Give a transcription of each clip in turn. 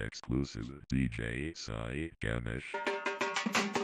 Exclusive DJ Sai Ganesh.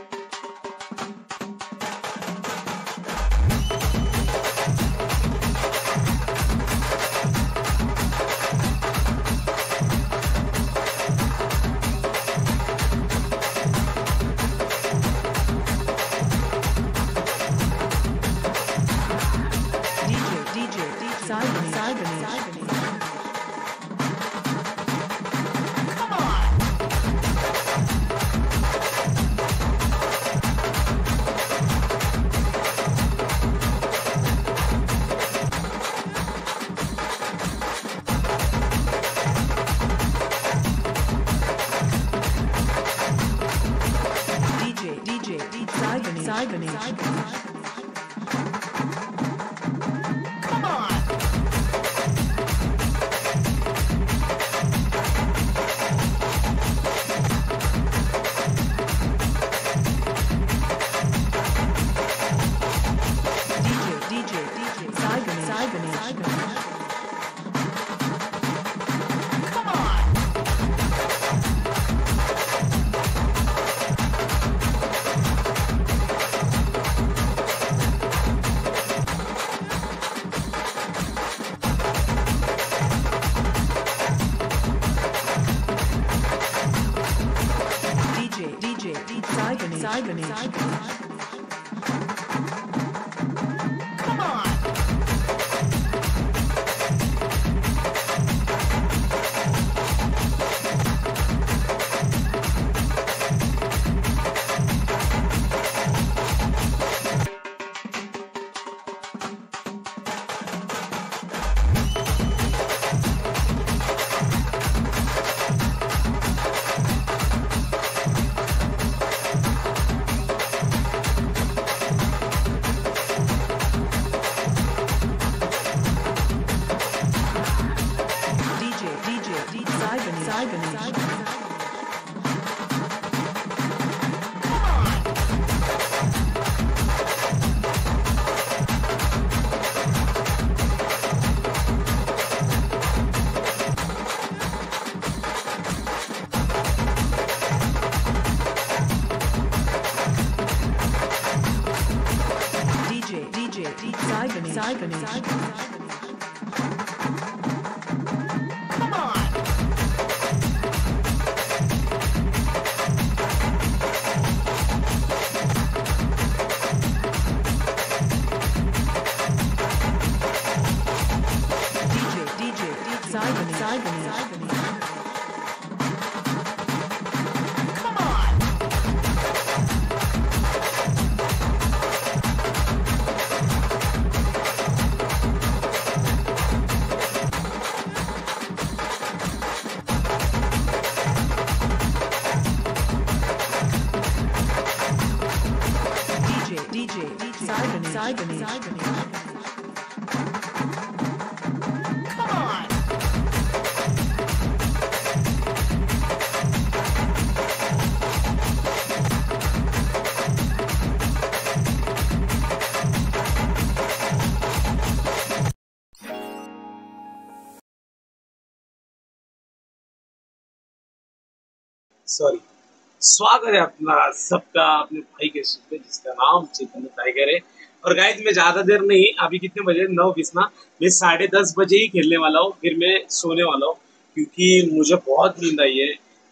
स्वागत है अपना सबका, अपने भाई के शो पे, जिसका नाम चेतन टाइगर है। और गाइस मैं ज़्यादा देर नहीं, अभी कितने बजे? नौ बीस ना मैं साढ़े दस बजे ही खेलने वाला हूँ, फिर मैं सोने वाला हूँ, क्योंकि मुझे बहुत नींद आई है।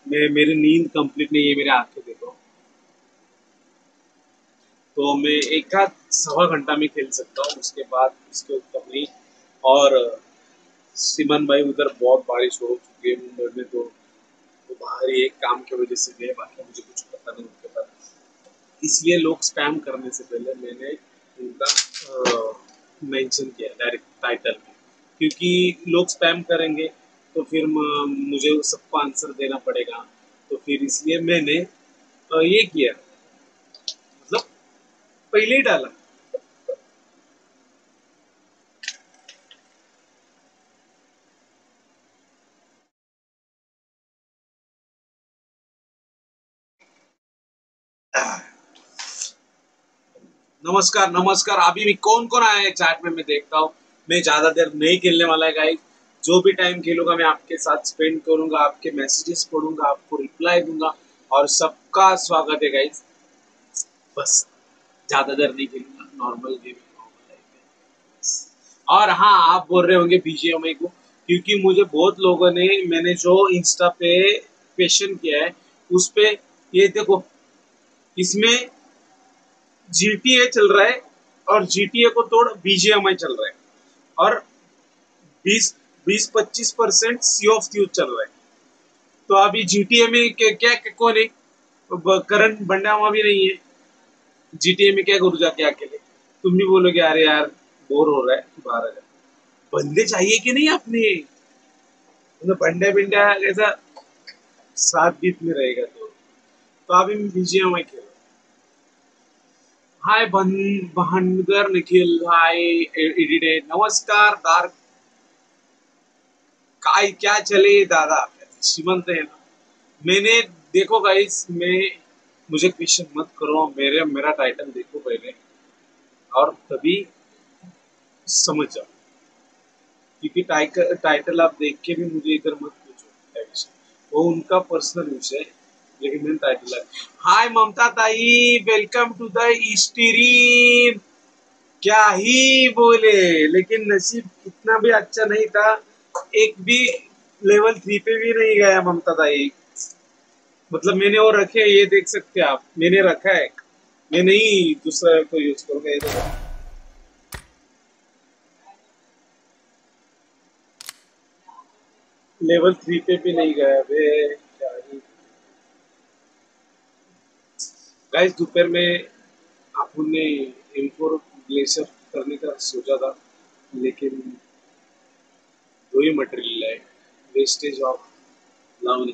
मैं, मेरी नींद कंप्लीट नहीं है, मेरे आँखें देखो। तो मैं एक आध सवा घंटा में खेल सकता हूँ, उसके बाद उसके ऊपर नहीं। और, सिमन भाई, उधर बहुत बारिश हो चुकी है, मुंबई में तो वो बाहर ही एक काम की वजह से गए बाकी मुझे कुछ पता नहीं उनके बारे में इसलिए लोग स्पैम करने से पहले मैंने उनका मेंशन किया डायरेक्ट टाइटल में। क्योंकि लोग स्पैम करेंगे तो फिर मुझे सबको आंसर देना पड़ेगा। तो फिर इसलिए मैंने ये किया। मतलब पहले ही डाला। नमस्कार नमस्कार। अभी भी कौन कौन आया है चैट में? मैं देखता हूँ। मैं ज़्यादा देर नहीं खेलने वाला है गाइस जो भी टाइम खेलूँगा, मैं आपके साथ स्पेंड करूँगा, आपके मैसेजेस पढ़ूँगा, आपको रिप्लाई दूँगा और सबका स्वागत है गाइस बस, ज़्यादा देर नहीं खेलूँगा। नॉर्मल गेम और हाँ आप बोल रहे होंगे बीजेएमआई को, क्योंकि मुझे बहुत लोगों ने, मैंने जो इंस्टा पे क्वेश्चन किया है, उस पे ये देखो, इसमें GTA चल रहा है और GTA को तोड़ BGMI चल रहा है। और 20 20 25 परसेंट सी ऑफ़ यूथ चल रहा है। तो अभी GTA में क्या क्या कौन है ब- करण बंडामा भी नहीं है। GTA में क्या करूँ जाके अकेले? तुम भी बोलोगे, अरे यार बोर हो रहा है, बाहर आ बंदे चाहिए कि नहीं अपने? बंडा, बिंडा ऐसा सात बीत में रहेगा तो। तो अभी बीजीएमआई खेल हाय भानगर निखिल हाय एडिडे नमस्कार, दार। काय, क्या चले दादा? श्रीमंत है ना? मैंने, देखो गाइस मैं, मुझे क्वेश्चन मत करो, मेरे, मेरा टाइटल देखो पहले। और तभी समझ जाओ। क्योंकि टाइटल टाइटल आप देख के भी मुझे इधर मत पूछो। वो उनका पर्सनल विषय है। लेकिन title hi Mamta tai welcome to the स्टीरीम क्या ही बोले, लेकिन नसीब इतना भी अच्छा नहीं था। एक भी लेवल थ्री पे भी नहीं गया ममता ताई। मतलब मैंने वो रखे ये देख सकते हैं आप। मैंने रखा है। मैं नहीं दूसरा को यूज़ करूँगा, ये देखो। लेवल थ्री पे भी नहीं गया, वे क्या ही गाइस दोपहर में अपन ने एम फोर ग्लेशियर करने का सोचा था, लेकिन दो ही मटेरियल है वेस्टेज ऑफ़ लावणी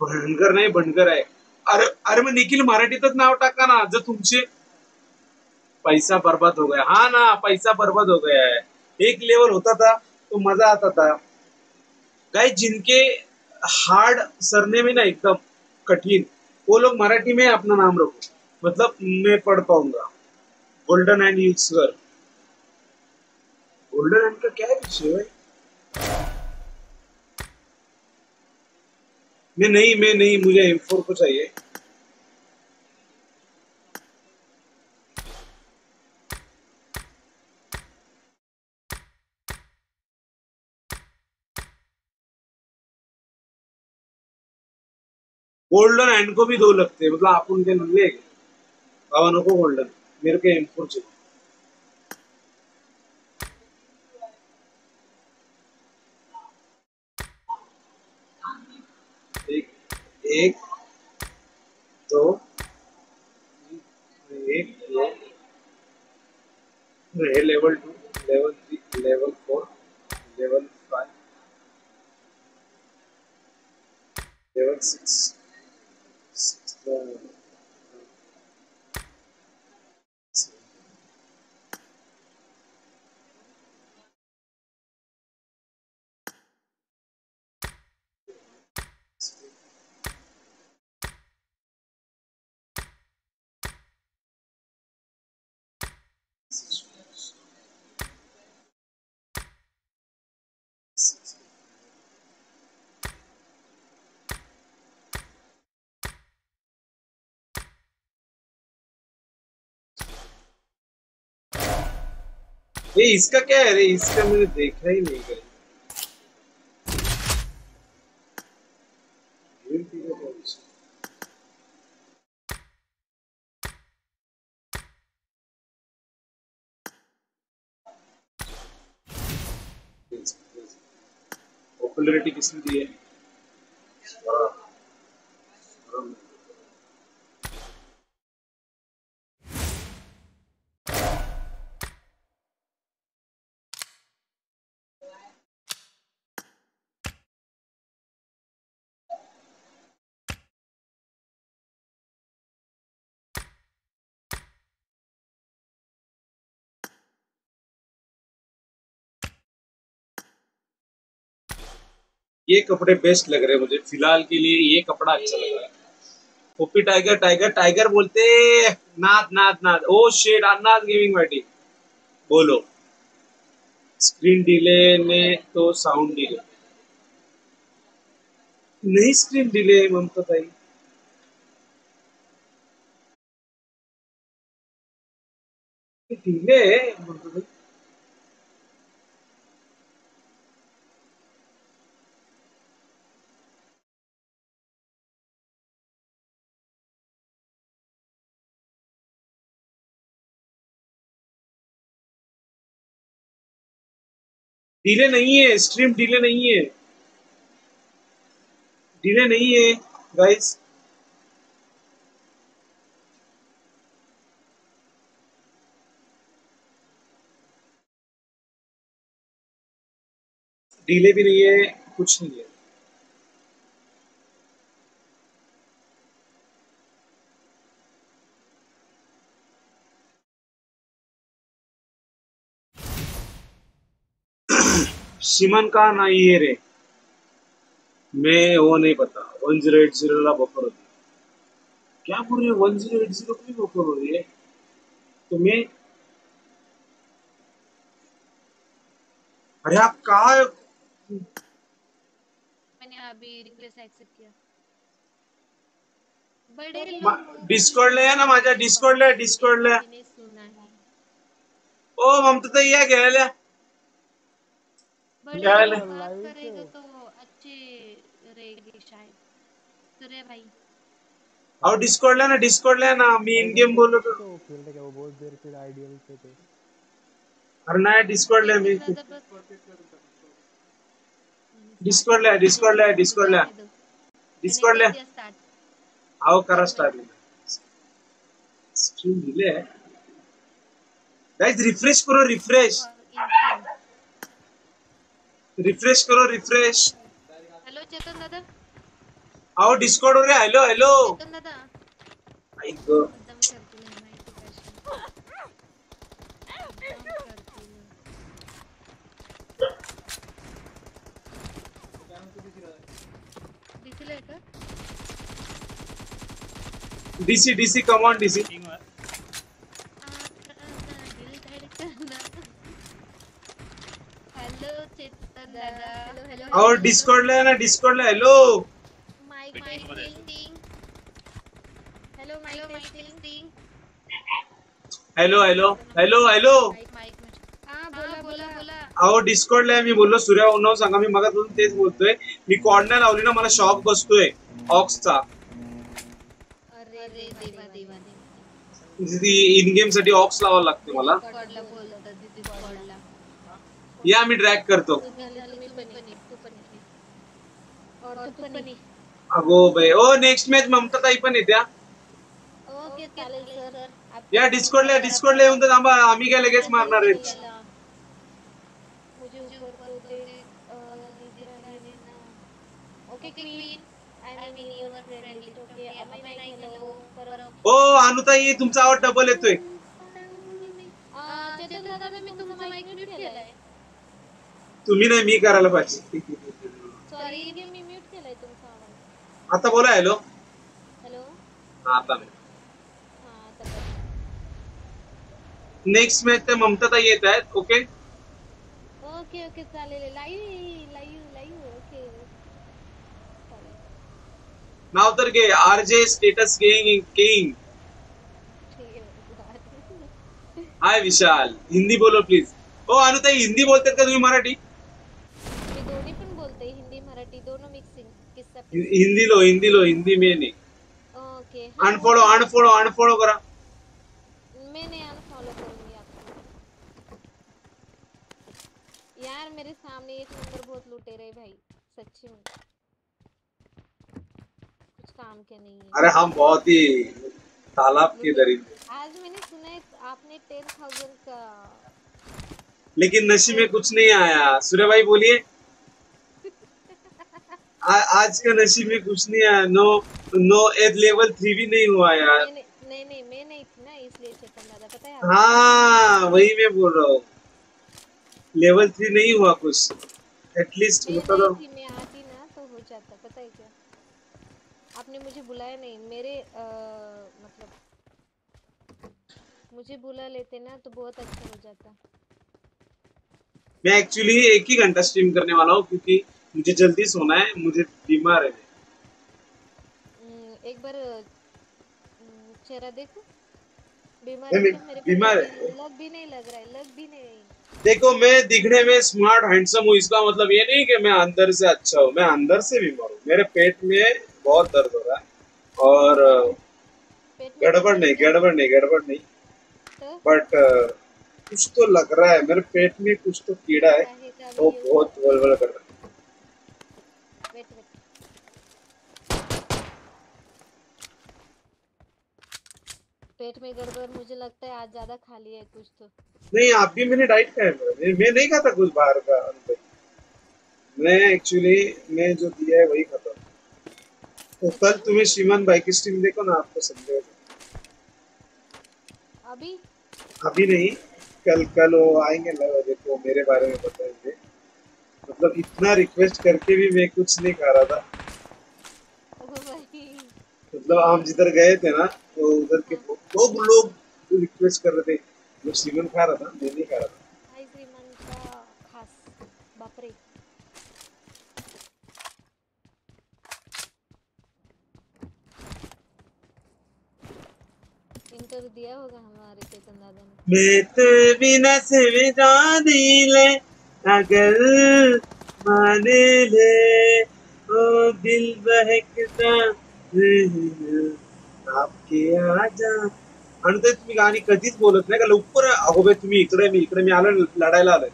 भयंकर नाही, भयंकर आहे अरे अरे मग निखिल मराठीतच नाव टाका ना जर तुमचे पैसा बर्बाद हो गया। हाँ ना, पैसा बर्बाद हो गया है। एक लेवल होता था तो मज़ा आता था। गाइस जिनके हार्ड सरने में ना एकदम कठिन। वो लोग मराठी में अपना नाम रखो। मतलब मैं पढ़ पाऊँगा। Golden end user golden end का क्या है विषय भाई? मैं नहीं मैं नहीं, मुझे एम फोर को चाहिए। गोल्डन एंड को भी दो लगते हैं। मतलब आप उनके ले बाबा नको गोल्डन मेरे को एम फोर चाहिए। एक दो एक, दो level two level three level four level five level six Yeah. ये इसका क्या है? रे इसका मैंने देखा ही नहीं का क्या विषय? पॉपुलैरिटी किसने दी है बड़ा बड़ा ये कपड़े बेस्ट लग रहे हैं मुझे। फ़िलहाल के लिए ये कपड़ा अच्छा लग रहा है। ओपी टाइगर टाइगर टाइगर बोलते नाथ नाथ नाथ ओ शेड अन्नाथ गेमिंग बैठी बोलो। स्क्रीन डिले ने तो साउंड डिले नहीं screen delay Mamata tai delay Mamata ताई डिले नहीं है, स्ट्रीम डीले नहीं है। डीले नहीं है गाइस डीले भी नहीं है, कुछ नहीं है। सिमन का नाही है रे। मैं वो नहीं पता। वन ज़ीरो एट ज़ीरो ला बफर होती क्या बोल रहे वन ज़ीरो एट ज़ीरो की बफर हो रही है? तो मैं अरे आप कहा मैंने अभी रिक्वेस्ट एक्सेप्ट किया। बड़े डिस्कॉर्डला या ना माझ्या डिस्कॉर्डला डिस्कॉर्डला मैंने सुना है। ओ ममता ताई या घ्यायला बड़े क्या लोग हाल है? बात करेगा तो अच्छे रहेगी शायद। सूर्य भाई। अहो डिस्कॉर्डला ना डिस्कॉर्डला ना मी इन गेम बोलत होतो तो। खेलने के वो बहुत देर फिर आइडियल पे थे। अरे नाही डिस्कॉर्डला मी दादा बस डिस्कॉर्डला डिस्कॉर्डला डिस्कॉर्डला डिस्कॉर्डला स्टार्ट अहो करा स्टार्ट स्ट्रीम दिले गाइस रिफ्रेश करो रिफ्रेश रिफ्रेश करो रिफ्रेश हॅलो चेतन दादा. अहो डिस्कॉर्ड हो वर हॅलो हॅलो चेतन दादा. ऐक ग. DC DC come on DC hello Chetan dada hello hello अहो डिस्कॉर्डला आहे. ना डिस्कॉर्डला hello mic mic testing hello mic testing hello hello hello hello mic mic हा बोला बोला. बोला. अहो डिस्कॉर्डला आहे. मी बोललो सूर्या उन्नाव सांगा. मी मगापासून तेच बोलतोय. मी कॉर्ड नाही लावली ना मला शॉक बसतोय. ऑक्सचा अरे देवा देवा देवा इन गेम साठी ऑक्स लावावं लागते मला. कॉडला बोलतात दिदी कॉडला या मी ड्रॅग करतो तुम्ही पण ये, तू पण ये. अगो बाई. ओ नेक्स्ट मॅच ममता ताई पण येत्या. ओके चालेल सर या डिस्कॉर्डला डिस्कॉर्डला येऊन तर थांबा. आम्ही काय लगेच मारणार आहेत. ओ अनुताई तुमचा आवाज़ डबल येतोय. चेतन दादा मी तुमचा माइक म्यूट केलाय. तुम्ही नाही मी करायला पाहिजे सॉरी मी म्यूट केलाय तुमचा आवाज़ आता बोला हॅलो. हॅलो. हा आता नेक्स्ट मॅच ते ममता ताई येत आहेत ओके? ओके ओके चालेल. Live live live okay. नाव तर घे R J status gaming king hi Vishal. Hindi बोलो प्लीज़ ओ अनुताई हिंदी बोलतात का तुम्ही मराठी मी दोन्ही पण बोलते हिंदी मराठी दोनों मिक्सिंग किस्सा हि- हिंदी लो हिंदी लो हिंदी में नहीं ओके अनफॉलो अनफॉलो अनफॉलो करा. मैंने अनफॉलो करूँगी आपको यार मेरे सामने एक नंबर बहुत लुटे रहे भाई सच्ची में। कुछ काम के नहीं है। अरे हम बहुत ही तालाब के दरिंदे आज मैंने सुना है आपने टेन थाउज़ेंड का लेकिन नशे में कुछ नहीं आया। सूर्य भाई बोलिए। आ- आज का नशे में कुछ नहीं आया no no age level three भी नहीं हुआ यार। मैंने नहीं नहीं मैं नहीं थी ना इसलिए चेतन दादा पता है? हाँ वही मैं बोल रहा हूँ। लेवल थ्री नहीं हुआ कुछ। एटलीस्ट मैं होता नहीं थी मैं आती ना तो हो जाता पता है क्या? आपने मुझे बुलाया नहीं मेरे अ, मतलब मुझे बुला लेते ना तो बहुत अच्छा हो जाता। मैं एक्चुअली एक ही घंटा स्ट्रीम करने वाला हूँ क्योंकि मुझे जल्दी सोना है मुझे बीमार है। हम्म, एक बार हम्म, चेहरा देखो। बीमार मतलब मेरे बीमार है। लग भी नहीं लग रहा है लग भी नहीं। देखो मैं दिखने में स्मार्ट हैंडसम हूँ इसका मतलब ये नहीं कि मैं अंदर से अच्छा हूँ मैं अंदर से बीमार हूँ। मेरे पेट में बहुत दर्द हो रहा है और गड़बड़ नहीं गड़बड़ नहीं गड़बड़ नहीं। तो? बट कुछ तो लग रहा है मेरे पेट में कुछ तो कीड़ा है वो बहुत वलवल कर रहा है। पेट में गड़बड़ मुझे लगता है आज ज़्यादा खा लिया है कुछ तो। नहीं आप भी मैंने डाइट खाया मैं, मैं नहीं खाता कुछ बाहर का अंदर। मैं एक्चुअली मैं जो दिया है वही खाता हूँ। तो कल तुम्हें श्रीमान भाई की स्ट्रीम देखो ना आपको समझेगा अभी? अभी नहीं कल कल वो आएँगे देखो मेरे बारे में बताएँगे। मतलब इतना रिक्वेस्ट करके भी मैं कुछ नहीं खा रहा था। मतलब हम जिधर गए थे ना तो उधर के बहुत लोग रिक्वेस्ट कर रहे थे। मतलब श्रीमान खा रहा था मैं नहीं खा रहा था। हाय श्रीमान का खास बापरे। इंटर दिया होगा हमारे चेतन दादा ने मैं तो बिना समझा दिले अगर माने ले ओ दिल बहकता आपके आजा. आणि ते तुम्ही गाणी कधीच बोलत नाही का? लवकर अगो बे तुम्ही इकडे मी इकडे मी आलो लढायला आलोय.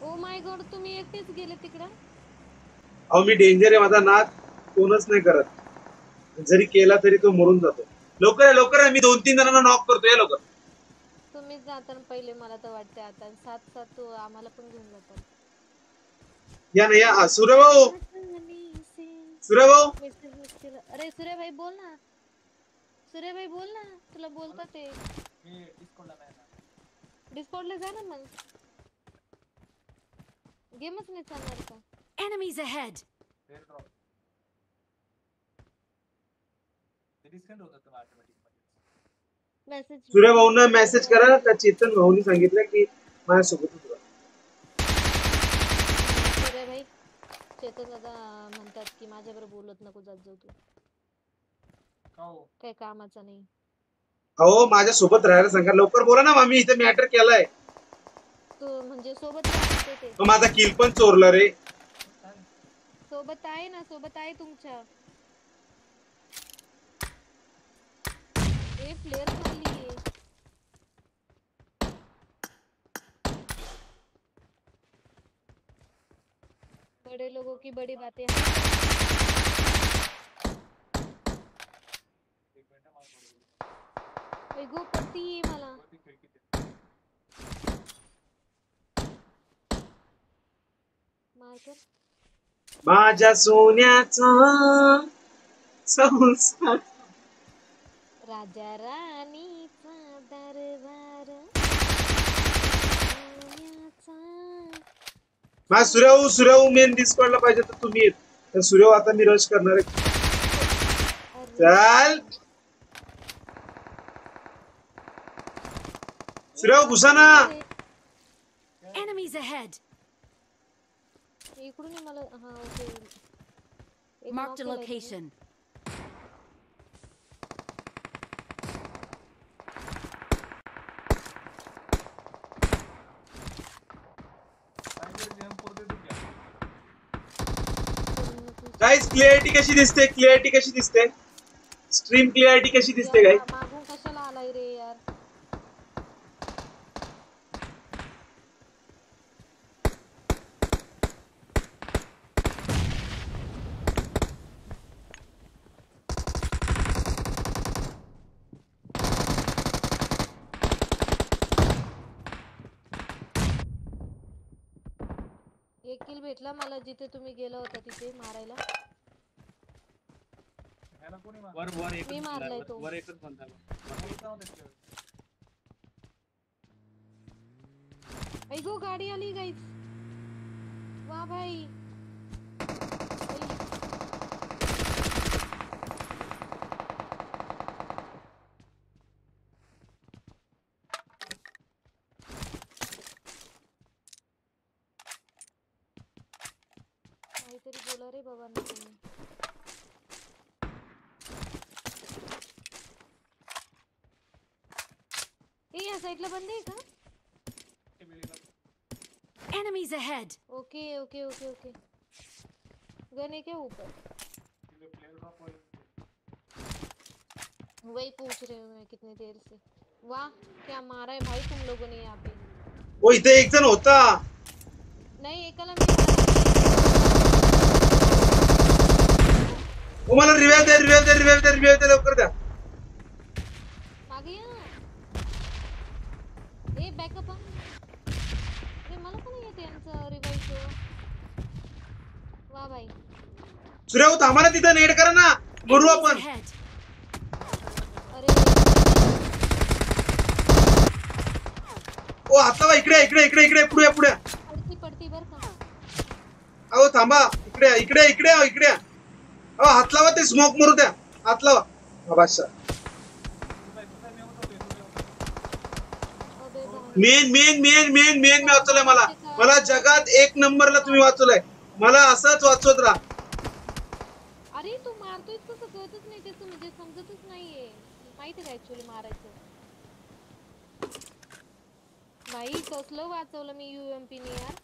ओ माय गॉड तुम्ही एकटेच गेले तिकडं? अहो मी डेंजर आहे माझा नाद कोणच नाही करत. जरी केला तरी तो मरून जातो. लवकर आहे, लवकर आहे. मी दोन तीन जणांना नॉक करतो. या लवकर. तुम्हीच जाताना पहिले मला तर वाटते आता. सात सात आम्हाला पण घेऊन जातात या ना या. सूर्यभाऊ सूर्यभाऊ मेसेज केलं अरे सूर्य भाई बोल ना। सूर्य भाई बोल ना तुला बोलतात ते। डिस्कॉर्डला जा ना मग। गेमच नाही चालणार का? Enemies ahead! मेसेज सूर्यभाऊंना मेसेज करा. का चेतन भाऊनी सांगितलं की माझ्यासोबतच राहा. सूर्य भाई चेतन दादा म्हणतात की माझ्याबरोबर बोलत नको जात जाऊ तू. काय कामाचा नाही. अहो माझ्यासोबत राहायला सांगा. लवकर बोला ना मामी इथे मॅटर केलाय. तू म्हणजे सोबत राहते ते. तो माझा किल पण चोरला रे. सोबत आहे ना सोबत आहे तुमच्या. ए प्लेयर खाली आहे बड़े लोगों की बड़ी बातें गो पडती आहे मला? मार्कर माझ्या सोन्याचा संसार राजा राणीचा दरबार. सोन्याचा. माझा सूर्यभाऊ सूर्यभाऊ मेन डिस्कॉर्डला पाहिजे तर तुम्ही तर सूर्यभाऊ आता मी रश करणार आहे. चाल. सूर्यभाऊ घुसा ना. Enemies ahead! इकडून मला हा okay. Mark the Marked a केलाय त्याने. location. करून नको. गाईज क्लिअरिटी कशी दिसते? क्लिअरिटी कशी दिसते? स्ट्रीम क्लिअरिटी कशी दिसते गाई मागून कशाला आलाय रे यार? भेटला मला जिथे तुम्ही गेला होता तिथे मारायला वर वर मी मारलाय तो. एकच गाडी आली गाईज वा भाई ऐ, ठेवलं रे बाबा तुम्ही साईडला बंद आहे का Enemies ahead! Okay okay okay okay gun है क्या ऊपर वही पूछ रहे हूँ मैं कितनी देर से वाह क्या मारा है भाई तुम लोगों ने यहाँ पे ओ इथे एक जण होता नहीं एकला मी ओ मला रिव्हाइव द्या रिव्हाइव द्या रिव्हाइव द्या रिव्हाइव द्या लवकर द्या मागे या ए बॅकअप अरे मला पण येते यांचं रिवाईव्ह वा भाई हो थांबा ना तिथं नेट करा ना Enemies आपण ओ आता वा इकडे इकडे इकडे इकडे पुढे पुढे। अहो थांबा इकडे इकडे इकडे इकडे। अहो हात लावा ते स्मोक मरू द्या। हात लावा। Main main main main main मी वाचवलंय मला। मला जगात एक नंबरला तुम्ही वाचवलंय। मला असंच वाचवत राहा। समजतच नाहीये. माहिती का ऍक्च्युली मारायचं? भाई कसलं वाचवलं मी युएमपी ने यार?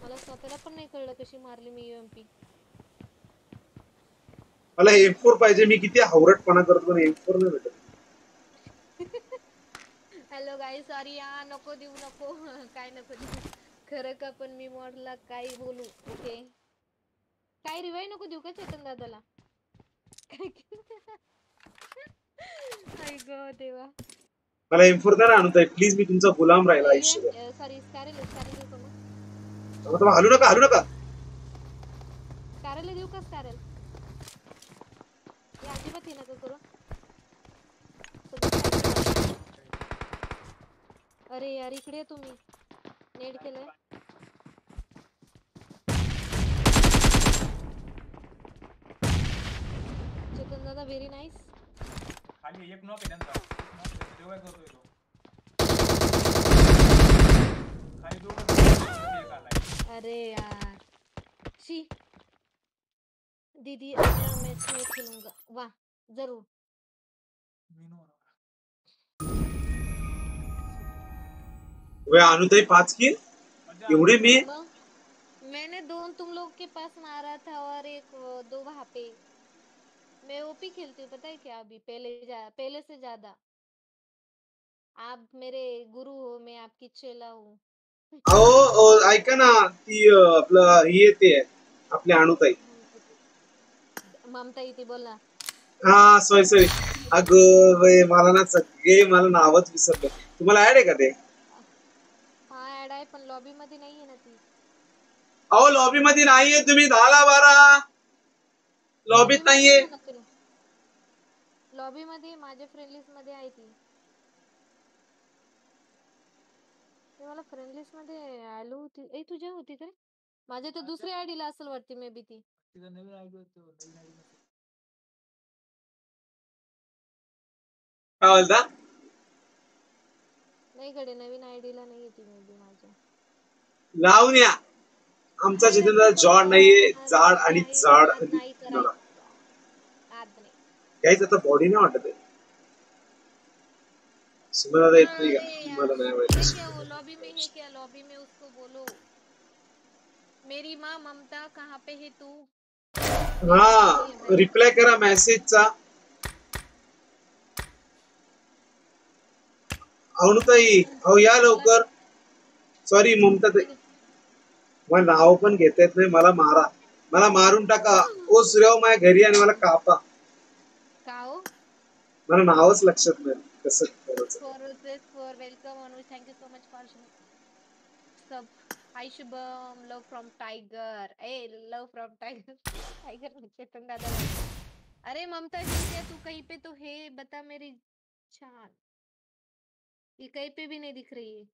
मला स्वतःला पण नाही कळलं कशी मारली मी युएमपी मला एम फोर पाहिजे मी किती हावरटपणा करतो पण एम फोर नाही भेटत. हॅलो गाई सॉरी हा नको देऊ नको. काय नको देऊ. खरं का पण मी मॉडला काय बोलू ओके काय रिवाय नको देऊ का चेतन दादाला? मला एम फोर द्या आणताय प्लीज़ मी तुमचा गुलाम राहिला आयुष्य सॉरी स्कारल स्कारल देऊ का हलू नका हलू नका. स्कारल देऊ का स्कारल? हे अजिबात हे नका करू. अरे यार इकडे तुम्ही. नेट केलंय. चेतन दादा व्हेरी नाईस खाली एक नॉक आहे त्यांचा तेव्हा करतोय तो खाली दोघं एक आलाय अरे यार। शी। दीदी अगला मैच में खेलूँगा। वाह ज़रूर। वे अनुताई पाच किल एवढे मी। मैंने दो तुम लोग के पास मारा था और एक दो वहाँ पे। मैं ओपी खेलती हूँ पता है क्या अभी? पहले जा पहले से ज़्यादा। आप मेरे गुरु हो मैं आपकी चेला हूँ। अहो ऐका ना ती अं, आपलं ही येते आपली अनुताई ममता इथे बोल ना. हा सॉरी सॉरी अगं बाई, मला ना सगळे मला नावच विसरलं. तुम्हाला ऍड आहे का ते? हा ऍड आहे पण लॉबी मध्ये नाहीये ना ती. अहो लॉबी मध्ये नाहीये तुम्ही दहाला बारा. लॉबीत नाहीये. लॉबी मध्ये माझ्या फ्रेंड लिस्टमध्ये आहे ती. ते मला फ्रेंड लिस्टमध्ये आलो होती. ए तुझ्या होती का रे? माझ्या तर दुसऱ्या आयडीला असेल वाटते मे बी ती. तिचा नवीन आयडी होतो नवीन आयडी काय बोलता नाही कडे नवीन आयडीला नाही ती मे बी माझ्या. लावून या. आमचा जितेंद्र जॉड नाहीये जाड आणि जाड नाही करायचं. बॉडी आहे सुमनाला येत नाही का अरे मला नाही वो लॉबी में है क्या? लॉबी में उसको बोलो। मेरी माँ ममता कहाँ पे है तू? हा रिप्लाय करा मेसेजचा अवनुताई अहो या लवकर। सॉरी ममता ताई मला नाव पण घेता येत नाही मला मारा। मला मारून टाका। ओ सूर्यव माझ्या घरी आणि मला कापा का हो मला नावच लक्षात नाही. कसं for this for welcome Anuj. Thank you so much for sub hi Shubham love from tiger. Hey love from tiger. Tiger चेतन दादा अरे ममता जी क्या तू कहीं पे तो है? बता मेरी जान। ये कहीं पे भी नहीं दिख रही है।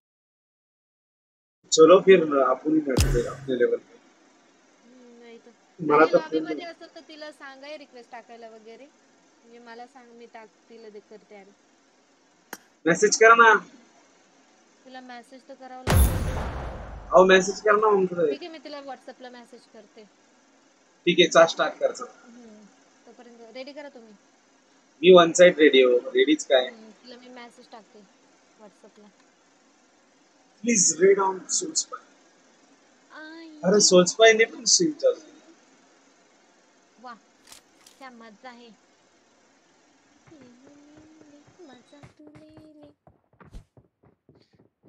चलो फिर आपण ही भेटतोय आपल्या लेवल हम्म, नाही तर मला असेल तर तिला सांगाय रिक्वेस्ट टाकायला वगैरे। म्हणजे मला सांग मी टाक दे करते आणि मेसेज करा ना. तिला मेसेज तर करावं लागेल. अहो मेसेज कर ना मग ठीक आहे मी तिला व्हॉट्सअपला मेसेज करते. ठीक आहे चा स्टार्ट हम्म. तोपर्यंत रेडी करा तुम्ही? मी वन साइड रेडिओ रेडीच काय? हम्म, तिला मी मेसेज टाकते व्हॉट्सअपला प्लीज़ रेड ऑन सोल्सपाय अरे सोल्सपायने पण स्ट्रीम चालू. वाह क्या मज़ा है मज़ा तू ले ले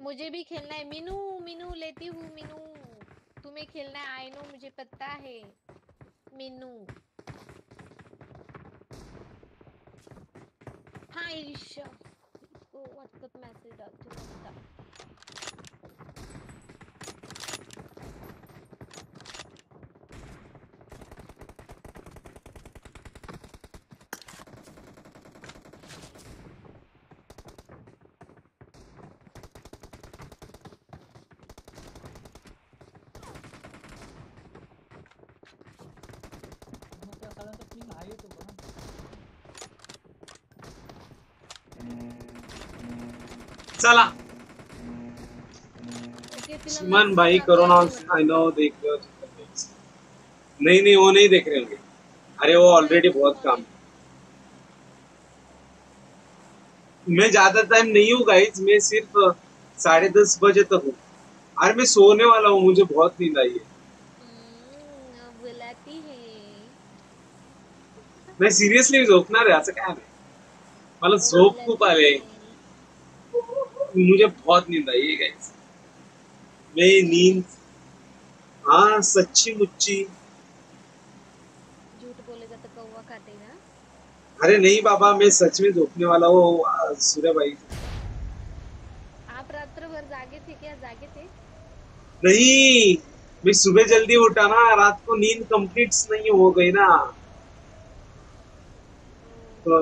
मुझे भी खेलना है। मीनू मीनू लेती हूँ, मीनू। तुम्हें खेलना है आई नो मुझे पता है। मीनू। हाँ ईशा। इसको व्हाट्सएप मैसेज डालती हूँ बता। मग त्या सगळ्यांचा ping high येतो का ना? चला। सुमन भाई टाकला करो ना आहे. आई नो देख लो नहीं नहीं वो नहीं देख रहे होंगे। अरे वो ऑलरेडी बहुत काम मैं ज़्यादा टाइम नहीं हूँ गाइज़ मैं सिर्फ़ साढ़े दस बजे तक हूँ। अरे मैं सोने वाला हूँ मुझे बहुत नींद आई है। हम्म, है। मैं सिरियसली झोपणार आहे असं काय नाही मला झोप खूप आले मुझे बहुत नींद आई है गाइस मैं नींद हाँ सच्ची मुच्ची झूठ बोलेगा तो कौवा काटेगा अरे नहीं बाबा मैं सच में झोपने वाला हूँ सूर्य भाई। आप रात्र भर जागे थे क्या? जागे थे? नहीं मैं सुबह जल्दी उठा ना रात को नींद कंप्लीट नहीं हो गई ना। तो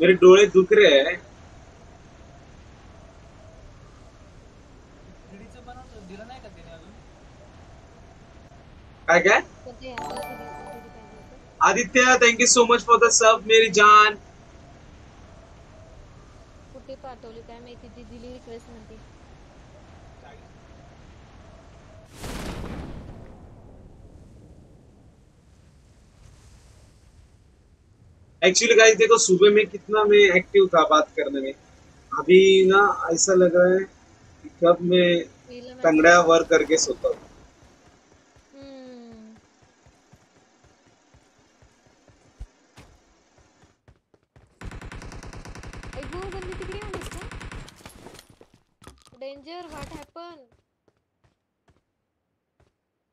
मेरे डोले दुख रहे हैं थ्रीडीचं बनवतो दिलं नाही का त्याने अजून काय काय? Aditya thank you so much for the sub मेरी जान। कुठे पाठवली काय माहिती ती दिली रिक्वेस्ट मध्ये एक्चुअली गाइस देखो सुबह में कितना मैं एक्टिव था बात करने में। अभी ना ऐसा लग रहा है कि कब मैं टंगड़ा वर करके सोता हूँ। डेंजर व्हॉट हॅपन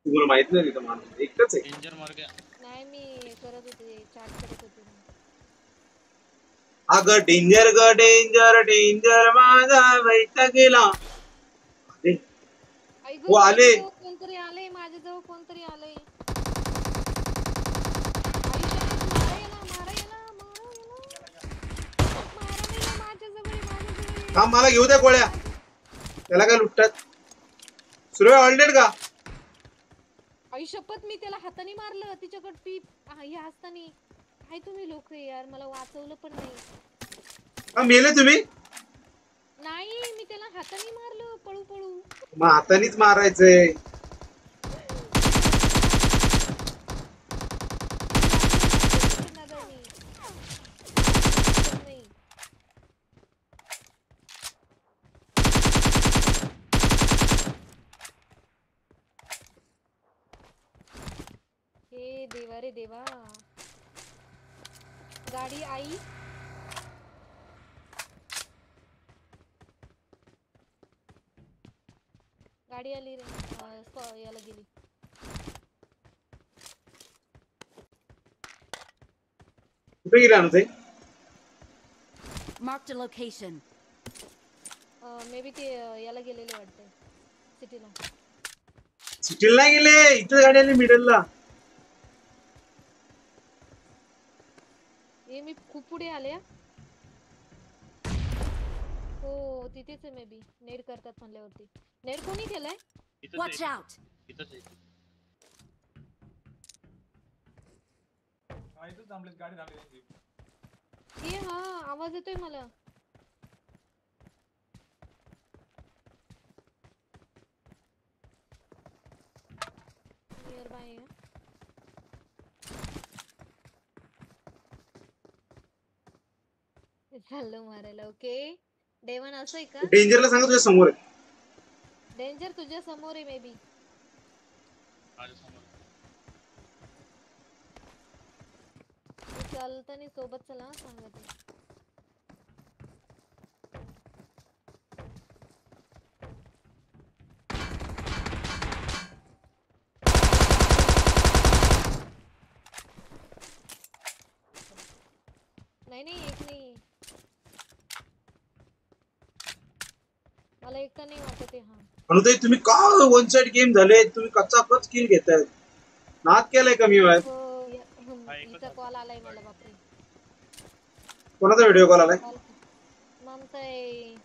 तुम्हाला माहित नाही तिथं माणूस. एकच आहे. डेंजर मार गया. नाही मी करत होते. चॅट करत होते. अगं डेंजर ग डेंजर डेंजर माझा वैता गेला. अरे, हो, आले. माझ्याजवळ कोणतरी आलंय माझ्याजवळ कोणतरी आलंय आयुष्यात मारा याला मारा याला मारा याला मारा नाही माझ्याजवळ आहे, माझ्याजवळ आहे. थांब मला घेऊ द्या गोळ्या. त्याला काय लुटतात? सुरवे ऑलडेड का? आई शपथ मी त्याला हाताने मारलं. तिच्याकडे ती हा, हे असताना. काय तुम्ही लोक यार मला वाचवलं पण नाही. मेले तुम्ही? नाही मी त्याला हाताने मारलं पळू पळू मग हातानेच मारायचंय दादा मी. नाही. हे देवा। गाडी आई। गाडी आली रे। याला गेली कुठे गेला ना ते? Marked a location. May be ते याला गेलेले वाटते सिटीला. सिटीला गेले इथं गाडी आली मिडलला मी खूप पुढे आले हा. हो तिथेच आहे मे बी नेड करतात म्हणल्यावरती. नेड कोणी केलंय? आहे. आहे. हा, हे हा आवाज़ येतोय मला. नियर बाय आहे चाललो मारायला ओके? डेवन असं आहे का? डेंजरला सांगा तुझ्या समोर आहे. डेंजर तुझ्या समोर आहे मे बी चालताना सोबत चला हं, सांगते. एकटा नाही वाटत आहे हा. अनुताई तुम्ही का वन साइड गेम झाले? तुम्ही कच्चा कच किल घेताय. नाद केलाय कमी वेळात हो या- हिचा कॉल आलाय मला बापरे. कोणाचा व्हिडिओ कॉल आलाय? कॉल ममताय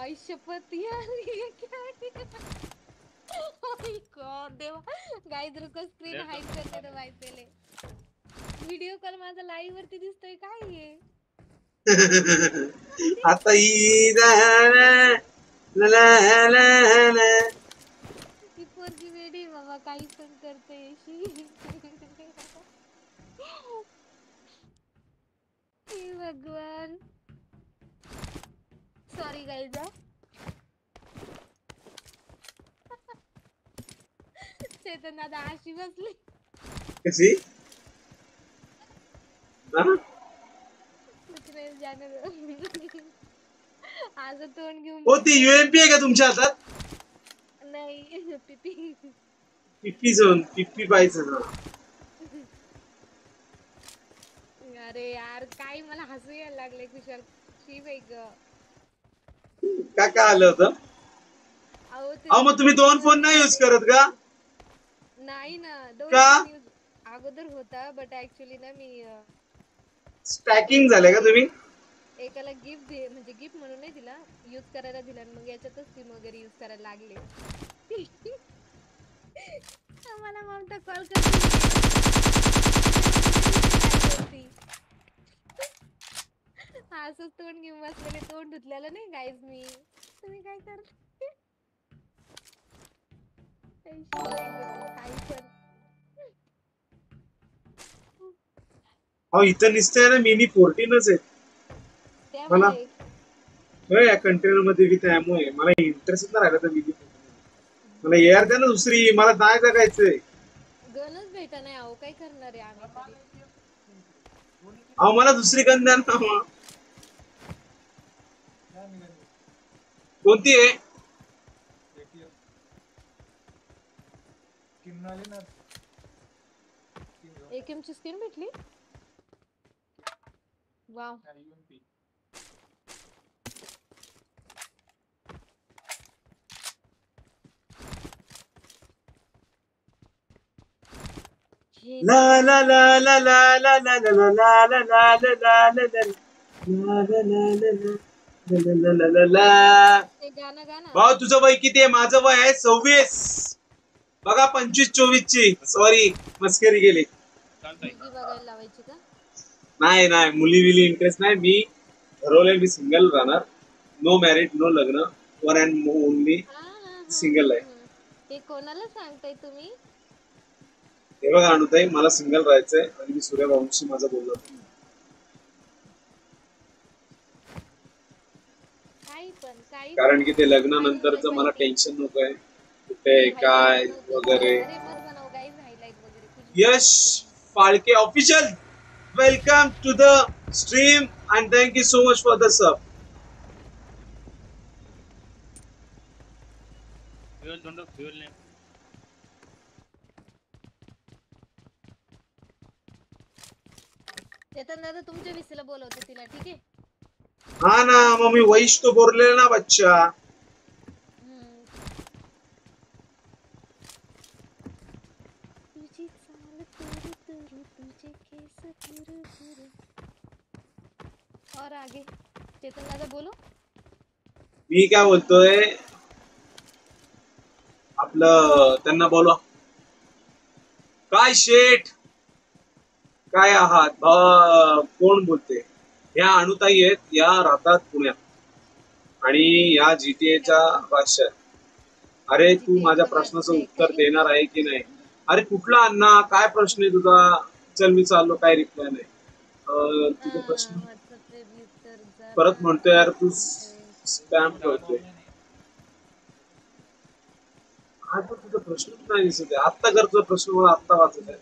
आई शपथ यार ये क्या है गॉड देवा. गाइस रुको स्क्रीन हाइड करते दो भाई पहले व्हिडिओ कॉल माझा लाईव्ह वरती दिसतोय काय हे? भगवान सॉरी गाईज चेतन दादा अशी बसली कशी आज तोंड घेऊन हो ती युएमपी आहे का तुमच्या हातात? नाही पिपी पिप्पी झोन पिप्पी पाहिजे अरे यार काय मला हसू यायला लागले कुशाल. शी बाई ग. का काय आलं होतं? अहो ते अहो मग तुम्ही दोन फोन नाही युज करत का? नाही ना दोन का? अगोदर होता बट ऍक्च्युली ना मी अं, स्टॅकिंग झालंय का तुम्ही? एकाला गिफ्ट दे, म्हणजे गिफ्ट म्हणून नाही दिला यूज़ करायला दिला मग याच्यातच सिम वगैरे यूज़ करायला लागले. मला ममता कॉल करते असंच तोंड घेऊन बसलेले, तोंड धुतलेलं नाही मी. तुम्ही काय करता? काही इथं निसतंय ना मिनी फोर्टीनच आहे. मला- कंटेनर मध्ये विथ अॅमो आहे मला इंटरेस्ट नाही राहिला तर मिनी मला एअर द्या ना दुसरी. मला नाही जगायचंय. गणच भेटा नाही अहो. काय करणार आहे आम्ही अहो मला दुसरी गन द्या ना. मग. कोणती आहे? किन्नाली ची स्किन भेटली? वाव ला ला ला ला ला ला ला ला ला ला ला ला ला ला ला ला. ला ला ला ला ला. ला ला ला ला ला ला. ते गाणं गाणं भाऊ तुझं वय किती आहे माझं वय आहे सव्वीस बघा पंचवीस चोवीस ची सॉरी मस्करी गेली नाही नाही मुली विली इंटरेस्ट नाही मी ठरवलंय मी सिंगल राहणार नो मॅरिड नो लग्न वन अँड ओनली हा, हा, हा, Single आहे. हा, हा. हे कोणाला सांगताय तुम्ही हे बघा अनुताई मला सिंगल राहायचंय आणि मी सूर्यभाऊंशी माझं बोललो कारण की ते लग्नानंतरच मला टेन्शन नको आहे. कुठे काय वगैरे. Yash Phalke official welcome to the stream and thank you so much for the sub fuel ढूंढो फ्यूल चेतन दादा तुमच्या विसीला बोलवते तिला ठीक आहे? हा ना मग मी वैश तो बोरले ना बच्चा. हम्म. तुझी चाल तुरु तुरु तुझे केस तुरु तुरु और आगे चेतन दादा बोलो. मी काय बोलतोय? आपलं त्यांना बोलवा. काय शेठ? काय आहात? कोण बोलते? ह्या अणुताई आहेत या राहतात पुण्यात. आणि या जीटीएच्या भाष्य अरे तू माझ्या प्रश्नाचं उत्तर देणार आहे की नाही? अरे कुठला अण्णा? काय प्रश्न आहे तुझा? चल मी चाललो. काय रिप्लाय नाही. अं, तुझा प्रश्न? परत म्हणतोय यार तू स्पॅम ठेवतोय. हा तुझा प्रश्नच नाही दिसत आहे. आत्ता करतो प्रश्न मला आत्ता वाचत आहे.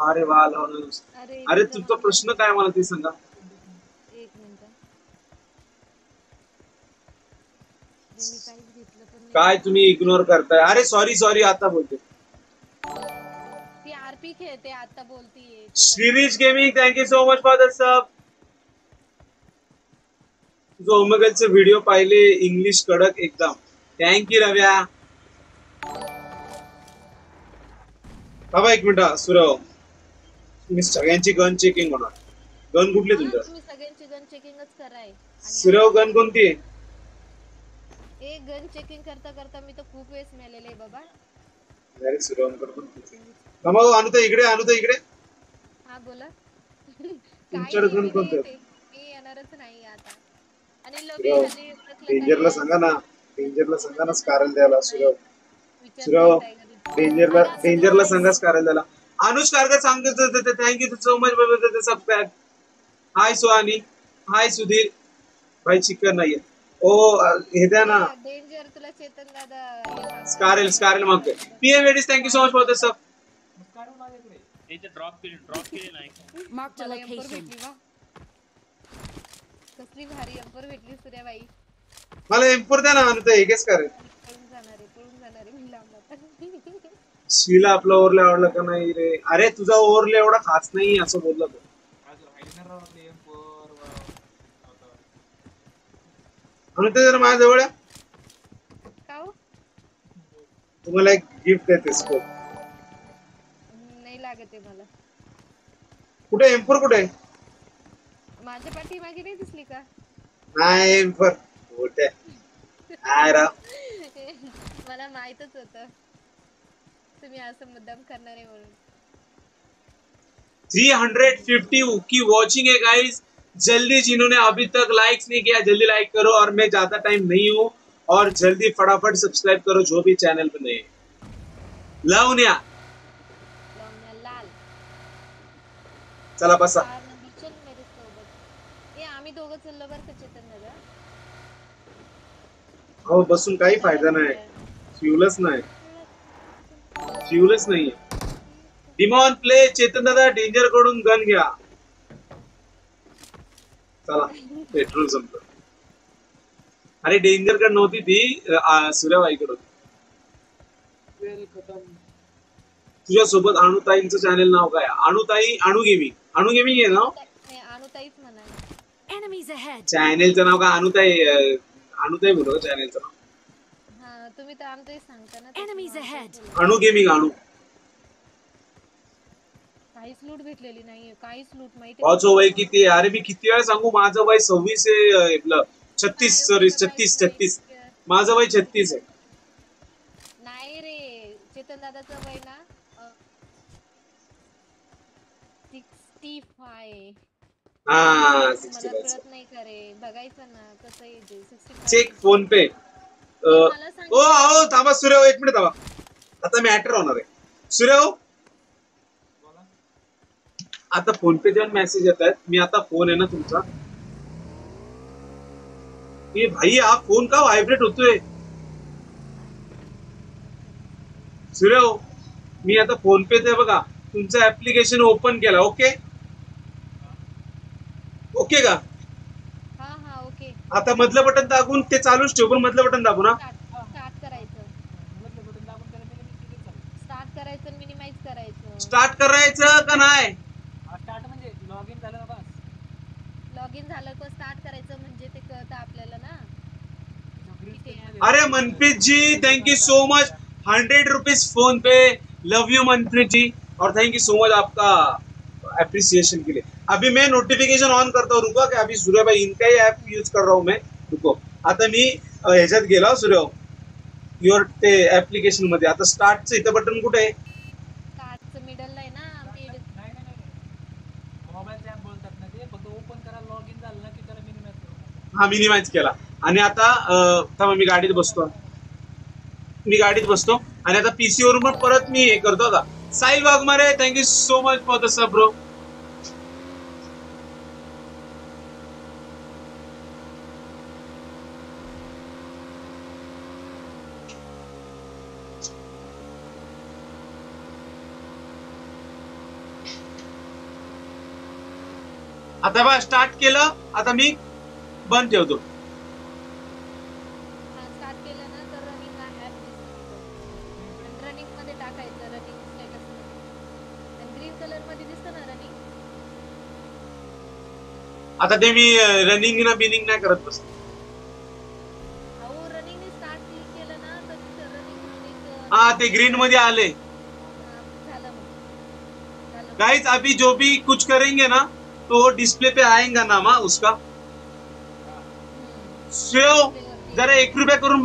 अरे वा लावणार नुसतं. अरे अरे प्रश्न काय मला ते सांगा। एक मिनिट। मी काहीच घेतलं पण नाही. काय तुम्ही इग्नोर करताय? अरे सॉरी सॉरी आता बोलते। ती आरपी खेळते आता बोलतीये श्रीरीज gaming thank you so much for the sub तुझं ओमेगलचे व्हिडिओ पाहिले इंग्लिश कडक एकदम. थँक्यू रव्या. बाबा एक मिनिट सुरव. तुम्ही सगळ्यांची गन चेकिंग होणार गन कुठली हा, तुमच्या तुम्ही सगळ्यांची गन चेकिंगच कराय. आणि सुरव गन कोणती आहे? ए गन चेकिंग करता करता मी तर खूप वेळेस मेलेले आहे बाबा. अरे सुरवकडे पण थांबा हो, अनुता इकडे अनुता इकडे. हा बोला. तुमच्याकडे काही गन नाही, नाही. मी येणारच नाही आता. आणि सुरव, ओळखलं डेंजरला काय? सांगा ना. डेंजरला सांगा ना कारण द्यायला सुरव विचार सुरव, करताय घरी. डेंजरला डेंजरला सांगाच कारण द्यायला. अनुज कारकर सांगतो thank you so much subscribe hi Suhani hi Sudhir भाई चिकन नाहीये. ओ हे द्या ना. डेंजर तुला चेतन दादा. हे. स्कारल स्कारल मागतोय पीएम वेडीज thank you so much for this sub drop केली ड्रॉप केली नाही कसली भारी एम्पर भेटली सूर्याबाई. मला एम्पोर द्या ना अनुता हे गेस करे पळून जाणार आहे पळून जाणार आहे मी लांब शिला आपला ओव्हरले आवडला का नाही रे? अरे तुझा ओव्हरले एवढा खास नाही असं बोलला तो आज राहिली ना राव ते जरा माझ्या जवळ आहे. का हो? तुम्हाला एक गिफ्ट देते स्कोप नाही लागत आहे मला. कुठे एम्पोर कुठे आहे? माझ्या पाठीमागे नाही दिसली का? नाही एम्पोर कुठे? काय राव? मला माहितच होत. तुम्ही असं मुद्दाम करणार आहे म्हणून 350 की वॉचिंग है गाइस जल्दी जिन्होंने अभी तक लाइक्स नहीं किया जल्दी लाइक करो और मैं ज़्यादा टाइम नहीं हूँ और जल्दी फटाफट सब्सक्राइब करो जो भी चैनल पे नए लवण्या चला बसा। हो बसून काही फ़ायदा नाही फ्युलच नाही फ्युलच नाहीये. डिमॉन प्ले चेतन दादा डेंजरकडून गन घ्या. चला पेट्रोल संपलं. अरे डेंजर कड नव्हती ती सूर्याबाईकडे होती तुझ्या सोबत अणुताईंचं चॅनल नाव काय? अणुताई अणु गेमिंग अणु गेमिंग आहे नाव. चॅनेलचं नाव काय? अणुताई अं, अणुताई बोलू चॅनेलचं नाव. तुम्ही तर आमचं सांगता ना Enemies ahead. अणु गेमिंग अणु काहीच लूट भेटलेली नाहीये काहीच लूट माहिती भाऊचं वय किती आहे? अरे मी किती वेळा सांगू? माझं वय सव्वीस आहे अं, आपलं छत्तीस सॉरी छत्तीस छत्तीस. माझं वय छत्तीस आहे. नाही रे चेतन दादाचं वय ना सिक्स्टी फाय हा मला सिक्स्टी कळत नाही का रे बघायचं ना कसं येते सिक्स्टी चेक फोन पे ओ अहो थांबा सूर्य एक मिनिट थांबा. आता मॅटर होणार आहे. सूर्य हो. आता फोन पे जेव्हा मेसेज येत आहेत मी आता फोन आहे ना तुमचा. ए भाई हा फोन का व्हायब्रेट होतोय? सूर्य हो, मी आता फोन पे ते बघा. तुमचं ऍप्लिकेशन ओपन केलं ओके ओके का? आता मधलं बटन दाबून ते चालूच ठेव पण मधलं बटन दाबू ना. स्टार्ट करायचं. मधलं बटन दाबून त्याला मिनिमाइज केलं चालेल स्टार्ट करायचं मिनिमाइज करायचं. स्टार्ट करायचं का नाही? स्टार्ट म्हणजे लॉग इन झालं ना बस. लॉग इन झालं का स्टार्ट करायचं म्हणजे ते कळतं आपल्याला ना. अरे Manpreet ji thank you so much hundred rupees PhonePe love you Manpreet ji और थैंक यू सो मच आपका. अप्रिसिएशन के लिए। अभी मैं नोटिफिकेशन ऑन करता हूँ रुको अभी सूर्य भाई इनका ही ऐप यूज कर रहा हूँ मैं। रुको आता मी ह्याच्यात गेला सूर्य युअर ते ऍप्लिकेशनमध्ये. आता स्टार्टचं इथं बटन कुठे आहे? स्टार्टचं मिडलला आहे ना मिड नाही नाही नाही मोबाईलचे ऍप बोलतात ना ते फक्त ओपन करा लॉग इन झालं ना की त्याला मिनिमाइज करू. हा मिनिमाइज केला. आणि आता मी गाडीत बसतो. मी गाडीत बसतो. आणि आता पीसी वरून पण परत मी हे करतो आता Sahil Waghmare thank you so much for the sub bro आता बा स्टार्ट केलं आता मी बंद ठेवतो. स्टार्ट केलं ना तर रनिंग हा ऍप दिसतो रनिंग मध्ये टाकायचं रनिंग स्टेटस मध्ये. ग्रीन कलर मध्ये दिसतं ना रनिंग आता ते मी रनिंग ना बिनिंग नाही करत बस. अहो रनिंग स्टार्ट केलं ना तर तिथं रनिंग हा ते ग्रीन मध्ये आले. झालं मग. झालं गाइस अभी जो भी कुछ करेंगे ना तो डिस्प्ले पे आएगा नाम उसका? शिव जरा एक रुपया कर ना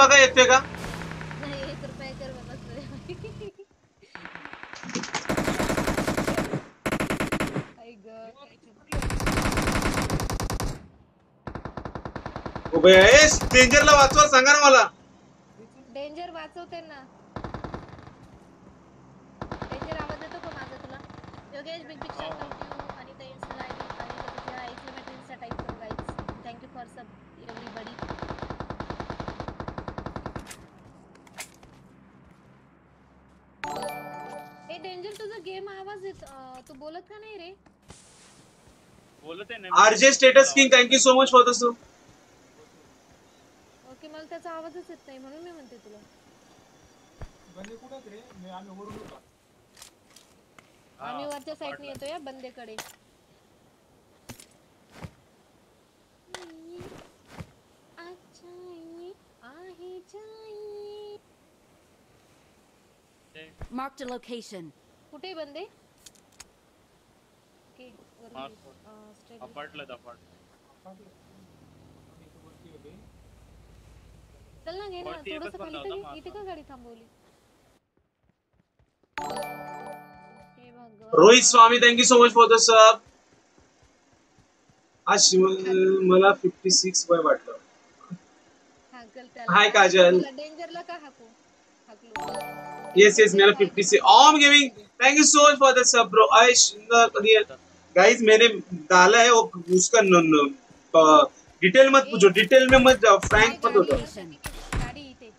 डेंजर वाचवते ना. डेंजर का माझा तुला? Yogesh shout out to you आणि ते इन्स्टा आणि आणि तुझ्या एक्सक्लेमेटरी इन्स्टा टाइप करू guys for sub everybody a danger तुझा गेम आवाज़ येत तू बोलत का नाही रे? बोलत आहे ना. RJ status king thank you so much for the so okay मला त्याचा आवाजच येत नाही म्हणून मी म्हणते तुला. बंदे कुठं रे? मी आम्ही वरून होतो. आम्ही वरच्या साईडने येतो या बंदेकडे अच्छा ये आहे जाई. ते Marked a location. कुठे आहे बंदे ओके वरून Mark. येतो. अं, straight अपाटलं अपाट आम्ही इथे वरती होते चल ना घे ना थोडस बंदा खाली. इथे. का गाडी थांबवली. Rohit Swami thank you so much for the sub आज मला फिफ्टी सिक्स वय वाटलं. Hi, काजल. डेंजरला का हाकू? हाकलू. येस येस मेरा gaming thank you so much for the sub bro guys मैंने डाला है वो उसका न, न, डिटेल मत पूछो. डिटेल में मत जाओ. फ्रँक मत? गाडी इथे.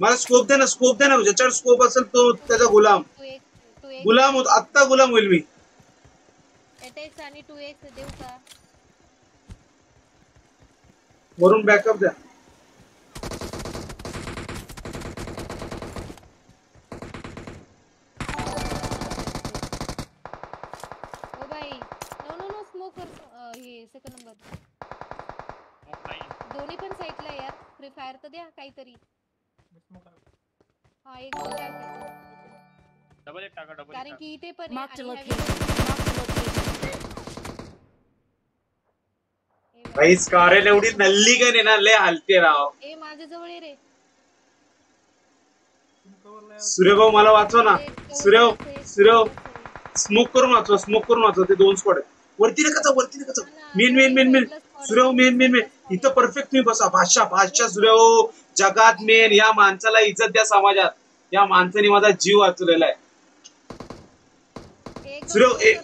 मला स्कोप दे ना स्कोप दे ना ज्याच्यावर स्कोप असेल तो त्याचा गुलाम. गुलाम होत. आत्ता गुलाम होईल मी. एटेक्स आणि टू एक्स देऊ का? वरून बॅकअप द्या. ओ by. No no no smoker second number मग नाही दोन्ही पण साईडला यार. फ्री फायर तर द्या काहीतरी. हा एक. डबल एक टाका डबल कारण की इथे पण आहे भाई स्कारल एवढी नल्ली का नाही ना लय हलते राव. ए माझ्या जवळ ये रे. सूर्यभाऊ मला वाचवा ना. सूर्यभाऊ सूर्यभाऊ स्मोक करून वाचवा स्मोक करून वाचवा ते दोन स्क्वॉड वरती नका जाऊ वरती नका जाऊ. मेन मेन मेन मेन सूर्यभाऊ मेन मेन मेन इथं परफेक्ट तुम्ही बसा. भाषा भाषा सूर्यभाऊ. जगात मेन या माणसाला इज्जत द्या समाजात. या माणसाने माझा जीव वाचवलेला आहे. एक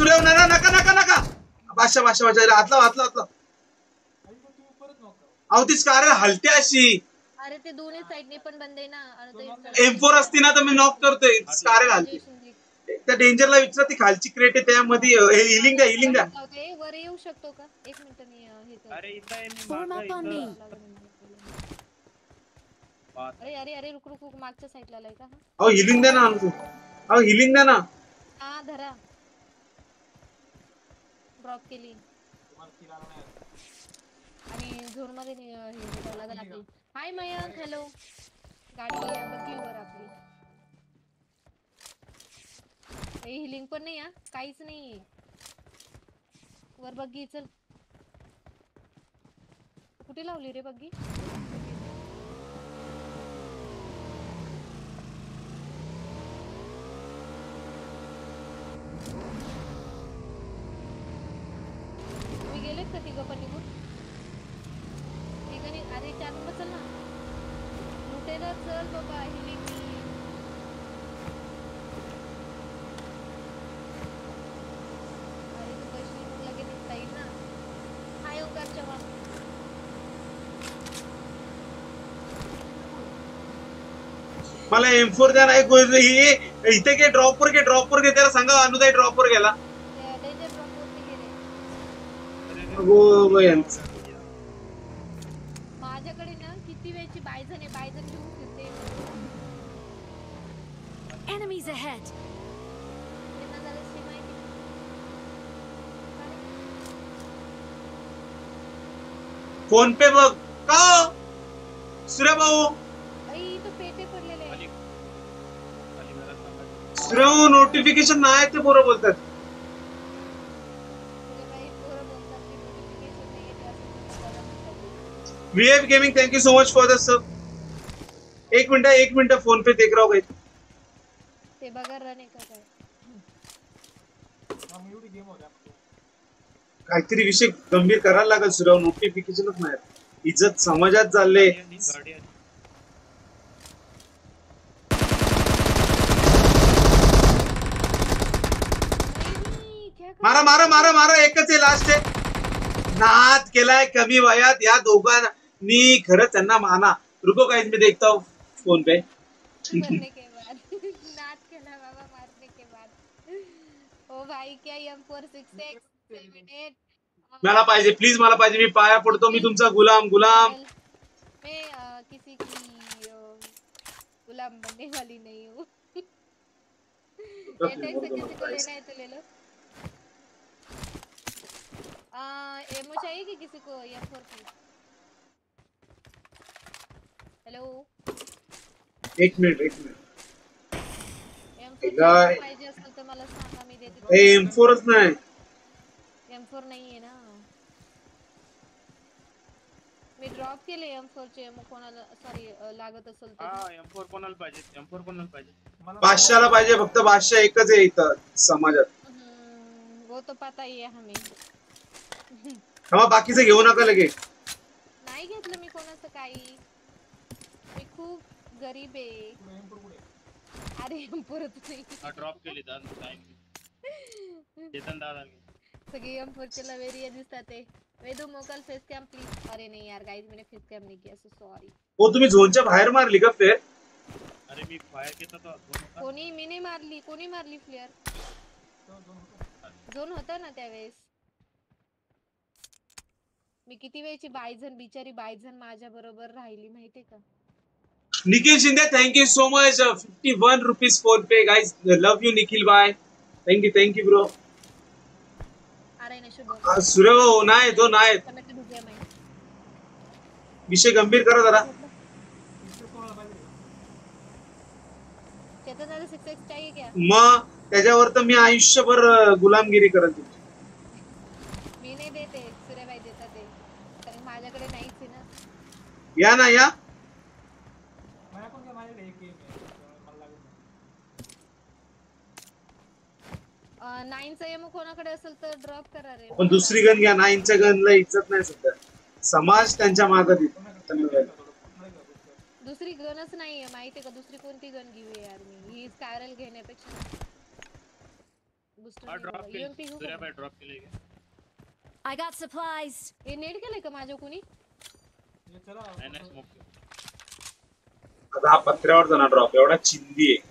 सूर्यभाऊ नाना नका नका. नका भाषा भाषा भाषा आतला आतला आतला. अहो ती स्कारल हलते अशी. अरे ते दोन्ही साईडने पण बंद आहे ना. एम फोर असती ना तर मी नॉक करतोय. स्कारल हलते. त्या डेंजरला विचारा ती खालची क्रेट आहे त्यामध्ये हिलिंग द्या हिलिंग द्या. वर येऊ शकतो का? एक मिनिट मी अरे. अरे अरे अरे रुक रुक रुक मागच्या साईडला आलाय का? अहो हिलिंग द्या ना अहो हिलिंग द्या ना. हा धरा. ड्रॉप के लिए। अरे झोन मध्ये लागल आपली हाय मयंक हॅलो गाडी वर आपली हीलिंग पण नाही हा काहीच नाहीये वर बग्गी चल। कुठे लावली रे बग्गी? का तिघं पण निघून? तिघं नि अरे चार नंबर चल ना. लुटेरा चल बाबा अरे तू कशी मग लगेच निघता येईल ना. हाय ओंकार चव्हाण. मला एम फोर द्या नाही कोण- इथे घे ड्रॉपवर घे ड्रॉपवर घे त्याला सांगा अनुदाय ड्रॉपवर गेला. बयांचं. माझ्याकडे ना किती वेळची बायझन आहे बायझन घेऊन फिरते. शी माहिती फ़ोन पे बघ. का? सूर्या भाऊ. आई तो. सूर्या नोटिफिकेशन नाही ते बरोबर बोलतात तुझे बाई पोरं बोलतात की notification नाही येते असं तसं बघा म्हणतात. V F gaming thank you so much for this sub एक मिनट एक मिनट फ़ोन पे देख रहा हूँ भाई। ते बघा का होत्या काहीतरी विषय गंभीर करायला लागेल सूर्या नोटिफिकेशनच नाही. इज़्ज़त समाजात चालले मारा मारा मारा मारा एकच आहे लास्ट आहे. नाद केलाय कमी वयात या दोघांनी. खरंच त्यांना माना. रुको काही मी देखता हूँ फ़ोन पे. क्या मला पाहिजे प्लीज़ मला पाहिजे मी पाया पडतो मी तुमचा गुलाम गुलाम. मैं किसी की गुलाम बनने वाली नहीं हूँ. से किसी को लेना है तो ले लो. एमओ चाहिए कि किसी को एम फोर की हेलो एक मिनिट एक मिनिट। काय? पाहिजे असेल तर मला सांगा मी देते एम फोरच नाही एम फोर नाही. आहे ना. मी ड्रॉप केले एम फोर चे मग कोणाला सॉरी लागत असेल तर हा एम फोर कोणाला पाहिजे? एम फोर कोणाला पाहिजे? पाचशेला पाहिजे फक्त पाचशे एकच आहे इथं समाजात. हम्म, वो तो पता ही है हमें. हा बाकीचं घेऊ नका लगे नाही घेतलं मी कोणाचं काही. खूप गरीब आहे एम अरे एम नाही। ड्रॉप केली चेतन दादा सगळे एम फोर चे लवेरिया दिसतात ते वेदू मोकल फेस कॅम प्लीज़ अरे नहीं यार गाइस मैंने फेस कॅम नहीं किया सो सॉरी हो तुम्ही झोनच्या बाहेर मारली का फेर अरे मी फायर दोन होता. कोणी मी नाही मारली कोणी मारली फ्लेअर दोन झोन होता ना त्यावेळेस मी किती वेळची बायझन बिचारी बायझन माझ्या बरोबर राहिली माहितीये का? Nikhil Shinde thank you so much fifty one rupees PhonePe guys love you Nikhil bye thank you thank you bro ना सूर्य नाही तो टमाटर विषय गंभीर करा जरा. चाहिए क्या? मग त्याच्यावर तर मी आयुष्यभर गुलामगिरी मी नाही देते सूर्यबाई देतात माझ्याकडे नाहीच ना. या ना या. नाईनचा एम कोणाकडे असेल तर ड्रॉप करा रे. पण दुसरी गन घ्या नाईनच्या गनला इज्जत नाही सध्या. समाज त्यांच्या गोष्ट दुसरी गनच नाहीये माहितीये का? दुसरी कोणती गन घेऊ यार मी? ही स्कायरल घेण्यापेक्षा. हा ड्रॉप केली. घेऊ का? सूर्याबाई ड्रॉप केली का? I got supplies. हे नेट केलंय का माझ्या कोणी? चला नाही नाही स्मोक आता हा पत्र्यावर जाणार ड्रॉप एवढा चिंदी आहे.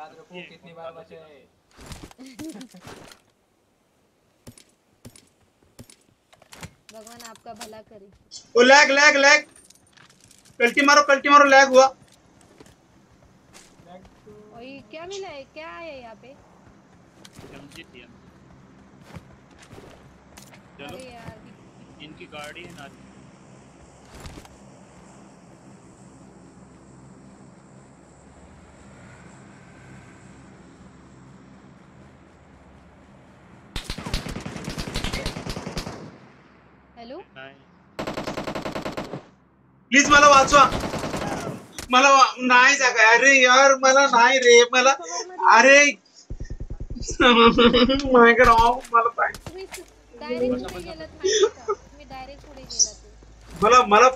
याद रखो कितनी बार बचे भगवान आपका भला करे। ओ लैग लैग लैग। कल्टी मारो कल्टी मारो लैग हुआ। टू और क्या मिला है? क्या है यहाँ पे? एमजी थी चलो अरे यार इनकी गाड़ी है ना। प्लीज़ मला वाचवा. मला नाही जागा अरे यार, मला नाही रे, मला अरे. माझ्याकडे मला पाहिजे मला मला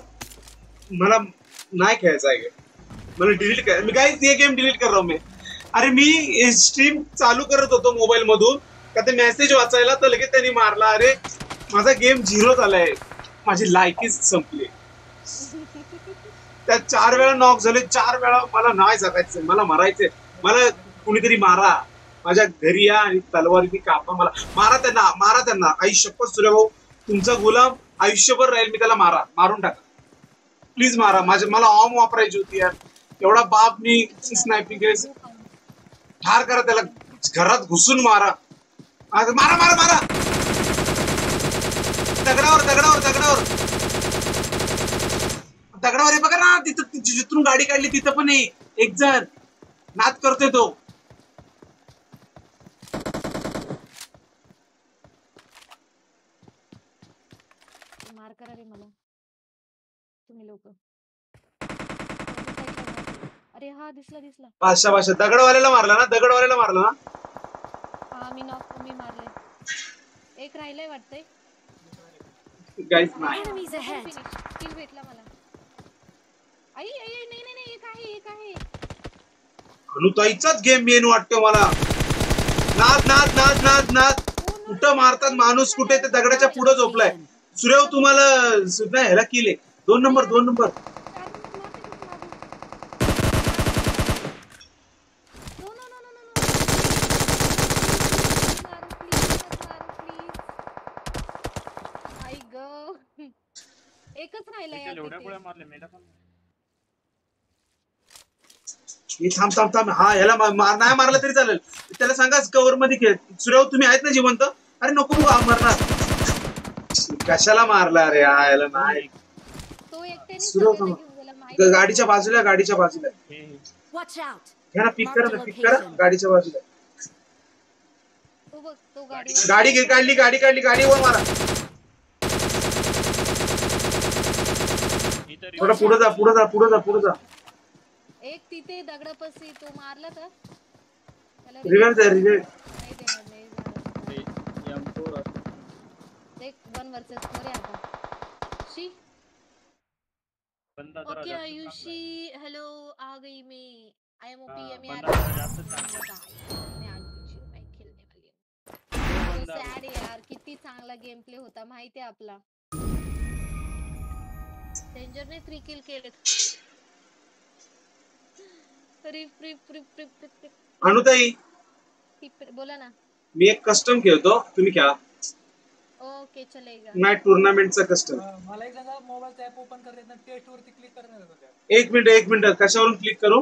मला नाही खेळायचा मला डिलीट कर, मी काय ते गेम डिलीट कर रहा हूँ मैं. अरे, मी स्ट्रीम चालू करत होतो मोबाईल मधून. का ते मेसेज वाचायला तर लगेच त्यांनी मारला. अरे, माझा गेम झिरो झालाय. माझी लायकीच संपली. त्या चार वेळा नॉक झाले चार वेळा मला नाही जगायचं मला मारायचंय. मला कुणीतरी मारा. माझ्या घरी या आणि तलवारीने कापा मला. मारा त्यांना मारा त्यांना. आई शपथ सूर्यभाऊ तुमचा गुलाम आयुष्यभर राहील मी त्याला मारा मारून टाका. प्लीज मारा. माझ्या मला ऑम वापरायची होती यार. एवढा बाप मी स्नायपिंग केली. ठार करा त्याला. घरात घुसून मारा. मारा मारा मारा. दगडावर दगडावर दगडावर. दगडावर हे बघा ना तिथं जिथून गाडी काढली तिथं पण एक जण. नाद करतोय तो. मार करा रे मला. तुम्ही लोक अरे हा दिसला दिसला. पाचशा पाचशा दगडवाल्याला मारला ना? दगडवाल्याला मारला ना? हा मी नॉक मी मारले एक राहिलंय वाटतंय. गाईज नाही. किल भेटला मला. आई आई आई, नाही नाही नाही एक आहे एक आहे अनुताईचाच गेम मेन वाटतो मला नाद नाद नाद नाद नाद कुठं मारतात माणूस कुठे ते दगडाच्या पुढे झोपलाय सूर्यव तुम्हाला सु- नाही ह्याला किले दोन नंबर दोन नंबर आई ग एकच राहिला यार तिथे. मेला पण हे थांब थांब थांब. हा ह्याला मा- मार- नाही मारला तरी चालेल. त्याला सांगा कव्हरमध्ये खेळ. सूर्यव तुम्ही आहेत ना जिवंत? अरे नको बघू, हा मरणार. कशाला मारला अरे हा याला नाही. गाडीच्या बाजूला गाडीच्या बाजूला! घ्या ना पिक करा ना पिक करा. गाडीच्या बाजूला. तो बघ तो गाडीवर गाडी काढली गाडी काढली गाडीवर मारा. मी थोडं पुढे जा पुढे जा पुढे जा पुढे जा. एक तिथे दगडापाशी तो मारला का त्याला नाही देणार नाही M4 असतं. देख वन वर्सेस आहे आता. शी? बंदा ओके आयुषी. हेलो आ गई मैं. आई एम ओपी एम चांगला मैं मैं खेलने वाली हूँ बंदा यार किती चांगला गेम प्ले होता माहिती आहे आपला. डेंजरने थ्री किल केले अनुताई. बोला ना. मी एक कस्टम खेळतो. तुम्ही खेळा. ओके चलेगा नाही टुर्नामेंटचा कस्टम मला एक सांगा मोबाईलचं ऍप ओपन करता येत टेस्ट वरती क्लिक करणार एक मिनिट एक मिनिट. कशावरून क्लिक करू?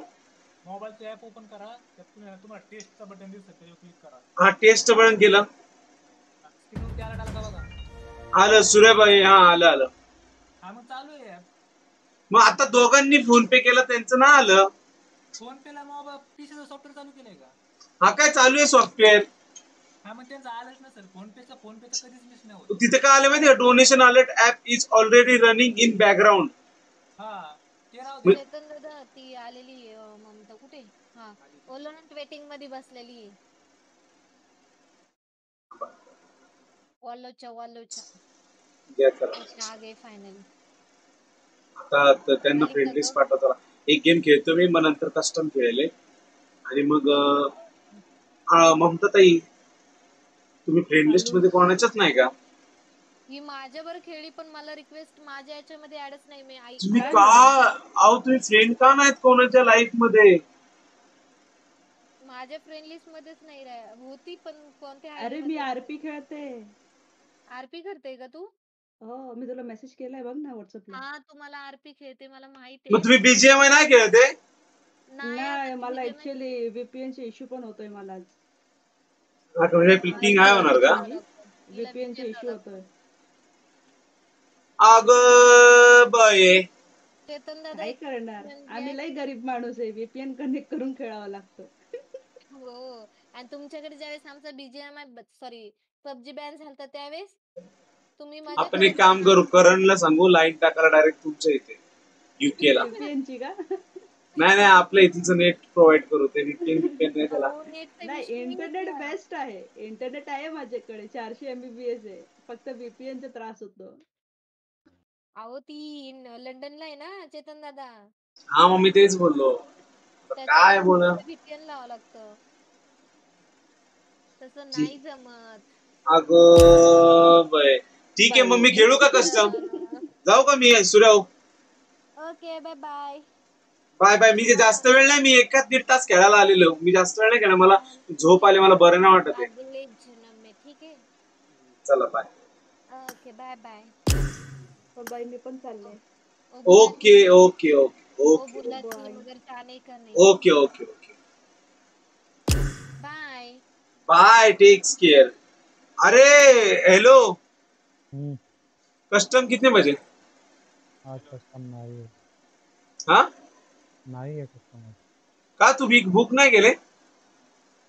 मोबाईलचं ऍप ओपन करा. तुम्हाला टेस्टचं बटन दिसतं क्लिक करा. हा टेस्ट बटन बघा. आलं सूर्यबाई हा आलं आलं. हा मग चालू आहे मग आता दोघांनी फोन पे केला त्यांचं ना आलं. फोन पेला मोबाईल पीसीचं सॉफ्टवेअर चालू केलंय का? हा काय चालू आहे सॉफ्टवेअर हा मग त्यांचं आलंच नसेल फोन पेचा फोन पेचा कधीच मिस नाही होत. तिथे काय आलं माहितीये donation alert app is already running in background हा ते राहू दे. चेतन दादा ती आलेली अं, ममता. कुठे? हा. ओलोनट वेटिंगमध्ये बसलेली आहे. वालोच्या वालोच्या. आ गए फायनली आता त- त्यांना फ्रेंड लिस्ट पाठवतो. एक गेम खेळतो मी मग नंतर कस्टम खेळले. आणि मग हा, ममता ताई तुम्ही फ्रेंड लिस्टमध्ये कोणाच्याच नाही का? ही माझ्यावर खेळली पण मला रिक्वेस्ट माझ्या याच्यामध्ये ऍडच नाही मी आई तुम्ही का? अहो तुम्ही फ्रेंड का नाहीत कोणाच्या लाईफमध्ये? माझ्या फ्रेंड लिस्ट मध्येच नाही रा- होती पण कोणत्या अरे मी आरपी खेळते. आरपी करते का तू? हो मी तुला मेसेज केलाय बघ ना व्हॉट्सअपला हा तुम्हाला आरपी खेळते मला माहीत मग तुम्ही बीजीएमआय नाही खेळते? नाही नाही आता मला BGMI ऍक्च्युली VPN चे इश्यू पण होतोय मला. आता म्हणजे पिंग आहे होणार का? VPN चे इश्यू होतोय. अग बये चेतन दादा काय एक करणार. म्हणजे- आम्ही लई गरीब माणूस आहे. VPN कनेक्ट करून खेळावं लागतं. हो आणि तुमच्याकडे ज्यावेळेस आमचा बीजीएमआय सॉरी पबजी बॅन झालता त्यावेळेस? तुम्ही माझ्या आपण एक काम करू करणला सांगू लाईन टाकायला डायरेक्ट तुमच्या इथे युके ला का? नाही नाही आपल्या इथलचं नेट प्रोव्हाइड करू ते VPN VPN नाही त्याला. अहो, नेट तर नाही विषय इंटरनेट. बेस्ट आहे. इंटरनेट आहे माझ्याकडे चारशे एमबीबीएस आहे. फक्त VPN चा त्रास होतो. अहो ती न- लंडनला आहे ना चेतन दादा? हा मग मी तेच बोललो. आता काय बोला व्हीपीएन लावावं लागतं. तसं नाही जमत. अगं बाय ठीक आहे मग मी खेळू का कस्टम। जाऊ का मी Surya okay bye bye bye bye मी जास्त वेळ नाही मी एकाच दीड तास खेळायला आलेलो. मी जास्त वेळ नाही खेळणार मला झोप आली मला बरं नाही वाटत आहे. चला बाय ओके बाय बाय बाई मी पण चालले. Okay okay okay okay okay okay okay bye bye takes care अरे हेलो हम्म. कस्टम कितने बजे? आज कस्टम नाही आहे. हा? नाही आहे कस्टमर का तू वीक बुक नाही गेले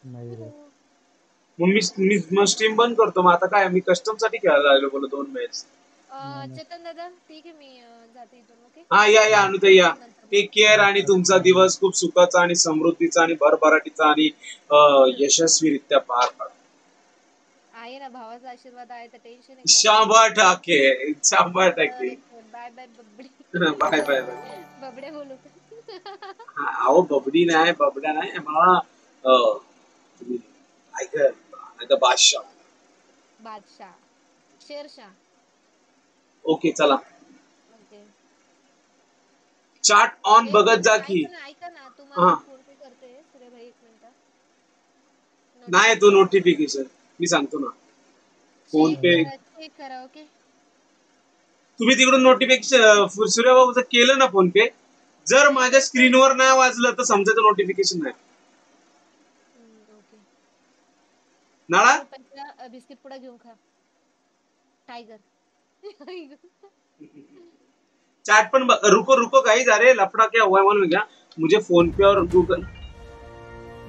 नाही रे. मग मी मी मग स्ट्रीम बंद करतो. मग आता काय मी कस्टमसाठी खेळायला लागलो बोल दोन मॅच अं, चेतन दादा ठीक आहे मी अं, जाते इथून ओके? हा या या अनुताई या. टेक केअर आणि तुमचा दिवस खूप सुखाचा आणि समृद्धीचा आणि भरभराटीचा आणि अं, यशस्वीरित्या पार पाड. आहे ना भावाचा आशीर्वाद आहे तर टेन्शन आहे शंभर टक्के शंभर टक्के बाय बाय बबडी। Bye bye bye. बबडे बोलू हा, अहो बबडी नाही बबड्या नाही मला ऐका तर बादशाह। बादशाह शेरशाह। ओके चला। चार्ट ऑन बघत जा की ऐका ना ना तुम्हाला फ़ोन पे करते सूर्यभाई एक मिनिट। नाही तो नोटिफिकेशन मी सांगतो ना. फोन पे चेक करा ओके. तुम्ही तिकडून नोटिफिकेशन सूर्यबाबूचं केलं ना फोन पे जर माझ्या स्क्रीनवर नाही वाजलं तर समजायचं नोटिफिकेशन नाही. नाळा? रुपयाचा बिस्किट पुडा घेऊन खा. टायगर चैट पण रुको रुको गाइस अरे लफड़ा क्या हुआ है मालूम है क्या? मुझे फोन पे और Google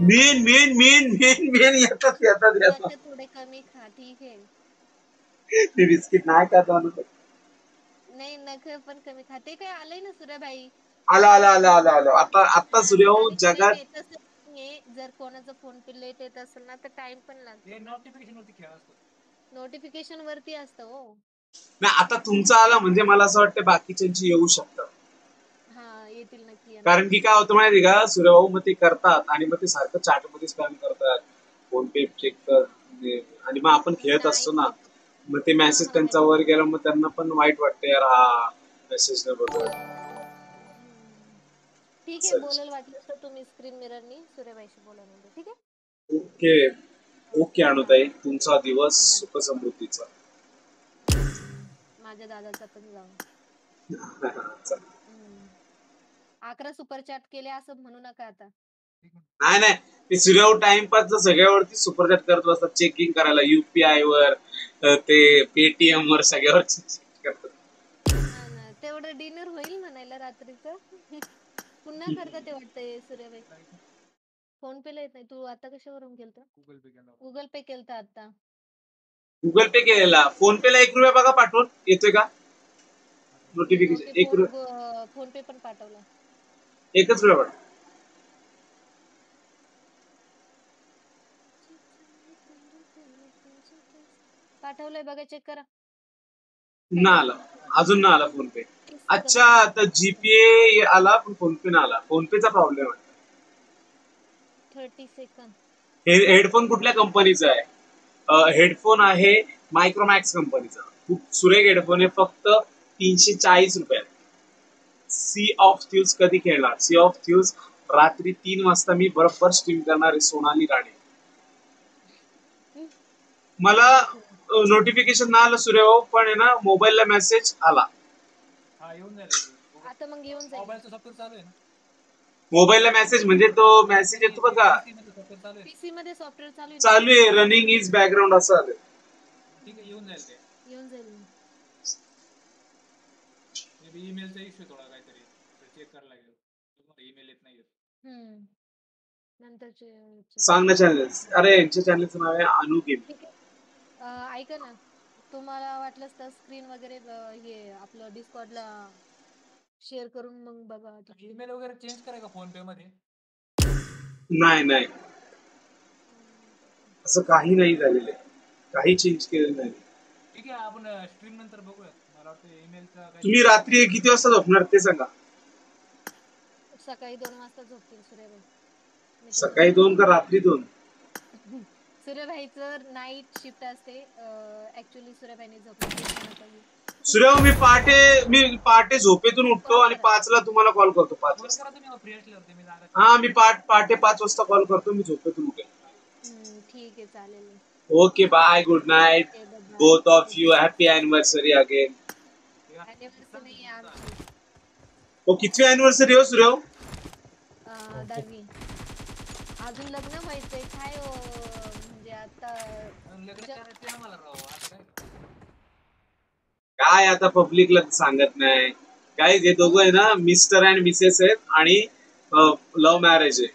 main main main main main येतात येतात येतात. थोडे कमी खा ठीक आहे. मी बिस्किट नाही खात. नाही नख पण कमी खा. ते काय आलंय ना सूर्यभाई आला आला आला आला आला. आता आता सूर्य आणि जगात जर कोणाचा फोन पे लेट येत असेल ना तर टाइम पण लागतो. ते नोटिफिकेशन वरती खेळ असतो. नोटिफिकेशन वरती असतं हो. नाही आता तुमचा आला म्हणजे मला असं वाटतं बाकीच्यांची येऊ शकतात हा येतील नक्की येणार. कारण की काय होतं माहिती का? सूर्यभाऊ मग ते करतात आणि मग ते सारखं चॅटमध्ये स्पॅम करतात. फोन पे चेक कर म्हणजे- आणि मग आपण खेळत असतो ना मग ते मेसेज त्यांचा वर गेला मग त्यांना पण वाईट वाटतं यार हा मेसेज नाही बघत. ठीक आहे. बोलायला वाटलं तर तुम्ही स्क्रीन मिररनी सूर्यबाईशी बोला म्हणजे ठीक आहे? ओके ओके अनुताई तुमचा दिवस सुख समृद्धीचा. माझ्या दादाचा पण. हम्म. अकरा सुपर चॅट केले असं म्हणू नका आता. नाही नाही. ते सूर्यभाऊ टाइमपास सगळ्यावरती सुपरचॅट करत बसतात. चेकिंग करायला युपीआय वर ते पेटीएम वर सगळ्यावर करतात. तेवढं डिनर होईल म्हणायला रात्रीच. पुन्हा करता ते वाटतंय सूर्यबाई फोन पे ला येत नाही. तू आता कशावरून केलत? गुगल पे केला गुगल पे केलत आता. गुगल पे केलेला. फोन पे ला एक रुपया बघा पाठवून. येतोय का? नोटिफिकेशन एक रुपया फोन पे पण पाठवला. एकच रुपया पाठव पाठवलंय बघा चेक करा. ना आला. अजून ना आला फोन पे. अच्छा आता जीपे आला पण फोन पे ना आला. फोन पेचा प्रॉब्लेम आहे. थर्टी सेकंद हेडफोन कुठल्या कंपनीचा आहे? हेडफोन आहे मायक्रोमॅक्स कंपनीचा खूप सुरेख हेडफोन आहे. फक्त तीनशे चाळीस रुपयात. सी ऑफ थ्यूज कधी खेळणार? सी ऑफ थ्यूज रात्री तीन वाजता मी बरोबर स्ट्रीम करणार आहे सोनाली राणे. मला नोटिफिकेशन ना आलं सूर्यभाऊ पण आहे ना मोबाईलला मेसेज आला. हा येऊन जाईल आता मग येऊन जाईल. मोबाईलचं सॉफ्टवेअर चालू आहे ना? मोबाईलला मेसेज म्हणजे तो मेसेज येतो बघा. चालू आहे. पीसी मध्ये सॉफ्टवेअर चालू आहे ना? चालू आहे रनिंग इज बॅकग्राऊंड असं आलं. ठीक आहे येऊन जाईल ते. येऊन जाईल. ईमेलचा इश्यू थोडा काहीतरी चेक करायला लागेल तुम्हाला ईमेल येत नंतरचे सांग ना चॅनल अरे यांच्या चॅनलचं नाव आहे अनु गेम ठीक आहे. अं, ऐका ना. तुम्हाला वाटलंच तर स्क्रीन वगैरे अं, हे आपलं डिस्कॉर्डला शेअर करून मग बघा. ईमेल वगैरे चेंज करायचा फोन पे मध्ये? नाही नाही. असं काही नाही झालेलं आहे. काही चेंज केलेलं नाही. ठीक आहे आपण स्ट्रीम नंतर बघूया मला वाटतं ईमेलचा तुम्ही रात्री किती वाजता झोपणार ते सांगा. सकाळी दोन वाजता झोपतील सूर्यबाई. सकाळी दोन का रात्री दोन? सूर्यबाईचं नाईट शिफ्ट असते. ऍक्च्युली सूर्यबाईने झोपली सूर्य मी पहाटे मी पहाटे झोपेतून उठतो आणि पाचला तुम्हाला कॉल करतो पाच वाजता. हा मी पहाटे पाच वाजता कॉल करतो मी झोपेतून उठेल ठीक आहे चालेल. Okay bye good night both of you happy anniversary again कितवी anniversary हो सूर्य दहावी अजून लग्न व्हायचंय. काय हो म्हणजे आता लग्न करायचं आहे मला राव आता काय? काय आता पब्लिकला सांगत नाही. काय हे दोघं आहे ना मिस्टर अँड मिसेस आहेत आणि लव्ह मॅरेज आहे.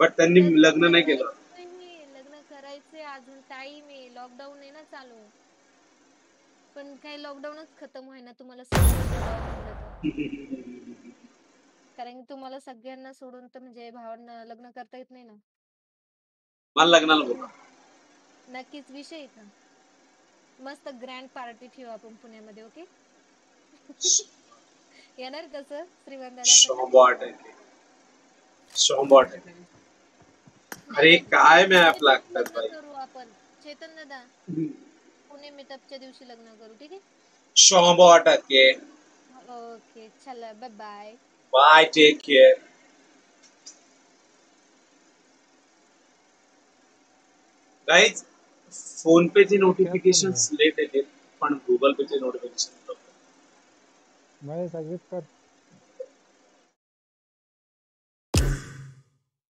बट त्यांनी लग्न नाही केलं. नाही, लग्न करायचंय अजून. टाइम आहे लॉकडाऊन आहे ना चालू. पण काही लॉकडाऊनच खतम होईना तुम्हाला तर. कारण की तुम्हाला सगळ्यांना सोडून तर म्हणजे भावांना लग्न करता येत नाही ना? मला लग्नाला बोला नक्कीच विषय आहे का मस्त ग्रँड पार्टी ठेवू आपण पुण्यामध्ये ओके? येणार कसं श्रीमंत शॉम्बॉट अरे काय मॅप लागतात बाई. करू आपण. चेतन दादा. पुणे मीटअपच्या दिवशी लग्न करू ठीक आहे? शॉम्बॉट ओके चला bye bye bye take care guys phone पेचे notification late येते पण गुगल पेचे नोटिफिकेशन मैं सगळीच कर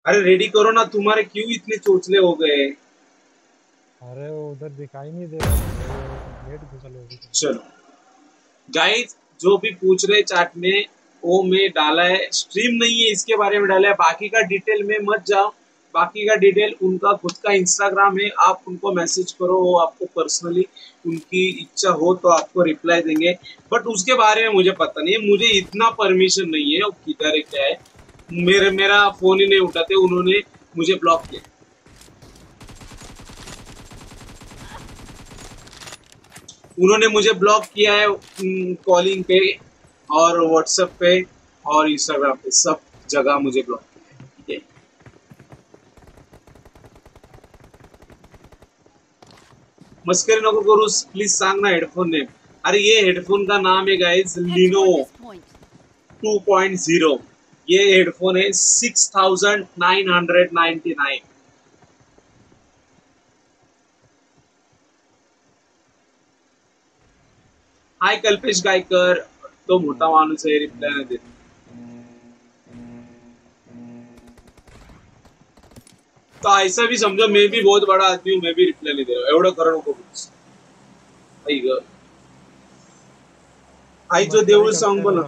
अरे रेडी करो ना तुम्हारे क्यों इतने चोचले हो गए? अरे वो उधर दिखाई नहीं दे रहा। लेट घुसल होगी चलो। गाइस जो भी पूछ रहे चैट में वो मैं डाला है। स्ट्रीम नहीं है, इसके बारे में डाला है। बाकी का डिटेल में मत जाओ। बाकी का डिटेल उनका खुद का इंस्टाग्राम है। आप उनको मैसेज करो, वो आपको पर्सनली उनकी इच्छा हो तो आपको रिप्लाई देंगे। बट उसके बारे में मुझे पता नहीं है। मुझे इतना परमिशन नहीं है। वो किधर है, क्या है? मेरे, मेरा फ़ोन ही नहीं उठाते। उन्होंने मुझे ब्लॉक किया। उन्होंने मुझे ब्लॉक किया है कॉलिंग पे। और व्हाट्सएप पे और इंस्टाग्राम पे सब जगह मुझे ब्लॉक किया है। ठीक है। मस्करी नको करू प्लीज़ सांग ना हेडफोन नेम अरे ये हेडफोन का नाम है गाइस लिनो 2.0 ये हेडफोन है 6999 हाय कल्पेश गायकर तो मोठा माणूस आहे रिप्लाय नाही देत. तो ऐसा भी समझो मैं भी बहुत बड़ा आदमी हूँ मैं भी रिप्लाई नहीं दे रहा एवढं करू नको. आई ग. आईचं देऊळ सॉंग बोला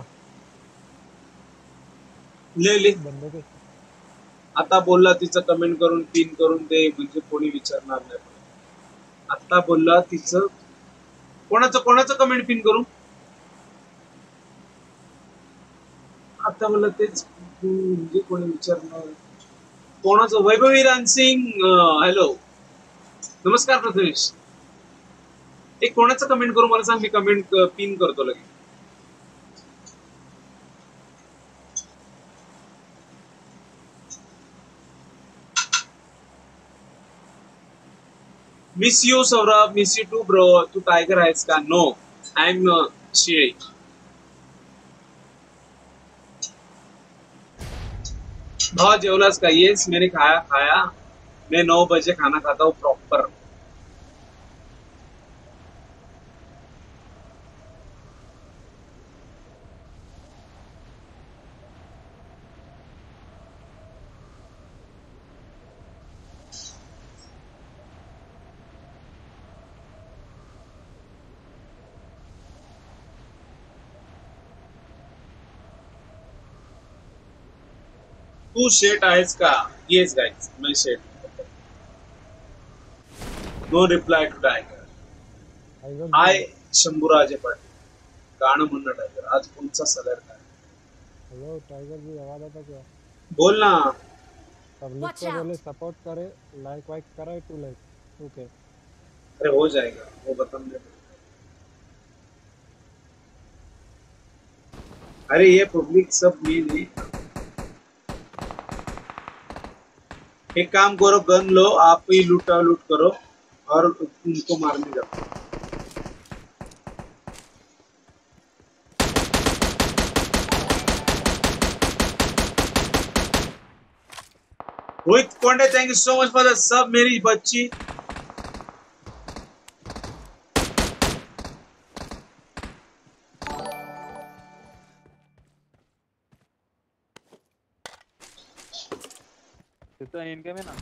ले ले. आता बोलला तिचं कमेंट करून पिन करून दे म्हणजे कोणी विचारणार नाही. आता बोलला तिचं कोणाचं कोणाचं कमेंट पिन करू? आता मला तेच म्हणजे कोणी विचारणार. कोणाचं? वैभवी रानसिंग हॅलो नमस्कार प्रथमेश. एक कोणाचं कमेंट करू? मला सांग मी कमेंट पिन करतो लगेच. Miss you Saurabh miss you too bro तू टायगर आहेस का? नो आय एम शिळे भाव जेवलास का ये मैंने खाया खाया। मैं नौ बजे खाना खाता हूँ प्रॉपर तू शेट आहेस का? येस गाईज मैं शेट no reply to tiger tiger hi Shambhuraje Patil गाणं म्हणणं टायगर आज कोणचा सलर काय? हेलो टाइगर जी आवाज़ आता क्या? बोलना पब्लिक को बोले सपोर्ट करे लाइक वाइक करे टू लाइक ओके अरे हो जाएगा. वो बता दे. अरे ये पब्लिक सब ये नहीं एक काम करो, गन लो, आप ही लूटा, लूट करो और उनको मारने जाओ। Rohit Konde thank you so much for the sub मेरी बच्ची। तिथं इनकम आहे ना।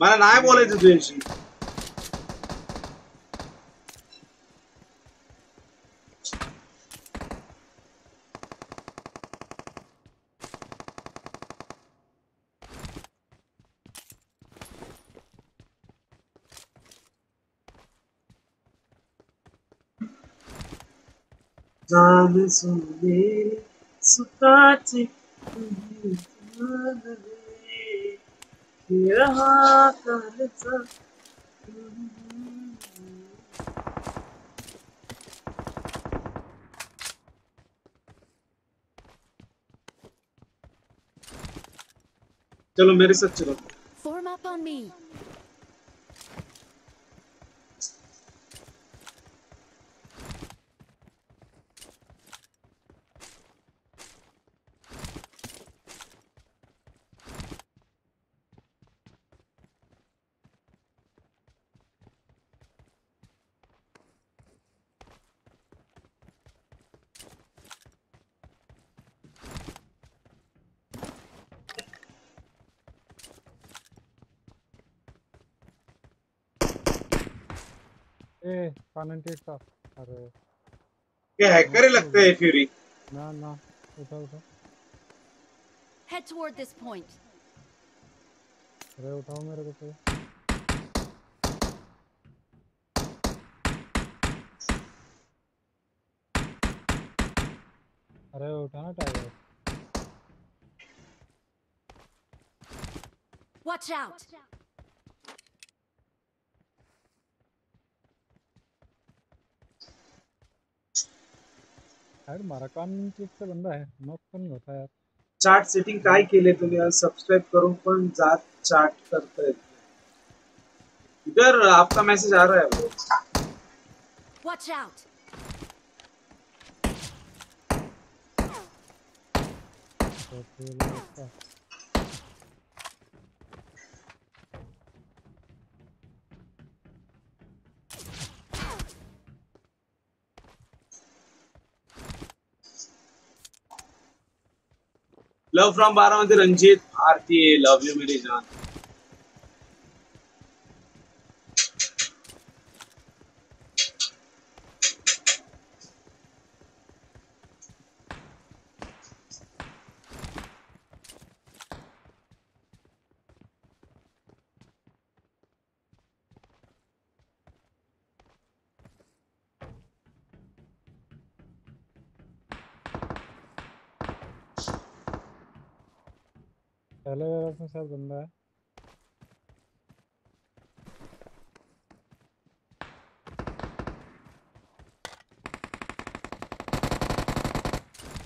मला नाही बोलायचं तुझ्याशी जान सुने सुखाचे जान रे। रहा कर चलो मेरे साथ चलो फॉर्म अप ऑन मी 108 का अरे। ये हैकर हाँ, लगते हैं फ्यूरी ना ना उठा उठा। हेड टुवर्ड दिस पॉइंट अरे उठाओ मेरे को अरे उठाना टाइगर Watch out! यार मारा कानन से बंदा है नॉक तो नहीं होता यार। चार्ट सेटिंग काय केले तुम्ही सबस्क्राइब करून पण जात चार्ट करतायत इधर आपका मैसेज आ रहा है वॉच आउट out. तो फिर love from Baramati Ranjit Aarti love you मेरी जान। पहले में शायद बंदा है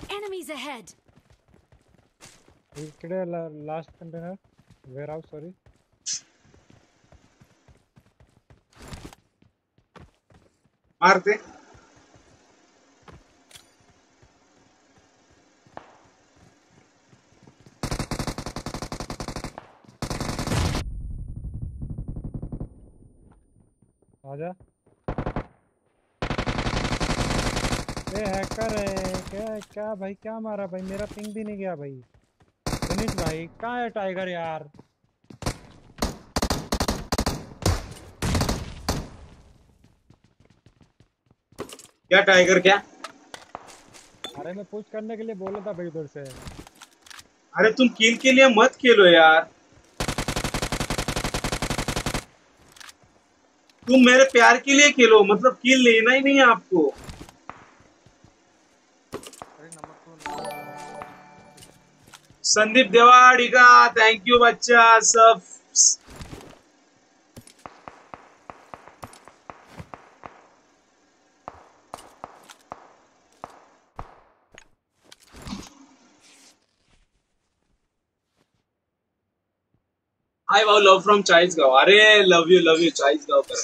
Enemies ahead. इकडे last container warehouse sorry मारते आजा ए हैकर है क्या क्या भाई क्या मारा भाई? मेरा पिंग भी नहीं गया भाई। फिनिश भाई कहाँ है टाइगर यार? क्या टाइगर क्या? अरे मैं पूछ करने के लिए बोला था भाई उधर से। अरे तुम किल के लिए मत खेलो यार। तुम मेरे प्यार के लिए खेलो मतलब किल लेना ही नहीं है आपको। संदीप देवाड़ी का थैंक यू बच्चा, सब हाय भाऊ लव फ्रॉम चाळीसगाव अरे love you love you Chalisgaon कर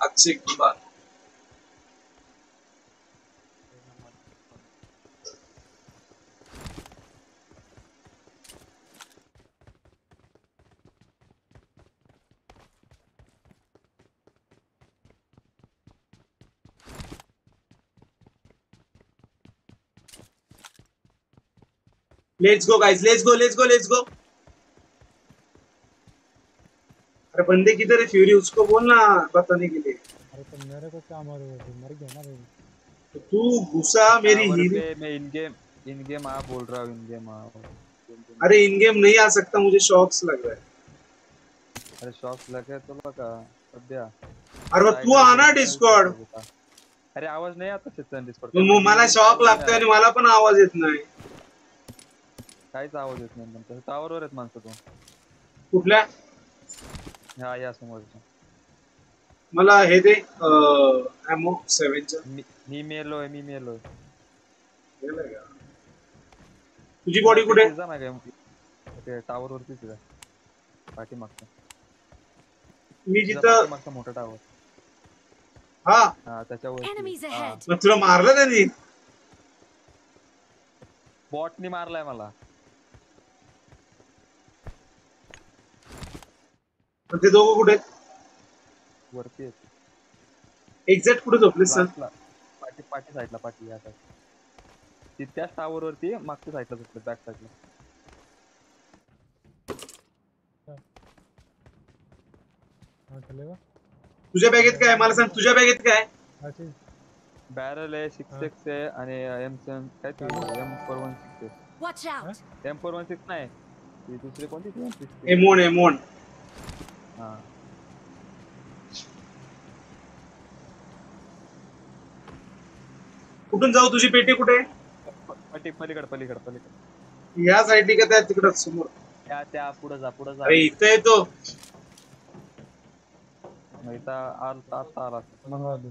Akshay Kumar let's go guys let's go let's go let's go अरे बंदे किधर है फ्यूरी उसको बोलना बताने के लिए। अरे तो मेरे को क्या मारू तू मर गया ना भाई। तो तू घुसा मेरी हीरो मैं इन गेम इन गेम आ बोल रहा हूँ इन गेम आ। अरे इन गेम नहीं आ सकता मुझे शॉक्स लग रहा है। अरे शॉक लगे तुला का सध्या अरे मग तू आना डिस्कॉर्ड अरे आवाज़ नाही आता चेतन डिस्कॉर्ड मग मला शॉक लागतोय आणि मला पण आवाज़ येत नाही। काहीच आवाज़ येत नाही टावर वर आहेत माणसं तो. कुठल्या? ह्या या समोरच्या मला हे दे एमओ सेव्हनच्या मी मी मेलोय मी मेलोय तुझी बॉडी कुठे? जा ना काय? ते टावर वरतीच आहे पाठीमागचं. मी तुझा जिथं पाठीमागचा मोठा टावर हा. हा त्याच्यावर ahead. मग तुला मारलं त्यांनी? बॉटनी मारलाय मला. ते दोघं कुठे? वरती आहेत. एक्झॅक्ट कुठे झोपले सर पाठी पाठी साईडला पाठी या. ती त्याच टावर वरती मागच्या साईडला झोपले बॅक साईडला हाँ तुझ्या बॅगेत काय? मला सांग तुझ्या बॅगेत काय? बॅरल आहे सिक्स एक्स आहे आणि एम सेवन काय ते? एम फोर वन सिक्स आहे. एम फोर वन सिक्स नाही. दुसरी कोणती? ती M16? एमोन एमोन हा कुठून जाऊ तुझी पेटी कुठे? आहे? पटी पलीकड पलीकड पलीकड. या साईडनी का त्या तिकडं समोर? त्या त्या पुढे जा पुढे जा. अरे इथं येतो. मग इथं आल आता आला मंगा दो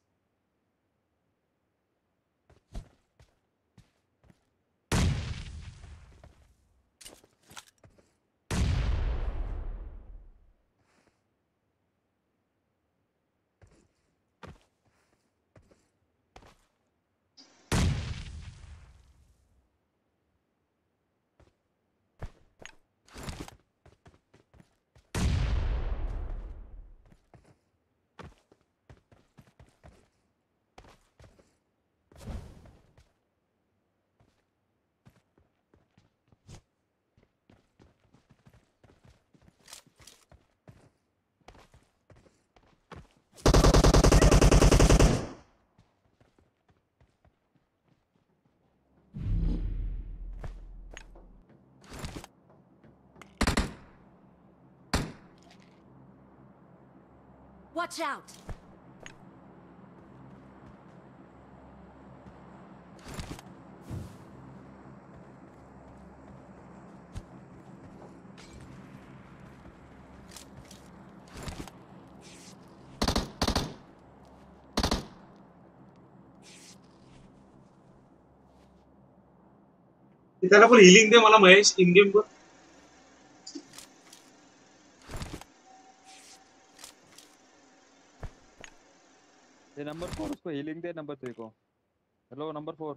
Watch out! त्याला पण हिलिंग दे मला महेश इन गेम वर नंबर फोर उसको हीलिंग दे नंबर थ्री को। हेलो नंबर फोर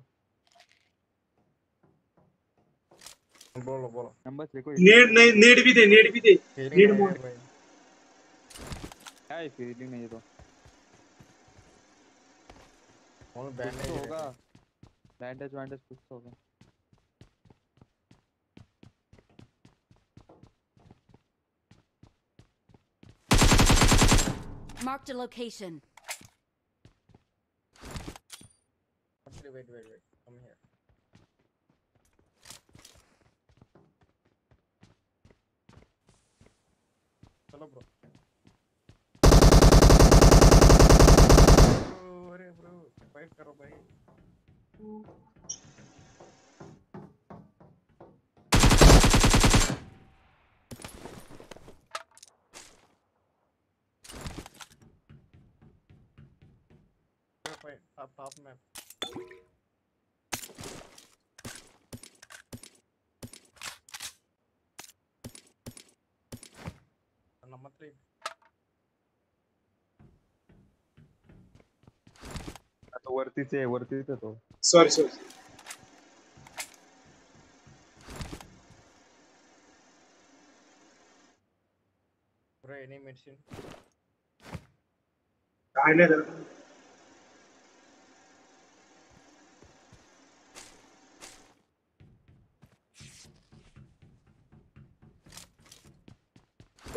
बोलो बोलो। नंबर थ्री को नेट नहीं नेट भी दे नेट भी दे। है मोड क्या है हीलिंग नहीं है तो। और बैंडेज तो होगा। बैंडेज वैंडेज कुछ तो होगा। Marked a location. Actually, wait, wait, wait. Come here. चलो ब्रो अरे ब्रो फाइट करो भाई टॉप टॉप मैप वरतीच आहे वरतीच आहे तो. Sorry sorry bro any medicine काय नाही त्याला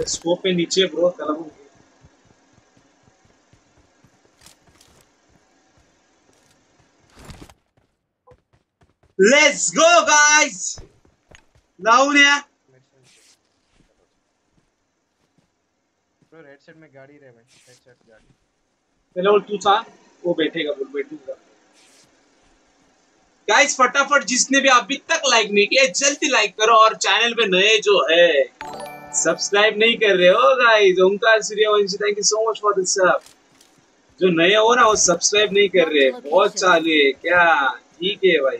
स्कोप पे नीचे ब्रो घे. लेट्स गो गाइस लावून या ब्रो साइड में गाड़ी रहे भाई साइड गाड़ी। बोल तू सांग वो बैठेगा बोल बैठूँगा। गाइस फटाफट जिसने भी अभी तक लाइक नहीं किया जल्दी लाइक करो और चैनल पे नए जो है। सब्सक्राइब नहीं कर रहे हो guys Omkar Suryavanshi thank you so much for this sub जो नए हो ना वो सब्सक्राइब नहीं कर रहे. बहुत चालू है. क्या? ठीक है भाई.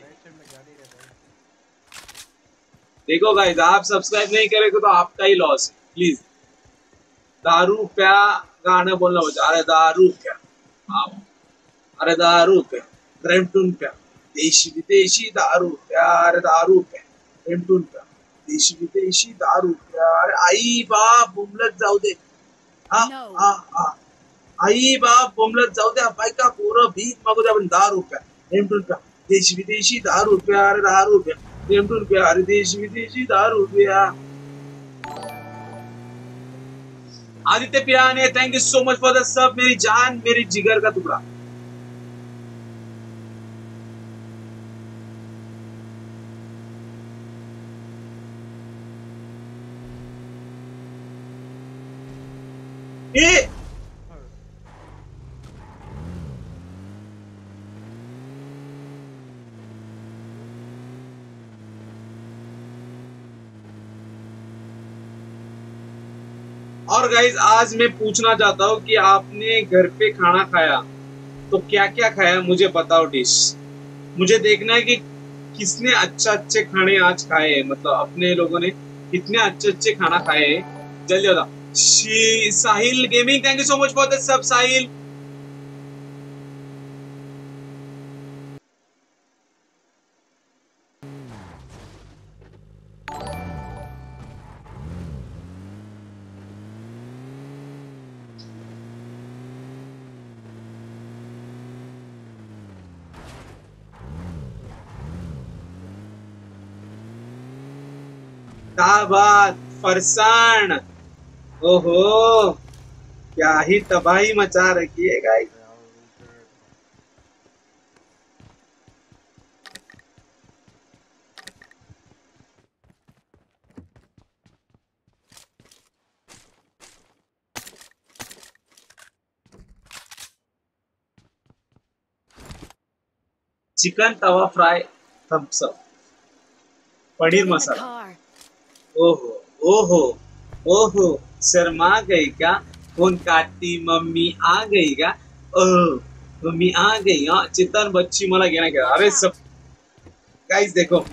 देखो गाइस आप सब्सक्राइब नहीं करेंगे तो आपका ही लॉस है. प्लीज़ दारू प्या गाना बोलना होतं अरे दारू प्या. आप अरे दारू प्या. ब्रॅम्पटून प्या. देशी विदेशी दारू प्या. अरे दारू प्या. ब्रॅम्पटून प्या. देशी विदेशी दारू प्या अरे आई बाप बोंबलत जाऊ दे हा हा हा आई बाप बोंबलत जाऊ द्या बायका पोरं भीक मागू द्या पण दारू प्या ब्रॅम्पटून प्या देशी विदेशी दारू प्या अरे दारू प्या ब्रॅम्पटून प्या अरे देशी विदेशी दारू प्या Aditya Pirane thank you so much for the sub मेरी जान, मेरी जिगर का टुकड़ा। ए और गाइज़ आज मैं पूछना चाहता हूँ कि आपने घर पे खाना खाया? तो क्या क्या खाया? मुझे बताओ डिश मुझे देखना है कि किसने अच्छा अच्छे खाने आज खाए हैं? मतलब अपने लोगों ने कितने अच्छे अच्छे खाना खाए हैं? जल्दी बताओ। Sahil gaming thank you so much for the sub Sahil Farsan. ओहो क्या ही तबाही मचा रखी है guys chicken tawa fry Thums Up paneer masala. ओहो ओहो. ओहो शर्मा गई क्या? फ़ोन काटती मम्मी आ गई का ओह मम्मी आ गई हाँ चितन बच्ची मला घेना क्या अरे सब गाइस देखो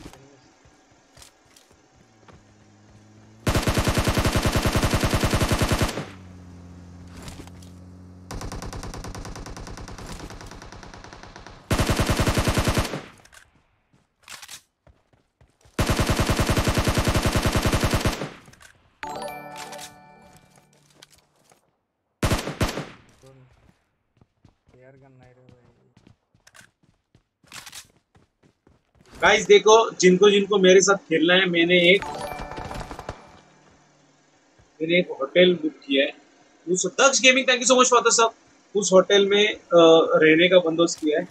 गाइस देखो, जिनको जिनको मेरे साथ खेलना है, मैंने एक मैंने एक होटल बुक किया है। उस Daksh gaming thank you so much for sub उस होटल में रहने का बंदोबस्त किया है।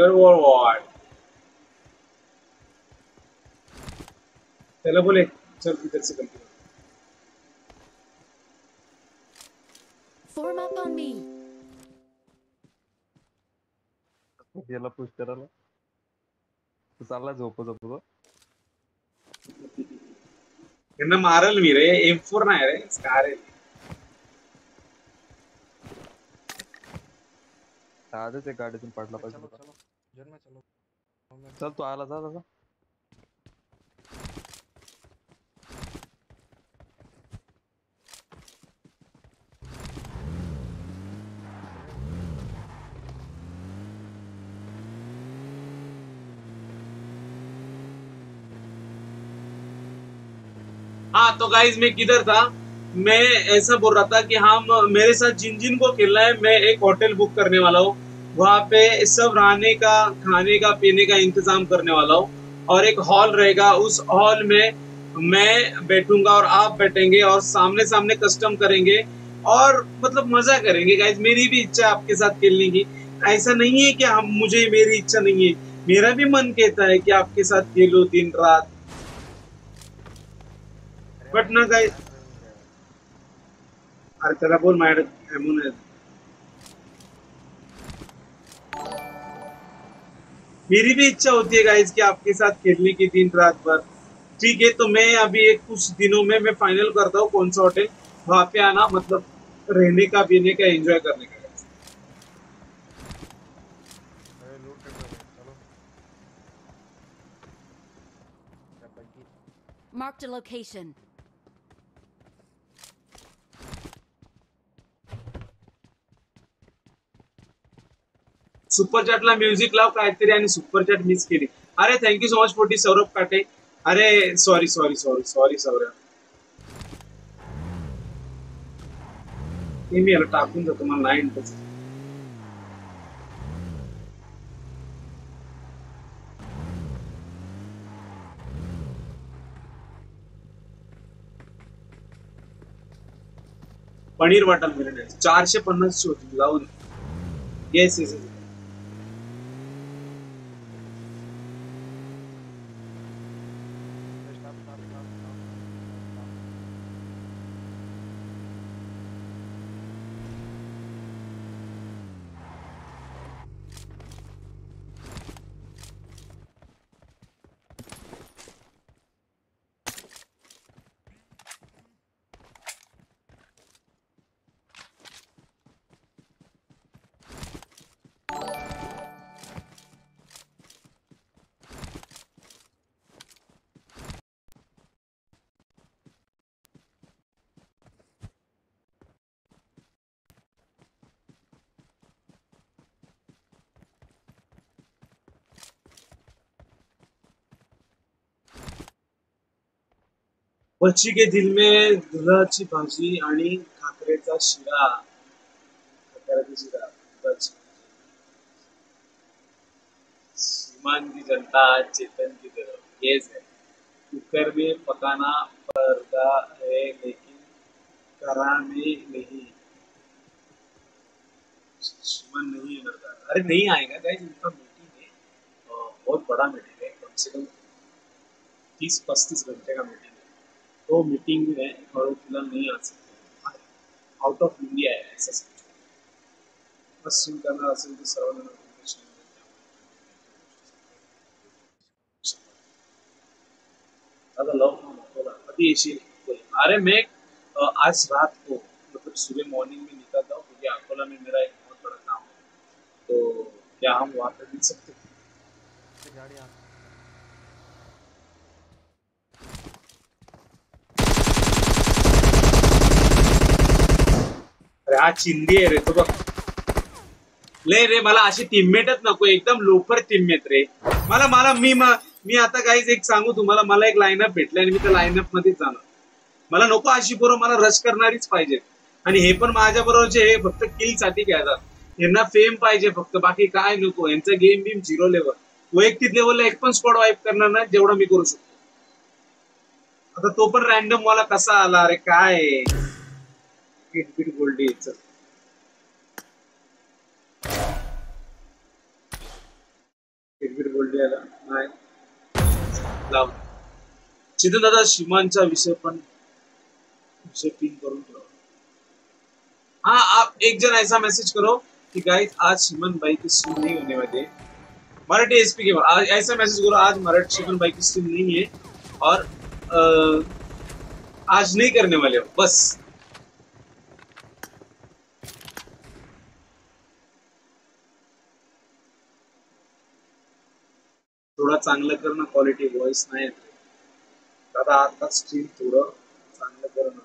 कर और वॉट चलो बोले चल इधर से continue Form up on me. याला पुश करायला. तू चालला झोप झोप त्यांना मारल मी रे एम फोर नाही रे स्कार आहे. आजच एक गाडीतून पडला चलो पाहिजे में चलो। चल तू आला जा जा हाँ तो गाइज़ मैं किधर था? मैं ऐसा बोल रहा था कि हम मेरे साथ जिन जिन को खेलना है मैं एक होटल बुक करने वाला हूँ। वहाँ पे सब रहने का, खाने का, पीने का इंतज़ाम करने वाला हूँ। और एक हॉल रहेगा, उस हॉल में मैं बैठूँगा और आप बैठेंगे और सामने सामने कस्टम करेंगे और मतलब मज़ा करेंगे। गाइज़ मेरी भी इच्छा है आपके साथ खेलने की। ऐसा नहीं है कि हम, मुझे मेरी इच्छा नहीं है। मेरा भी मन कहता है कि आपके साथ खेलो दिन रात। बट ना गाइज़ अरे त्याला बोल एमून आहे मेरी भी इच्छा होती है गाइज़ कि आपके साथ खेलने की दिन रात भर ठीक है तो मैं अभी एक कुछ दिनों में, मैं फाइनल करता हूँ कौन सा होटल वहाँ पे आना मतलब रहने का, पीने का एंजॉय करने का Marked a location. सुपर चॅटला म्युझिक लाव काहीतरी आणि सुपर चॅट मिस केली. अरे thank you so much forty Saurabh Kate. अरे sorry sorry sorry sorry Saurabh. मी याला टाकून जातो मला नाही इंटरेस्ट पनीर वाटल मिळणार चारशे पन्नास होती लावून. येस येस येस बच्ची के दिल में दुधाची भाजी आणि खाकरेचा शिरा. खाकराचा शिरा, दुधाची की जनता चेतन की तरफ़ ये है कुकर में पकाना पड़ता है लेकिन कराने नहीं. सुमन नहीं लड़का अरे नहीं आएगा गाइस उनका मीटिंग है बहुत बड़ा मीटिंग है कम से कम तीस पस्तीस घंटे का मीटिंग तो मीटिंग में और फ़िलहाल नहीं आ सकते। आउट ऑफ़ इंडिया है, ऐसा समझो बस सुन करना notification येईल त्यामुळे. दादा लव बोला। कधी येशील बोला अरे मैं आज रात को मतलब सुबह मॉर्निंग में निकलता हूँ क्योंकि अकोला में मेरा एक बहुत बड़ा काम है। तो क्या हम वहाँ पे मिल सकते हैं? हा चिंदी आहे रे तो बघ. लय रे मला अशी टीममेटच नको एकदम लोफर टीममेट रे. मला मला मी म- मी आता काहीच एक सांगू तुम्हाला मला एक लाईनअप भेटलाय आणि मी त्या लाईनअपमध्ये जाणार. मला नको अशी पोरं मला रश करणारीच पाहिजे. आणि हे पण माझ्या बरोबरचे हे फक्त किलसाठी खेळतात. यांना फेम पाहिजे फक्त बाकी काय नको. यांचा गेम बिम झिरो लेवल वैयक्तिक लेवलला एक पण स्कॉड वाईप करणार ना जेवढं मी करू शकतो. आता तो पण रॅन्डम मला कसा आला? अरे काय? आला नाही लाव चितन दादा विषय विषय पिन हाँ आप एक जन ऐसा मैसेज करो कि गाइस आज शिमन भाई की स्ट्रीम नहीं होने वाली है। मराठी एसपी के आज ऐसा मैसेज करो आज मराठी भाई की स्ट्रीम नहीं है और अ, आज नहीं करने वाले हो। बस। थोडा चांगलं कर ना क्वालिटी व्हॉइस नाही दादा, आता स्ट्रीम थोडं चांगलं कर ना.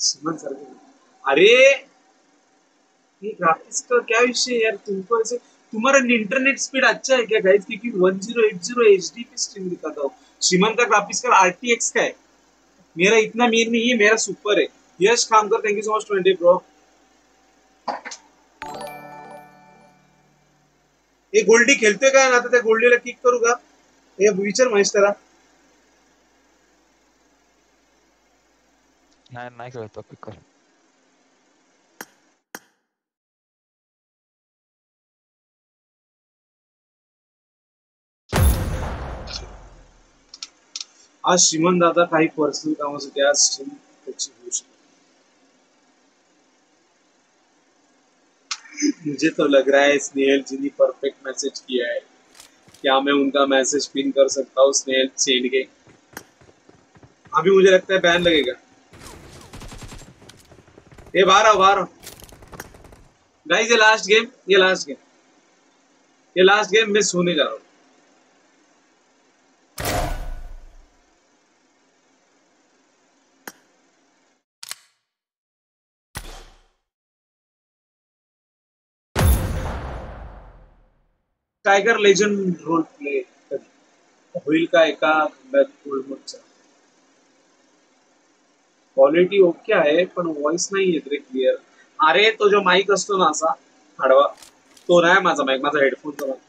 सुमन सर अरे ये ग्राफिक्स का क्या विषय यार? तुमको ऐसे तुम्हारा इंटरनेट स्पीड अच्छा है क्या गाइस क्योंकि 1080 एचडी पे स्ट्रीम दिखाता हूँ श्रीमन का ग्राफिक्स का आरटीएक्स का है? मेरा इतना मीर नहीं है, मेरा सुपर है. यश काम कर thank you so much twenty bro हे गोल्डी खेळतोय काय ना आता त्या गोल्डीला किक करू का हे विचार महेश त्याला नाही नाही खेळतो पिकर आज श्रीमंत दादा काही पर्सनल कामासाठी आज त्याची होऊ शकते मुझे तो लग रहा है स्नेहल जी ने परफेक्ट मैसेज किया है। क्या मैं उनका मैसेज पिन कर सकता हूँ स्नेहल चेन के? अभी मुझे लगता है बैन लगेगा। ये बाहर आओ बाहर आओ। गाइस ये लास्ट गेम ये लास्ट गेम ये लास्ट गेम मिस होने जा रहा हूँ। टायगर लेजंड रोल प्ले होईल का एका गोल्ड मोडचा क्वालिटी ओके आहे, पण व्हॉइस नाही येत रे क्लिअर अरे तो जो माईक असतो ना असा, आडवा तो नाही माझा माईक माझा हेडफोनचा माईक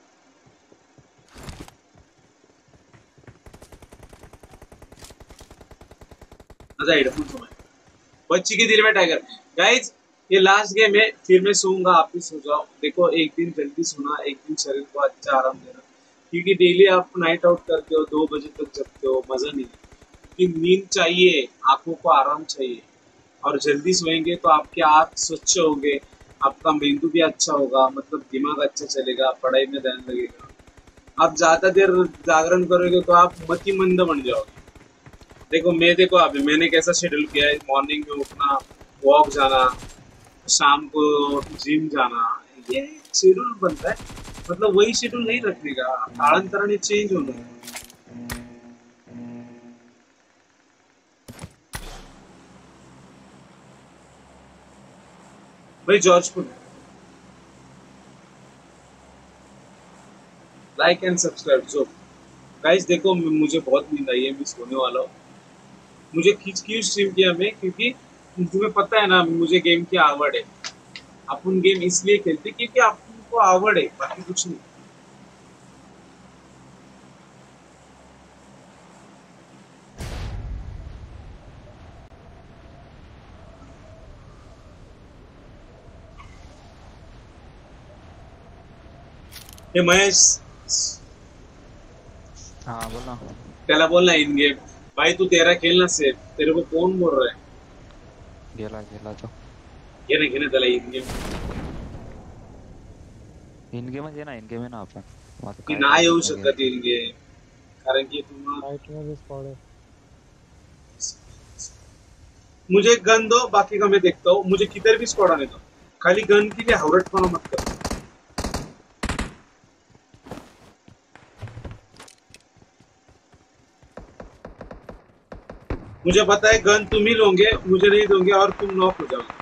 माझा हेडफोनचा माईक बच्ची की दिल में टाइगर गाइज़ ये लास्ट गेम है, फिर मैं सोऊँगा आप भी सो जाओ देखो, एक दिन जल्दी सोना, एक दिन शरीर को अच्छा आराम देना। क्योंकि डेली आप नाइट आउट करते हो, दो बजे तक जगते हो, मज़ा नहीं कि नींद चाहिए, आँखों को आराम चाहिए। और जल्दी सोएँगे तो आपके आँख स्वच्छ होंगे, आपका मेंदू भी अच्छा होगा मतलब दिमाग अच्छा चलेगा, पढ़ाई में ध्यान लगेगा। आप ज़्यादा देर जागरण करोगे तो आप मतिमंद बन जाओगे। देखो, मैं देखो अभी, मैंने कैसा शेड्यूल किया है मॉर्निंग में उठना वॉक जाना शाम को जिम जाना, ये शेड्यूल बनता है। मतलब वही शेड्यूल नहीं रखने का कालांतराने चेंज होना है। भाई जॉर्जपुर लाइक एंड सब्सक्राइब जो गाइस देखो, मुझे बहुत नींद आई है, मैं सोने वाला हूँ। मुझे खींच क्यों स्ट्रीम किया मैं, क्योंकि तुम्हें पता है ना मुझे गेम की आवड़ है। अपन गेम इसलिए खेलते क्योंकि आपको आवड़ है बाकी कुछ नहीं। हे महेश। हाँ बोल। त्याला बोल ना इन गेम भाई तू तेरा खेलना से तेरे को कौन बोल रहा है? गेला गेला तो। ये नहीं घे चले त्याला इन गेम इन गेम म्हणजे ना इन गेम आहे ना आपण की काय नाही येऊ शकत इन गेम कारण की तुम्हाला राइट में भी स्क्वाड है। मुझे गन दो बाकी का मैं देखता हूँ। मुझे किधर भी स्क्वाड आने दो। खाली गन के लिए हावरटपना मत करो। मुझे पता है गन तुम ही लोगे, मुझे नहीं दोगे और तुम नॉक हो जाओगे।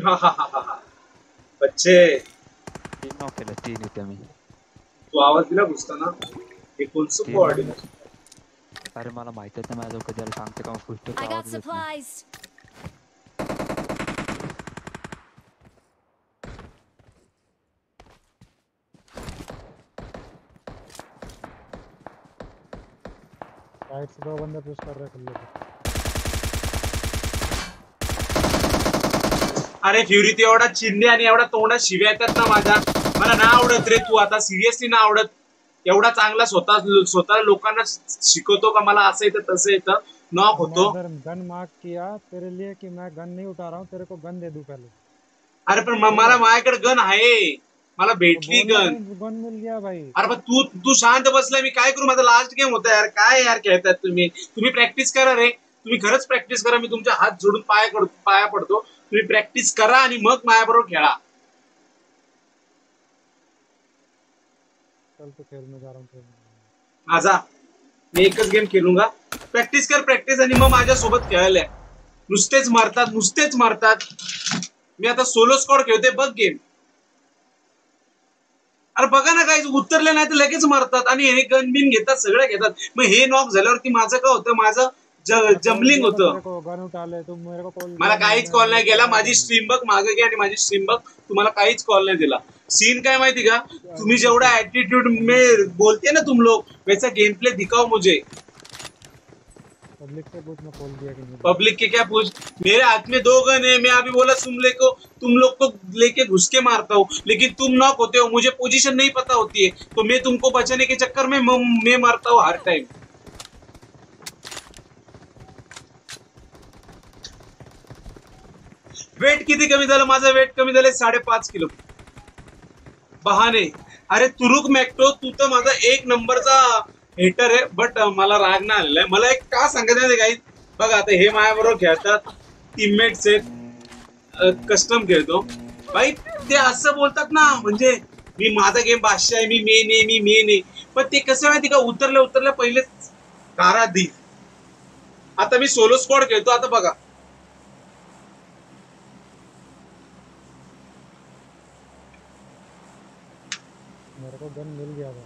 बच्चे। तीन केलं तीन इथे मी तू आवाज़ दिला घुसताना हे? तीन कोऑर्डिनेट अरे मला माहितच नाही माझं कधी आलं सांगते का फुस्ट I got supplies. साइड से दो बंदे पुश कर रहे हैं। खुले पे अरे फ्युरी ते एवढा चिंदे आणि एवढा तोंडात शिव्या येतात ना माझ्या. मला ना आवडत रे तू आता सिरियसली ना आवडत. एवढा चांगला स्वतः स्वतः लोकांना शिकवतो का मला असं येतं तसं येतं. नॉक होतो. गन मार्क किया तेरे लिए कि मैं गन नहीं उठा रहा हूँ तेरे को गन दे दूं पहले। अरे पण मला माझ्याकडे गन आहे. मला भेटली गन गन. मिल गया भाई. अरे पण तू तू शांत बसलाय मी काय करू? माझा लास्ट गेम होता यार. काय यार खेळतायत तुम्ही? तुम्ही प्रॅक्टिस करा रे. तुम्ही खरंच प्रॅक्टिस करा. मी तुमच्या हात जोडून पाया पाया पडतो. तुम्ही प्रॅक्टिस करा आणि मग माझ्याबरोबर खेळा. माझा मी एकच गेम खेळूंगा. प्रॅक्टिस कर प्रॅक्टिस आणि मग माझ्यासोबत खेळायला. नुसतेच मारतात नुसतेच मारतात. मी आता सोलो स्कॉड खेळते बघ गेम अरे बघा ना काही उतरले नाही तर लगेच मारतात आणि हे गन बिन घेतात सगळं घेतात. मग हे नॉक झाल्यावरती माझं काय होतं? माझं जमलिंग होतं. गन मेरे को कॉल मला काहीच कॉल नाही केला. माझी स्ट्रीम बघ मागे घे आणि माझी स्ट्रीम बघ. तुम्हाला काहीच कॉल नाही दिला. सीन काय माहिती का? तुम्ही जेवढा ऍटिट्यूड में बोलते ना तुम लोग वैसा गेम प्ले दिखाओ मुझे. पब्लिक से पूछ मैं कॉल दिया कि नहीं? पब्लिक के क्या पूछ मेरे हाथ में दो गन है मैं अभी बोला तुम ले को तुम लोग को लेके घुस के मारता हूँ। लेकिन तुम नॉक होते हो मुझे पोजीशन नहीं पता होती है। तो मैं तुमको बचाने के चक्कर में मैं मारता हूँ हर टाइम वेट किती कमी झालं? माझं वेट कमी झालं साडेपाच किलो. बहाने अरे तुरुक मॅक्टो. तू तर माझा एक नंबरचा हेटर आहे. बट मला राग नाही आलेला आहे. मला एक का सांगायचं नाही काही. बघा आता हे माझ्याबरोबर खेळतात. टीममेट्स आहेत. कस्टम खेळतो. भाई ते असं बोलतात ना म्हणजे मी माझा गेम बादशाह आहे. मी मेन आहे मी मेन आहे पण ते कसं माहिती का? उतरल्या उतरल्या पहिलेच कारा दी. आता मी सोलो स्क्वॉड खेळतो. आता बघा. को गन मिल गया था।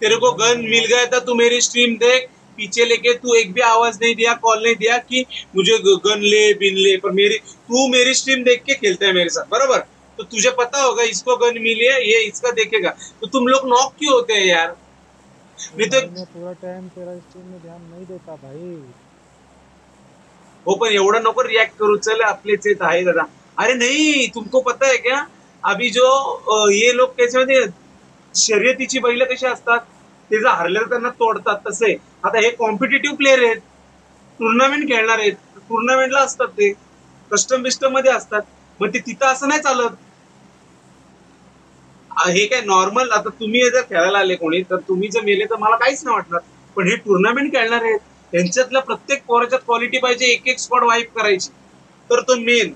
तेरे को गन मिल गया था तू मेरी स्ट्रीम देख पीछे लेके तू एक भी आवाज़ नहीं दिया कॉल नहीं दिया कि मुझे गन ले बिन ले पर मेरी तू मेरी स्ट्रीम देख के खेलता है मेरे साथ बराबर? तो तुझे पता होगा इसको गन मिली है ये इसका देखेगा। तो तुम लोग नॉक क्यों होते हैं यार? नहीं तो पूरा टाइम तेरा स्ट्रीम में ध्यान नहीं देता भाई। हो पण एवढं नको रिएक्ट करू चल आपलेच येत आहे दादा। अरे नहीं तुमको पता है क्या? अभी जो ये लोग कैसे माहिती आहे? शर्यतीची बैल कशी असतात ते जर हरले तर त्यांना तोडतात तसे. आता हे कॉम्पिटेटिव्ह प्लेअर आहेत टुर्नामेंट खेळणार आहेत टुर्नामेंटला असतात ते कस्टम बिस्टममध्ये असतात मग ते तिथं असं नाही चालत. हे काय नॉर्मल आता तुम्ही जर खेळायला आले कोणी तर तुम्ही जर मेले तर मला काहीच नाही वाटणार. पण हे टुर्नामेंट खेळणार आहेत त्यांच्यातल्या प्रत्येक पोराच्यात क्वालिटी पाहिजे एक एक स्पॉट वाईप करायची. तर तो मेन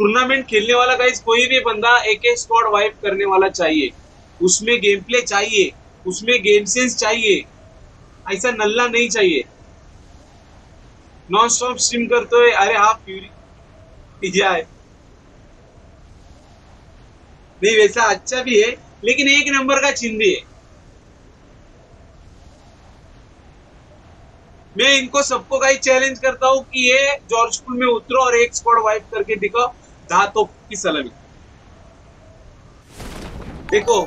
टूर्नामेंट खेलने वाला गाइस कोई भी बंदा एक एक स्क्वाड वाइप करने वाला चाहिए। उसमें गेम प्ले चाहिए, उसमें गेम सेंस चाहिए। ऐसा नल्ला नहीं चाहिए। नॉन स्टॉप स्ट्रीम करतोय अरे हा ये है। नहीं, वैसा अच्छा भी है, लेकिन एक नंबर का चिंदी है। मैं इनको सबको का चैलेंज करता हूँ कि ये जॉर्ज स्कूल में उतरो और एक स्क्वाड वाइप करके दिखाओ। दांतों की सलामी देखो,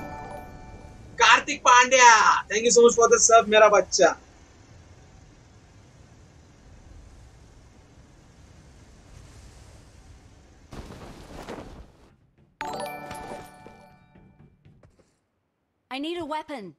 Kartik Pandya thank you so much for the sub मेरा बच्चा I need a weapon.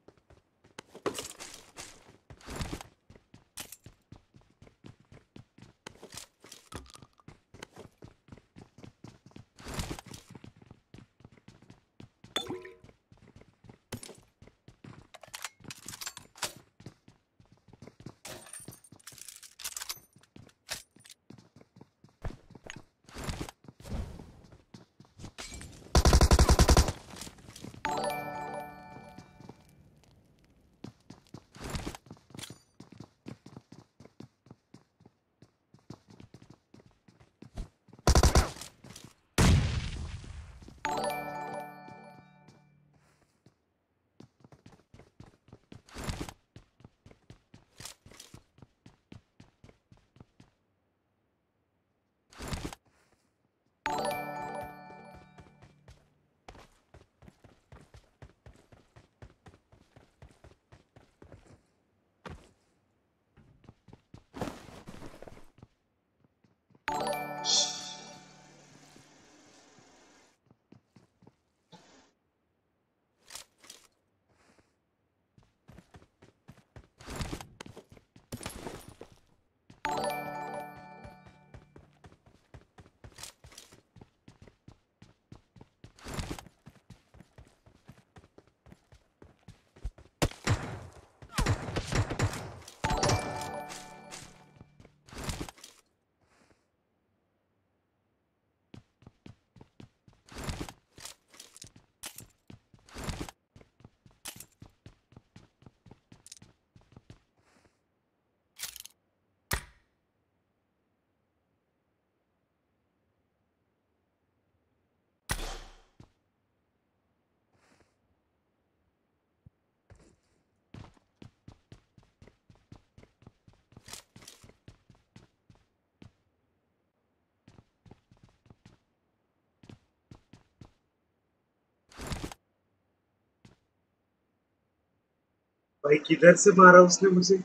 भाई किधर से मारा उसने मुझे?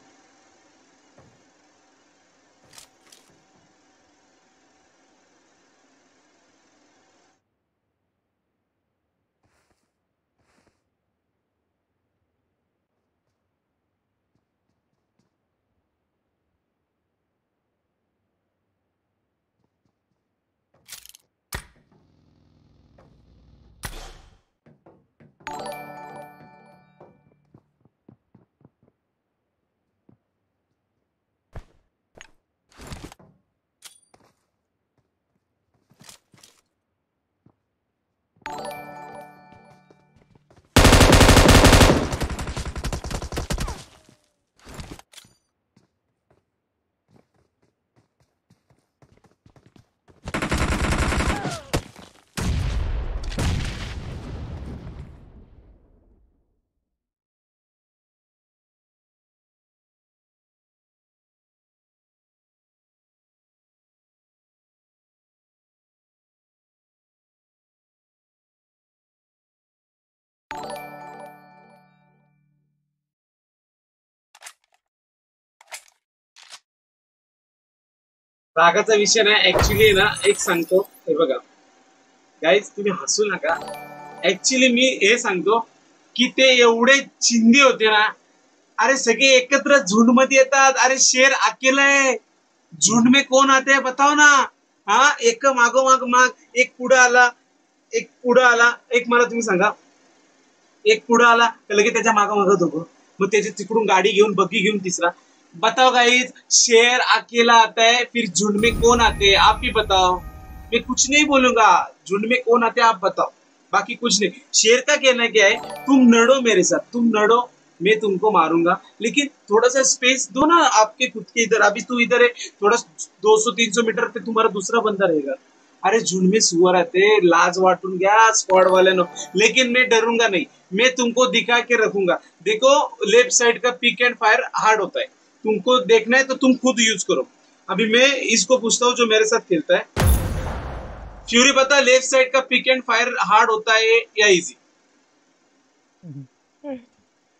रागाचा विषय नाही ऍक्च्युली ना एक सांगतो हे बघा. गाईज तुम्ही हसू नका. ऍक्च्युली मी हे सांगतो की ते एवढे चिंदी होते ना अरे सगळे एकत्र झुंडमध्ये येतात अरे शेर अकेला आहे. झुंड में कोण आते बताव बताओ ना. हा एक मागो माग माग एक पुढे आला एक पुढे आला एक मला तुम्ही सांगा. एक पुढे आला लगेच त्याच्या मागोमाग मागं दोघं मग त्याच्या तिकडून गाडी घेऊन बग्गी घेऊन तिसरा. बताओ गाइस शेर अकेला आता है, फिर झुंड में कौन आते हैं? आप भी बताओ। मैं कुछ नहीं बोलूँगा। झुंड में कौन आते हैं, आप बताओ। बाकी कुछ नहीं। शेर का कहना क्या है? तुम नड़ो मेरे साथ, तुम नड़ो, मैं तुमको मारूँगा। लेकिन थोड़ा सा स्पेस दो ना आपके खुद के इधर। अभी तू इधर है, थोड़ा 200-300 मीटर पे तुम्हारा दूसरा बंदा रहेगा। अरे झुंड में सुअर आते लाज वाटून घ्या स्क्वाड नो। लेकिन मैं डरूँगा नहीं। मैं तुमको दिखा के रखूँगा। देखो लेफ़्ट साइड का पिक एंड फायर हार्ड होता है। तुमको देखना है तो तुम खुद यूज़ करो। अभी मैं इसको पूछता हूँ जो मेरे साथ खेलता है। फ्यूरी पता लेफ़्ट साइड का पिक एंड फायर हार्ड होता है या इजी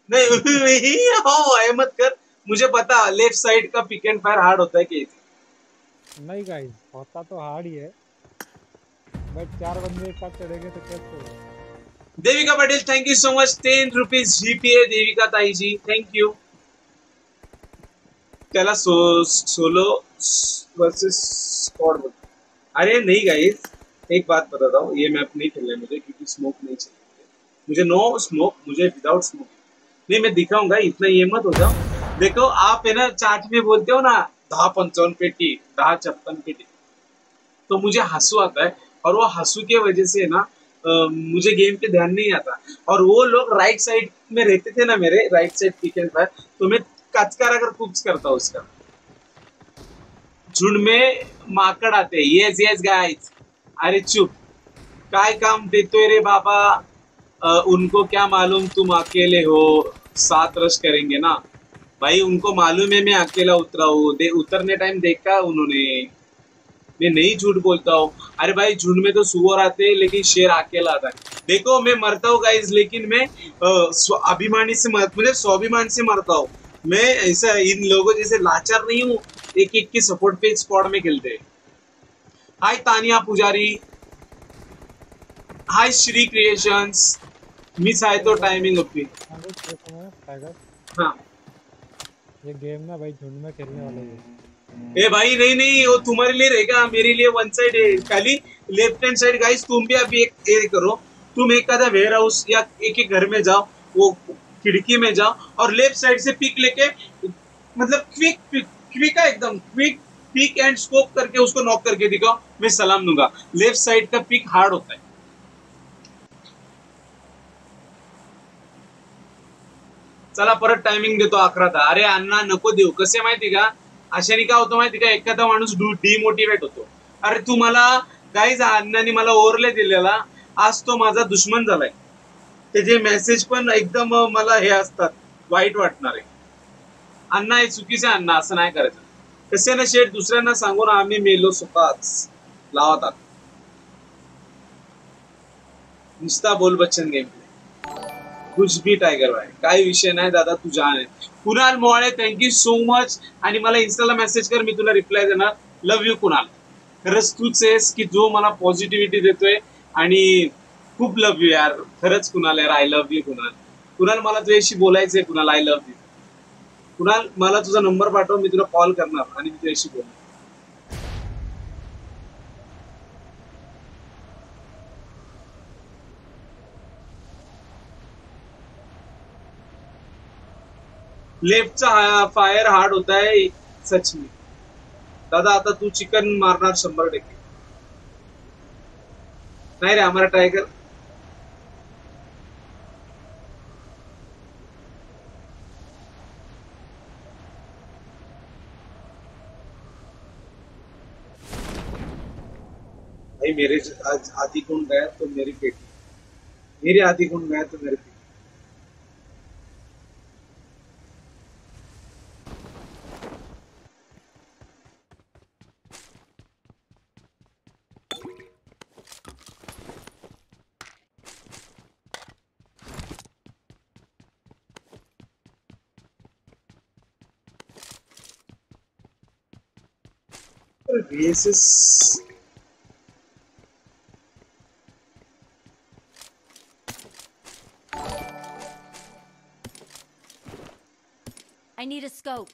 नहीं हो अहमद कर। मुझे पता लेफ़्ट साइड का पिक एंड फायर हार्ड होता है कि इजी नहीं गाइस होता तो हार्ड ही है। बट चार बंदे एक साथ चढ़ेंगे तो कैसे Devika Patel thank you so much ten rupees GPay Devika ताई जी थैंक यू त्याला सो सोलो वर्सेस स्क्वाड अरे नहीं गाइस एक बात बताता हूँ ये मैप नहीं खेलना मुझे क्योंकि स्मोक नहीं चाहिए मुझे। नो स्मोक मुझे विदाउट स्मोक नहीं मैं दिखाऊँगा इतना ये मत हो जाओ। देखो आप है ना चाट में बोलते हो ना दहा पंचावन पेटी दहा छप्पन पेटी। तो मुझे हंसू आता है और वो हंसू की वजह से ना अ, मुझे गेम पे ध्यान नहीं आता। और वो लोग राइट साइड में रहते थे ना मेरे राइट साइड पिक एंड तो मैं कचकारा कर कुछ करता उसका। झुंड में माकड़ आते यस यस गाइस अरे चुप। काय काम देतोय रे बाबा? अ, उनको क्या मालूम? तुम अकेले हो। साथ रश करेंगे ना। भाई उनको मालूम है मैं अकेला उतरा हूँ। दे उतरने टाइम देखा उन्होंने। मैं नहीं झूठ बोलता हूँ। अरे भाई झुंड में तो सुअर आते हैं लेकिन शेर अकेला आता है। देखो मैं मरता हूँ गाइज़ लेकिन मैं अभिमानी से मर मुझे स्वाभिमान से मरता हूँ। मैं ऐसा इन लोगों जैसे लाचार नहीं हूँ एक एक के सपोर्ट पे स्क्वाड में खेलते hi Tania Pujari. Hi Shri creations miss आहे तो टाइमिंग अपनी टाइगर हाँ। ये गेम ना भाई झुंड में खेलने वाला है। ए भाई नहीं नहीं वो तुम्हारे लिए रहेगा मेरे लिए वन साइड है। खाली लेफ़्ट हैंड साइड गाइस तुम भी अभी एक ये करो। तुम एक आधा वेयर हाउस या एक एक घर में जाओ वो खिड़की में जाओ और लेफ्ट साइड से पिक लेके मतलब क्विक क्विक है एकदम क्विक पिक एंड स्कोप करके उसको नॉक करके दिखाओ मैं सलाम दूंगा। लेफ्ट साइड का पिक हार्ड होता है। चला परत टायमिंग देतो अकरा अकराचा अरे अण्णा नको देऊ कसे माहिती का? अशाने काय होतं माहिती का? एखादा माणूस डिमोटिवेट होतो। अरे तू मला काहीच अण्णाने मला ओरले दिलेला. आज तो माझा दुश्मन झालाय. त्याचे मेसेज पण एकदम मला हे असतात वाईट वाटणार आहे. अण्णा हे चुकीचे अण्णा असं नाही करायचं. कसे ना शेठ दुसऱ्यांना सांगून आम्ही मेलो स्वतःच लावतात नुसता बोल बच्चन गेम कुछ भी टायगर भाई. काही विषय नाही दादा तू जाण आहे. Kunal Mowale thank you so much आणि मला इन्स्टाला मेसेज कर मी तुला रिप्लाय देणार. Love you Kunal. खरंच तूच आहेस की जो मला पॉझिटिव्हिटी देतोय. आणि खूप लव्ह यू यार. खरंच कुणाल यार I love you Kunal. Kunal मला तुझ्याशी बोलायचंय Kunal I love you Kunal मला तुझा नंबर पाठव मी तुला कॉल करणार आणि मी तुझ्याशी बोलणार. लेफ्टचा फायर हार्ड होत आहे सच में. दादा आता तू चिकन मारणार शंभर टक्के. नाही रे आम्हाला टायगर भाई, मेरे आधी कौन गया तो मेरी पेटी मेरे आधी कौन गया तो मेरी पेटी रेसिस need a scope.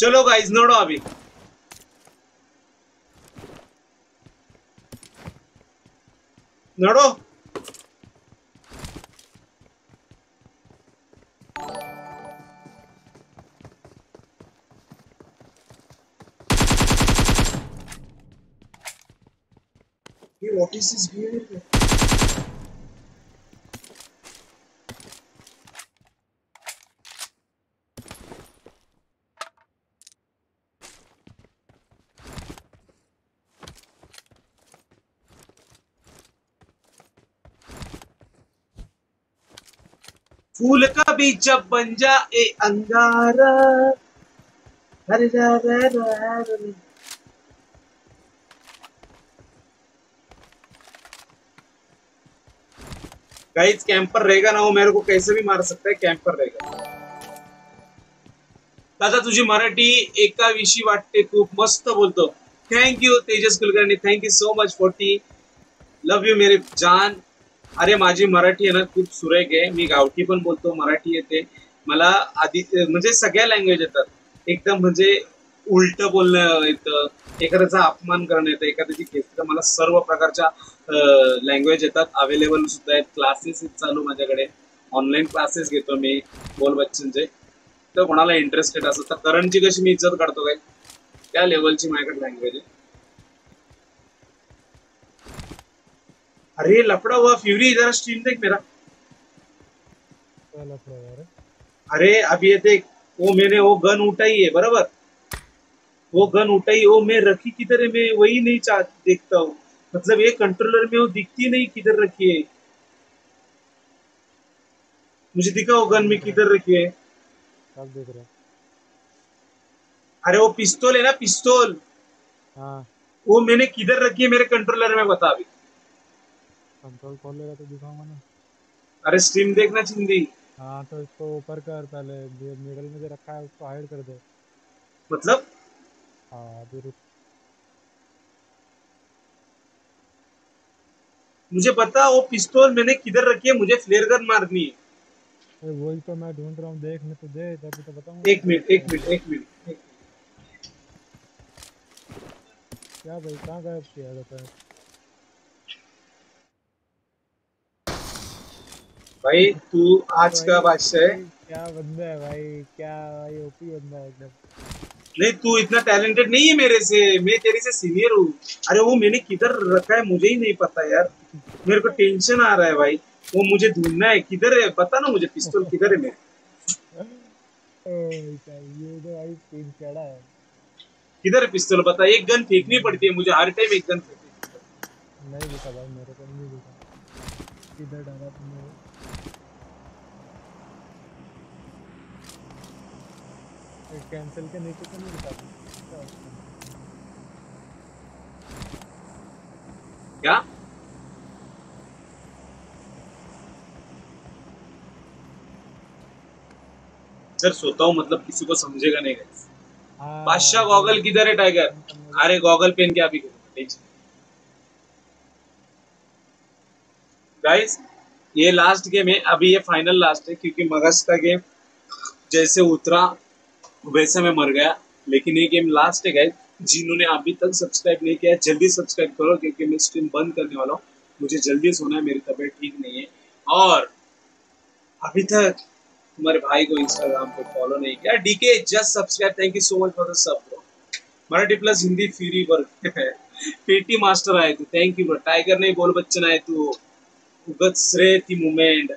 चलो गाइस नोडो अभी नडो What is this behavior? फूल का भी जब बन जाए अंगारा। अरे। गाइस कैंपर रहेगा ना वो, मेरे को कैसे भी मार सकता है कैंपर रहेगा। दादा, तुझी मराठी, एका विषयी वाटते खूप मस्त बोलतो। Thank you Tejas Kulkarni thank you so much forty. Love you मेरे जान। अरे माझी मराठी आहे ना खूप सुरेख आहे. मी गावठी पण बोलतो मराठी येते. मला आधी म्हणजे सगळ्या लँग्वेज येतात. एकदम म्हणजे उलट बोलणं येतं एखाद्याचा अपमान करणं येतं एखाद्याची घेतलं मला सर्व प्रकारच्या लँग्वेज येतात. अवेलेबल सुद्धा आहेत. क्लासेस चालू माझ्याकडे. ऑनलाईन क्लासेस घेतो मी बोल बच्चनचे. तर कोणाला इंटरेस्टेड असं तर करंटची कशी मी इज्जत काढतो काय? त्या लेवलची माझ्याकडे लँग्वेज आहे. अरे लफड़ा हुआ फ्यूरी जरा स्ट्रीम देख मेरा। अरे अभी ये देख वो मैंने वो गन उठाई है बराबर? वो गन उठाई वो मैं रखी किधर है मैं वही नहीं चाह देखता हूँ। मतलब ये कंट्रोलर में वो दिखती नहीं किधर रखी है। मुझे दिखा वो गन में किधर रखी है। देख रहे हो। अरे वो पिस्तौल है ना पिस्तौल? हाँ। वो मैंने किधर रखी है मेरे कंट्रोलर में बता अभी। कंट्रोल खोल लेगा तो दिखाऊँगा ना अरे स्ट्रीम देखना चिंदी। हाँ तो इसको ऊपर कर पहले जो मिडल में जो रखा है उसको हाइड कर दे। मतलब? हाँ अभी रुक। मुझे पता वो पिस्तौल मैंने किधर रखी है मुझे फ्लेयर गन मारनी है। अरे वही तो मैं ढूंढ रहा हूँ देखने तो दे तभी तो बताऊँ एक मिनट एक मिनट एक मिनट। क्या भाई कहाँ गायब किया जाता है? भाई तू आज का बादशाह है क्या बंदा है भाई? क्या भाई ओपी बंदा है एकदम। नहीं तू इतना टैलेंटेड नहीं है मेरे से। मैं तेरे से सीनियर हूँ। अरे वो मैंने किधर रखा है मुझे ही नहीं पता यार। मेरे को टेंशन आ रहा है भाई। वो मुझे ढूंढना है किधर है? बता ना मुझे पिस्तौल किधर है मेरे? ओह ये तो भाई तीन चढ़ा है। किधर है पिस्तौल बता एक गन फेंकनी पड़ती है मुझे हर टाइम एक गन फेंकनी नहीं दिखा भाई मेरे को नहीं दिखा। किधर डाला तुमने कैंसिल के नीचे तो नहीं दिखा क्या क्या? सर सोता हूँ मतलब किसी को समझेगा नहीं guys. हाँ, बादशाह गॉगल किधर है टाइगर अरे गॉगल पहन के अभी गाइस ये लास्ट गेम है अभी ये फाइनल लास्ट है क्योंकि मगज का गेम जैसे उतरा वैसे मैं मर गया, लेकिन ये गेम लास्ट है गाइस जिन्होंने अभी तक सब्सक्राइब नहीं किया, जल्दी सब्सक्राइब करो, क्योंकि मैं स्ट्रीम बंद करने वाला हूँ। मुझे जल्दी सोना है, मेरी तबीयत ठीक नहीं है। और अभी तक तुम्हारे भाई को इंस्टाग्राम पे फॉलो नहीं किया। DK just subscribe thank you so much for the sub Marathi plus Hindi free work पेटी मास्टर आहे तू थँक यू ब्रो टायगर नाही, बोल बच्चन आए तू उगच रे ती मुमेंट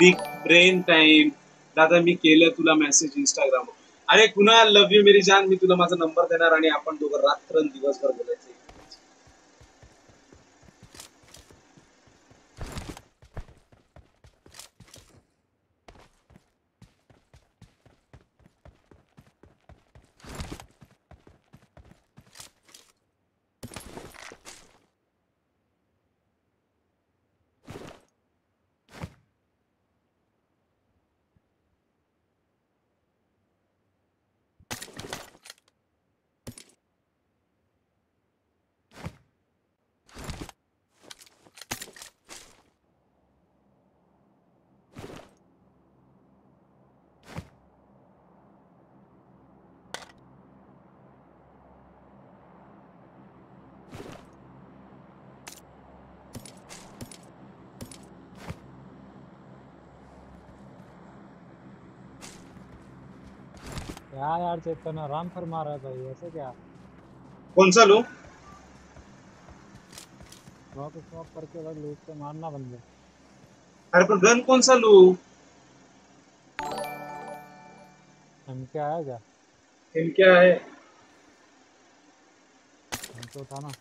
बिग ब्रेन टाइम दादा मी केलं तुला मेसेज इंस्टाग्राम अरे कुणाल लव्ह यू मेरी जान मी तुला माझा नंबर देणार आणि आपण दोघं रात्र दिवसभर बोलायचं. क्या यार चेतन आराम फरमा रहा है भाई ऐसे क्या? कौन सा लो? स्मॉक स्मॉक करके भाई लूट के मारना बंदे। अरे पर गन कौन सा लू? हम क्या है क्या? हिम क्या है? हम तो था ना।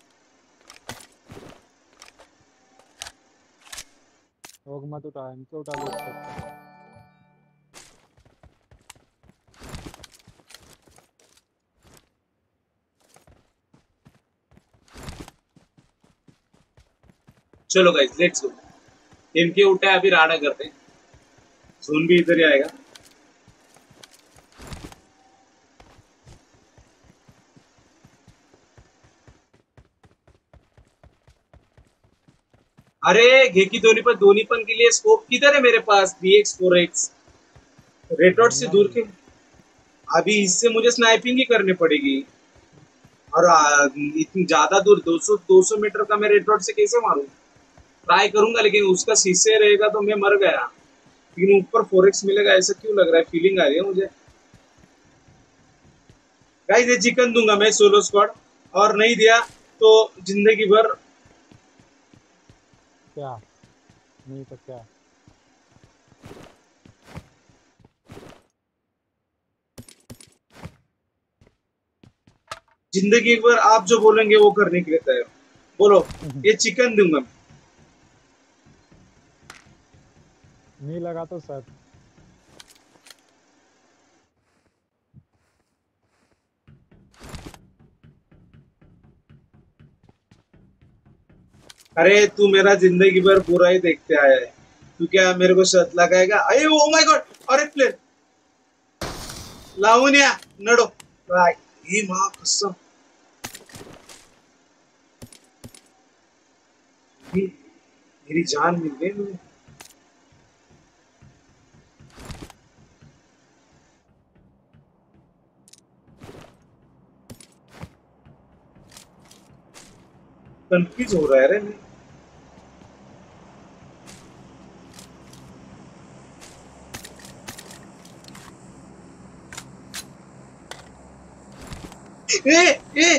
लोग मत उठा हम तो उठा लूट सकते चलो गाइस लेट्स गो इनके उठे अभी राडा करते हैं। भी इधर ही आएगा। अरे, घे की दोनी पर दोनी पन के लिए स्कोप किधर है मेरे पास? B X four X red dot से दूर के अभी इससे मुझे स्नाइपिंग ही करनी पड़ेगी। और इतनी ज़्यादा दूर 200 200 मीटर का मैं रेड डॉट से कैसे मारूं? ट्राई करूँगा लेकिन उसका शीशे रहेगा तो मैं मर गया। लेकिन ऊपर फोरक्स मिलेगा ऐसा क्यों लग रहा है? फीलिंग आ रही है मुझे। गाइस ये चिकन दूँगा मैं सोलो स्क्वाड और नहीं दिया तो ज़िंदगी भर। क्या? नहीं तो क्या? ज़िंदगी भर आप जो बोलेंगे वो करने के लिए तैयार बोलो ये चिकन दूँगा नहीं लगा तो सर। अरे, तू मेरा ज़िंदगी भर बुरा ही देखते आया है। तू क्या मेरे को शर्त लगाएगा? अरे ओ माय गॉड अरे प्लेन लावून या नडो। ही मा कसम। मेरी जान मिल गई मुझे। कंफ्यूज हो रहा है रे मैं। ए ए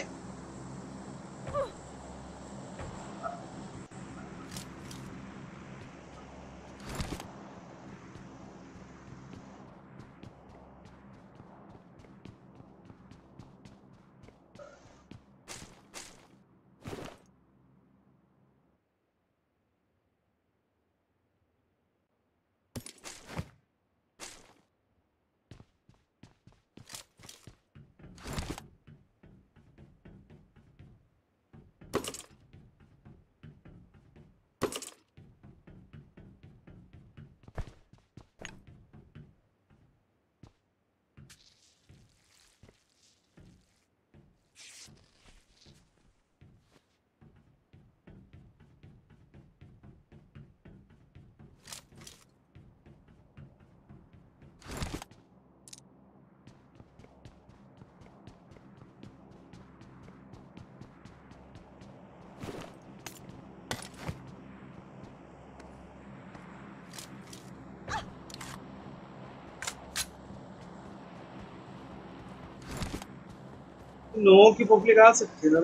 नो की पब्लिक आ सकती है ना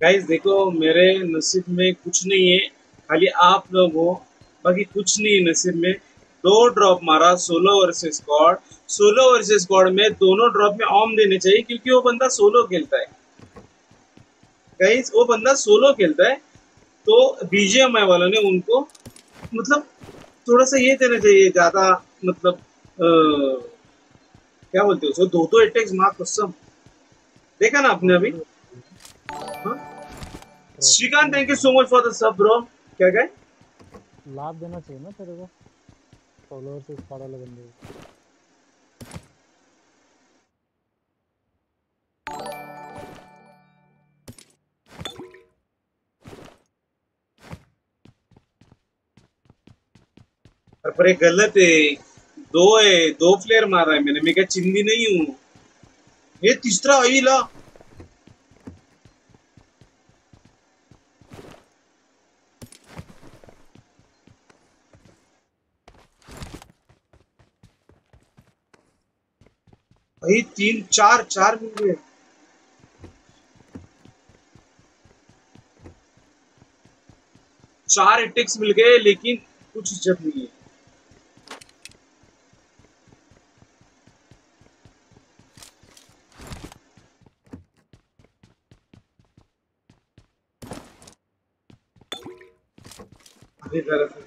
गाइस देखो, मेरे नसीब में कुछ नहीं है। खाली आप लोग हो बाकी कुछ नहीं नसीब में। दो ड्रॉप मारा solo versus squad solo versus squad में दोनों ड्रॉप में ऑम देने चाहिए क्योंकि वो बंदा सोलो खेलता है। गाइस वो बंदा सोलो खेलता है तो बीजेएमआई वालों ने उनको मतलब थोड़ा सा ये देना चाहिए ज़्यादा मतलब अ, क्या बोलते हो दो दो अटैक्स मार कसम। देखा ना आपने अभी? हाँ? Shrikant thank you so much for the sub bro क्या कहे? लाभ देना चाहिए ना तेरे को। फॉलोअर से स्क्वाड वाले बंदे पर ये गलत है। दो है दो फ्लेयर मारा है मैंने। मैं क्या चिंदी नहीं हूँ? ये तीसरा आई ला। अभी तीन, चार चार मिल गए चार एटेक्स मिल गए, लेकिन कुछ जब नहीं है। अभी गलत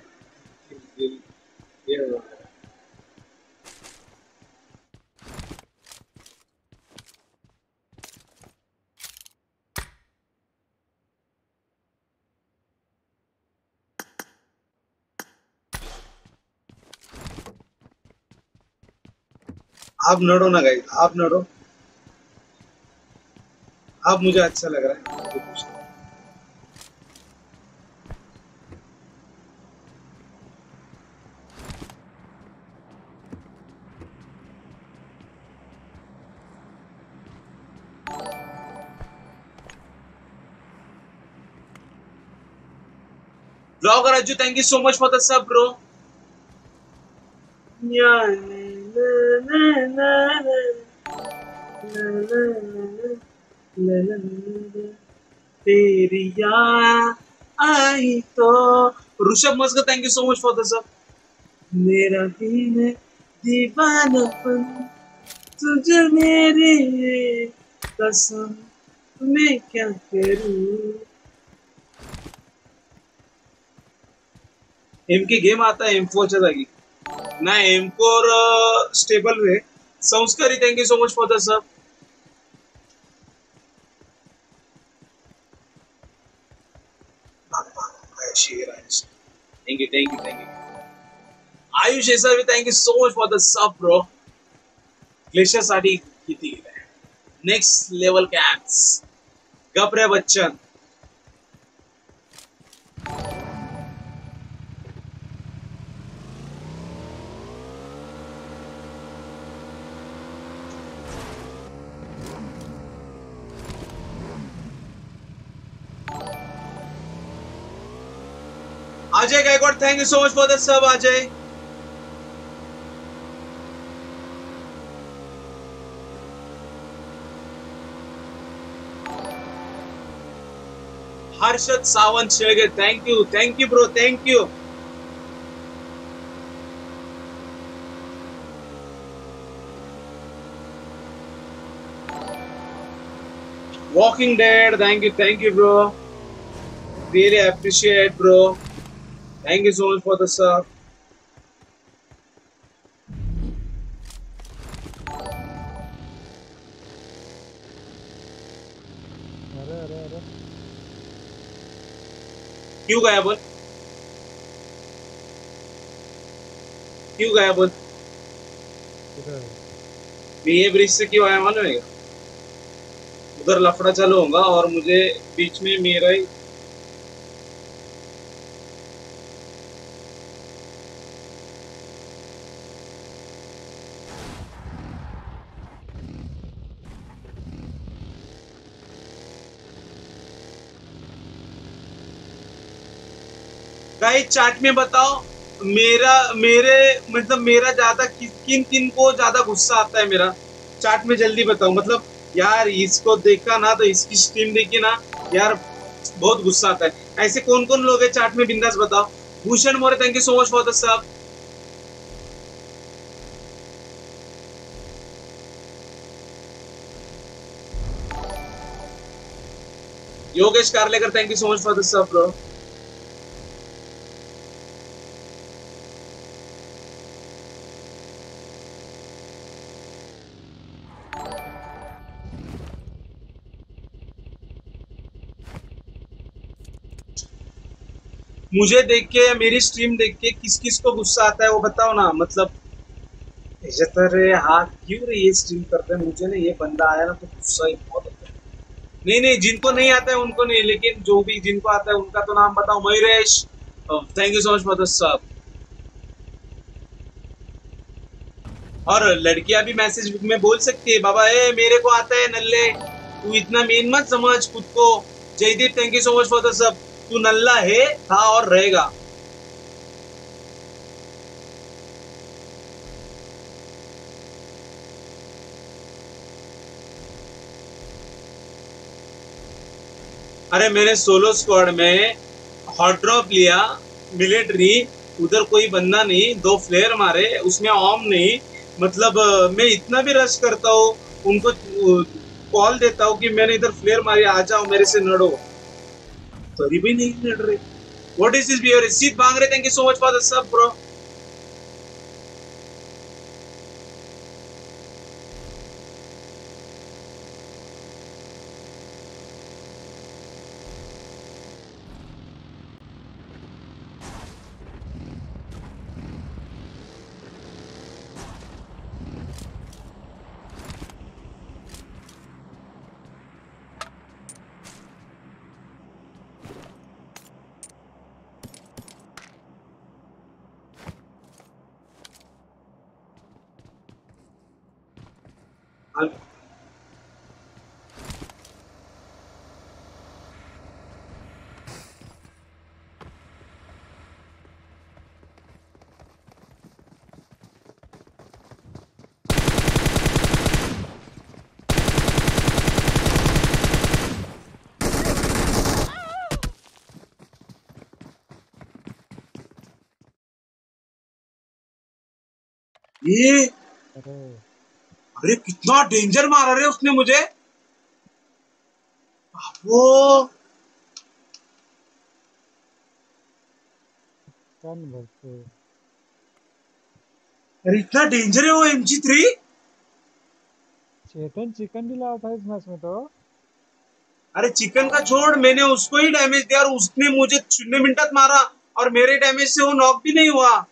आप नड़ो ना गाइस आप नड़ो। आप मुझे अच्छा लग रहा है। Raju thank you so much for the sub bro आई तो। Rishabh Musk thank you so much for the sub मेरा है दीवानापन तुझे मेरी कसम, मैं क्या करूँ? एम की गेम आता है एम फोरच्या जागी नाही एम फोर स्टेबल रे संस्कारी thank you so much for the sub thank you thank you thank you Ayush sir thank you so much for the sub bro ग्लेशियरसाठी किती गेलाय next level caps गपरे Bachchan. Ajay Gaikwad thank you so much for sub Ajay. Harshad Sawant Shegar thank you thank you bro thank you walking dead thank you thank you bro really appreciate bro Thank you so much for the sub. क्यों गया बोल क्यों गया बोल ये bridge से क्यों आया मालूम है? उधर लफड़ा चालू होगा और मुझे बीच में मेरा ही गाइस चैट में बताओ मेरा मेरे मतलब मेरा ज़्यादा कि, किन किन को ज़्यादा गुस्सा आता है मेरा? चैट में जल्दी बताओ मतलब यार इसको देखा ना तो इसकी स्ट्रीम देखी ना यार बहुत गुस्सा आता है। ऐसे कौन कौन लोग हैं चैट में? बिंदास बताओ। Bhushan More thank you so much for the sub Yogesh Karlekar thank you so much for the sub bro मुझे देख के, मेरी स्ट्रीम देख के किस किस को गुस्सा आता है वो बताओ ना मतलब हाँ क्यों ये स्ट्रीम करते हैं? मुझे ना ये बंदा आया ना तो गुस्सा ही बहुत आता है। नहीं नहीं, जिनको नहीं आता है, उनको नहीं, लेकिन जो भी जिनको आता है, उनका तो नाम बताओ, Mayuresh. Thank you so much the sub और लड़कियाँ भी मैसेज में बोल सकती है, बाबा, ए, मेरे को आता है, नल्ले, तू इतना मेन मत समझ खुद को। Jaydeep thank you so much for the sub तू नल्ला है, था और रहेगा। अरे मैंने सोलो स्क्वाड में हॉट ड्रॉप लिया, मिलिट्री, उधर कोई बंदा नहीं, दो फ्लेयर मारे, उसमें ऑम नहीं। मतलब मैं इतना भी रश करता हूँ, उनको कॉल देता हूँ कि मैंने इधर फ्लेयर मारी, आ जाओ मेरे से लड़ो तरी भी नहीं लड़ रहे What is this behavior? Sid Bangre, thank you so much for the sub, bro. I'll- ये अरे। कितना डेंजर मारा रे उसने मुझे। वो अरे इतना डेंजर है वो M G three Chetan chicken भी लाया था इस मैच में तो। अरे चिकन का छोड़ मैंने उसको ही डैमेज दिया और उसने मुझे शून्य मिनटात मारा और मेरे डैमेज से वो नॉक भी नहीं हुआ।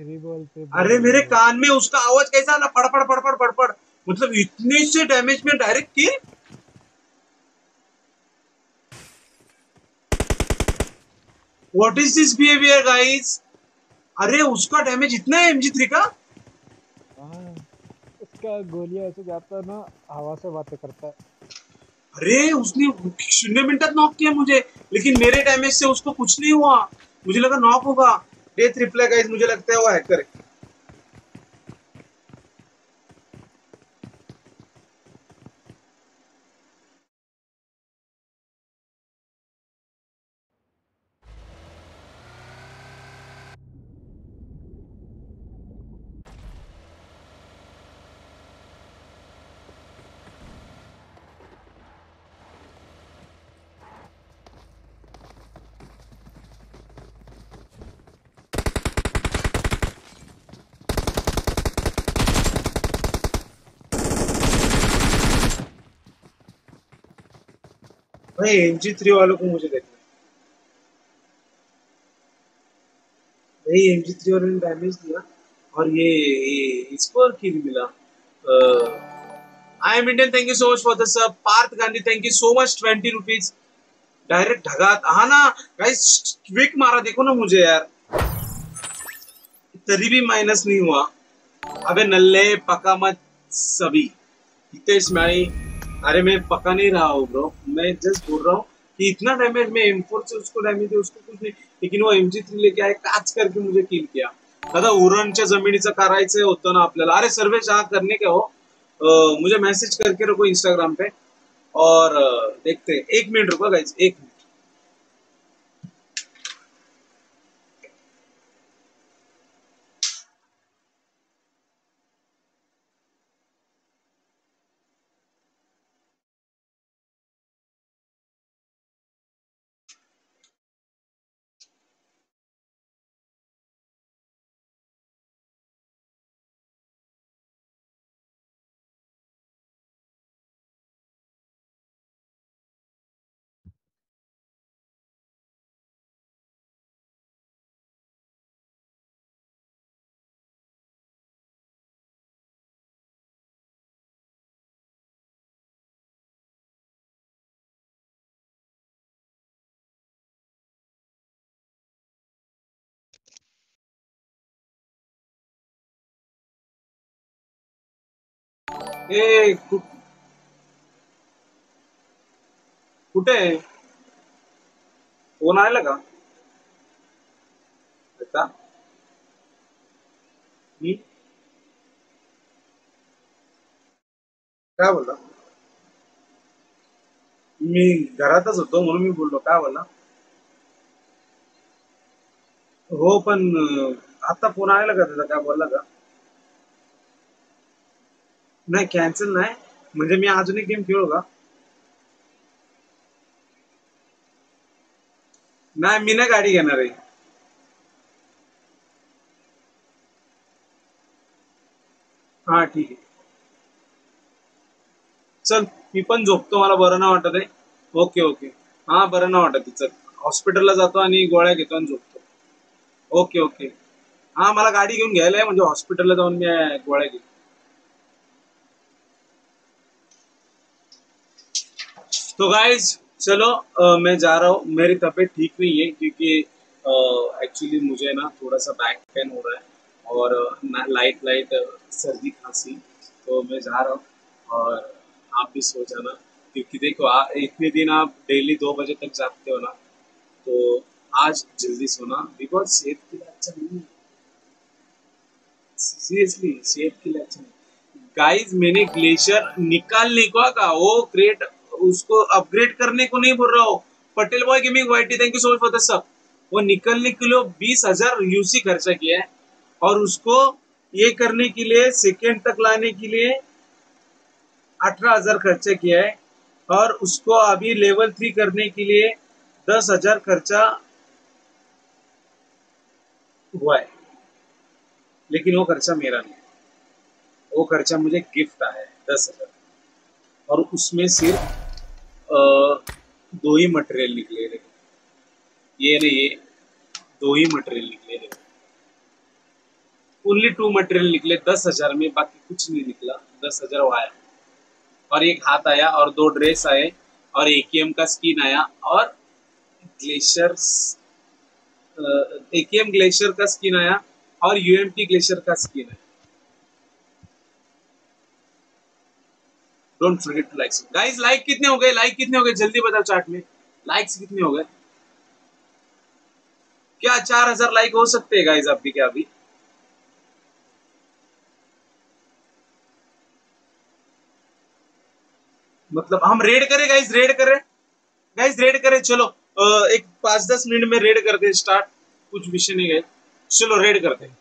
थ्री बोलते अरे मेरे कान में उसका आवाज़ कैसा आला पड़ पड़ पड़ पड़ पड़ पड़ मतलब इतने से डैमेज में direct kill what is this behaviour guys अरे उसका डैमेज इतना है एमजी थ्री का? हाँ उसका गोलियाँ ऐसे जाता है ना हवा से बातें करता है। अरे उसने शून्य मिनट नॉक किया मुझे लेकिन मेरे डैमेज से उसको कुछ नहीं हुआ। मुझे लगा नॉक होगा। डेथ प्ले गाइस मुझे लगता है वो हैकर है भाई एमजी थ्री वालों को मुझे देखना। भाई एमजी थ्री वालों ने डैमेज दिया और ये, ये इसको किल मिला। I am Indian thank you so much for the sub Parth Gandhi thank you so much twenty rupees direct ढगात हाँ ना गाइस क्विक मारा देखो ना मुझे यार। तरी भी माइनस नहीं हुआ। अबे नल्ले पका मत सभी। हितेश माई अरे मैं पका नहीं रहा हूँ ब्रो मैं जस्ट बोल रहा हूँ कि इतना डैमेज मैं एम फोर से उसको डैमेज उसको कुछ नहीं. लेकिन वो एम जी थ्री लेके आए, काच करके मुझे किल किया. दादा, उरणच्या जमिनीचं करायचं होतं ना आपल्याला. अरे सर्वे हाँ करने के हो? मुझे मैसेज करके रखो इंस्टाग्राम पे. और देखते. एक मिनट रुको गाइज़ एक मिनट ए कुठे आहे? फोन आला का? आता. काय बोलला? मी घरातच होतो म्हणून मी बोललो. काय बोलला? हो पण आता फोन आला का त्याचा? काय बोलला का? नाही कॅन्सल नाही. म्हणजे मी अजून एक गेम खेळू का? नाही मी नाही गाडी घेणार आहे. हा ठीक आहे. चल मी पण झोपतो मला बरं ना वाटत आहे. Okay okay. हा बरं ना वाटत आहे. चल हॉस्पिटलला जातो आणि गोळ्या घेतो आणि झोपतो. Okay okay. हा मला गाडी घेऊन घ्यायला आहे म्हणजे हॉस्पिटलला जाऊन मी गोळ्या घेतो. तो गाइज़ चलो अ, मैं जा रहा हूँ। मेरी तबीयत ठीक नहीं है क्योंकि एक्चुअली मुझे ना थोड़ा सा बैक पेन हो रहा है और लाइट लाइट सर्दी खांसी। तो मैं जा रहा हूँ और आप भी सो जाना क्योंकि देखो आ, इतने दिन आप डेली दो बजे तक जागते हो ना तो आज जल्दी सोना बिकॉज़ सेहत के लिए अच्छा नहीं है। सीरियसली सेहत के लिए अच्छा नहीं गाइस मैंने ग्लेशियर निकालने को कहा वो क्रिएट उसको अपग्रेड करने को नहीं बोल रहा हूँ। Patel boy gaming YT thank you so much for sub वो निकलने के लिए बीस हज़ार यूसी खर्चा किया है। और उसको ये करने के लिए सेकेंड तक लाने के लिए अठारह हज़ार खर्चा किया है। और उसको अभी लेवल थ्री करने के लिए दस हज़ार खर्चा हुआ है। लेकिन वो खर्चा मेरा नहीं वो खर्चा मुझे गिफ्ट आया है, दस हज़ार। और उसमें सिर्फ़ दो ही मटेरियल निकले रहे ये नहीं, ये दो ही मटेरियल निकले रे ओनली टू मटेरियल निकले, दस हज़ार में, बाकी कुछ नहीं निकला। दस हज़ार आया। और एक हाथ आया, और दो ड्रेस आए, और एकेएम का स्किन आया, और ग्लेशियर एकेएम ग्लेशियर का स्किन आया, और यूएमपी ग्लेशियर का स्किन आया। Don't forget to like guys like कितने हो गए? लाइक कितने हो गए? जल्दी बताओ चार्ट में। लाइक्स कितने हो गए? क्या चार हज़ार लाइक हो सकते हैं गाइस अभी क्या अभी? मतलब हम रेड करें गाइस रेड करें। गाइस रेड करें। चलो एक पाँच दस मिनट में रेड करते हैं स्टार्ट कुछ विषय नहीं गए। चलो रेड करते हैं।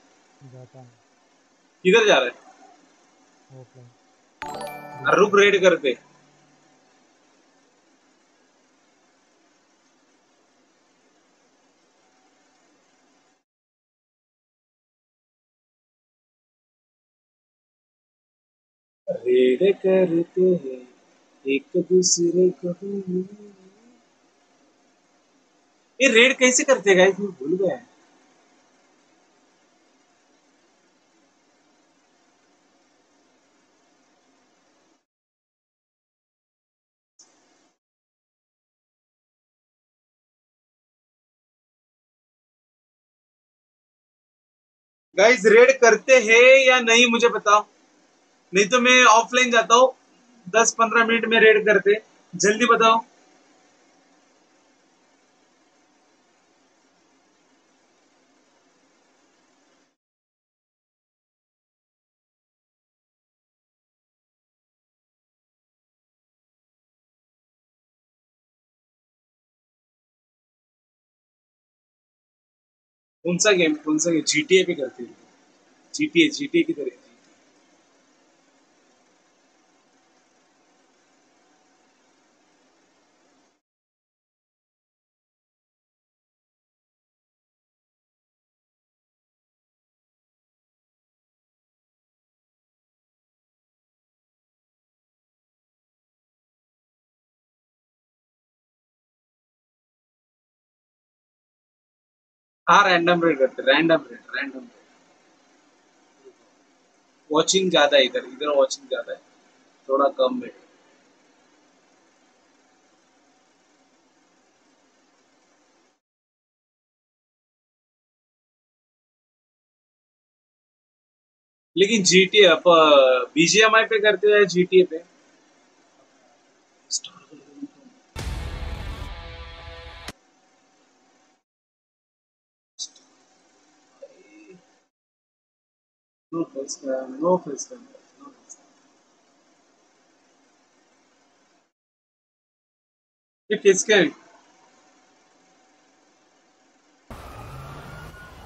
किधर जा रहे हैं? ओके अरे रुक रेड करते. रेड करते हैं, एक दूसरे को ये रेड कैसे करते गाइस मैं भूल गया। गाइस रेड करते हैं या नहीं, मुझे बताओ। नहीं तो मैं ऑफलाइन जाता हूँ। दस पंद्रह मिनट में रेड करते। जल्दी बताओ। कौन सा गेम कौन सा गेम जीटीए पे करते हैं। टी ए की तरह। हाँ रैंडम रेड करते random raid random raid watching ज़्यादा है इधर इधर वॉचिंग ज़्यादा है थोड़ा कम है लेकिन जीटीए आप बीजीएमआई पे करते हैं जीटीए पे? No face cam, no face cam, no face cam. ये फेस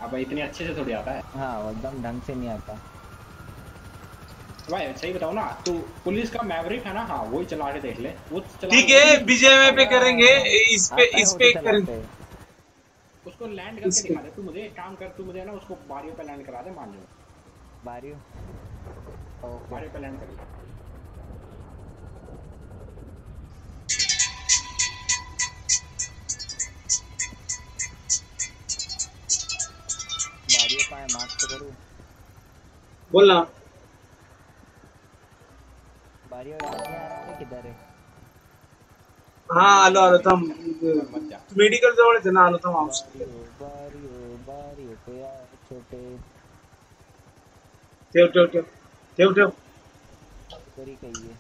अब इतने अच्छे से थोड़ी आता है। हाँ एकदम ढंग से नहीं आता। भाई सही बताओ ना तू पुलिस का मैवरिक है ना हाँ वही चला के देख ले। वो ठीक है बीजेएमआई पे करेंगे इस पे इस पे तो करेंगे उसको लैंड करके दिखा दे तू मुझे एक काम कर तू मुझे ना उसको बारियों पे लैंड करा दे मान लो। बारियो ओके बारियों पे लैंड कर ले। बारियो है मार्क तो करूँ बोल ना बारियो है किधर है हा आलो आलो थांब मेडिकल जवळच आहे ना आलो थांब औषध बारियो बारियो यार छोटे ठेव ठेव ठेव. ठेव ठेव. करी कहिए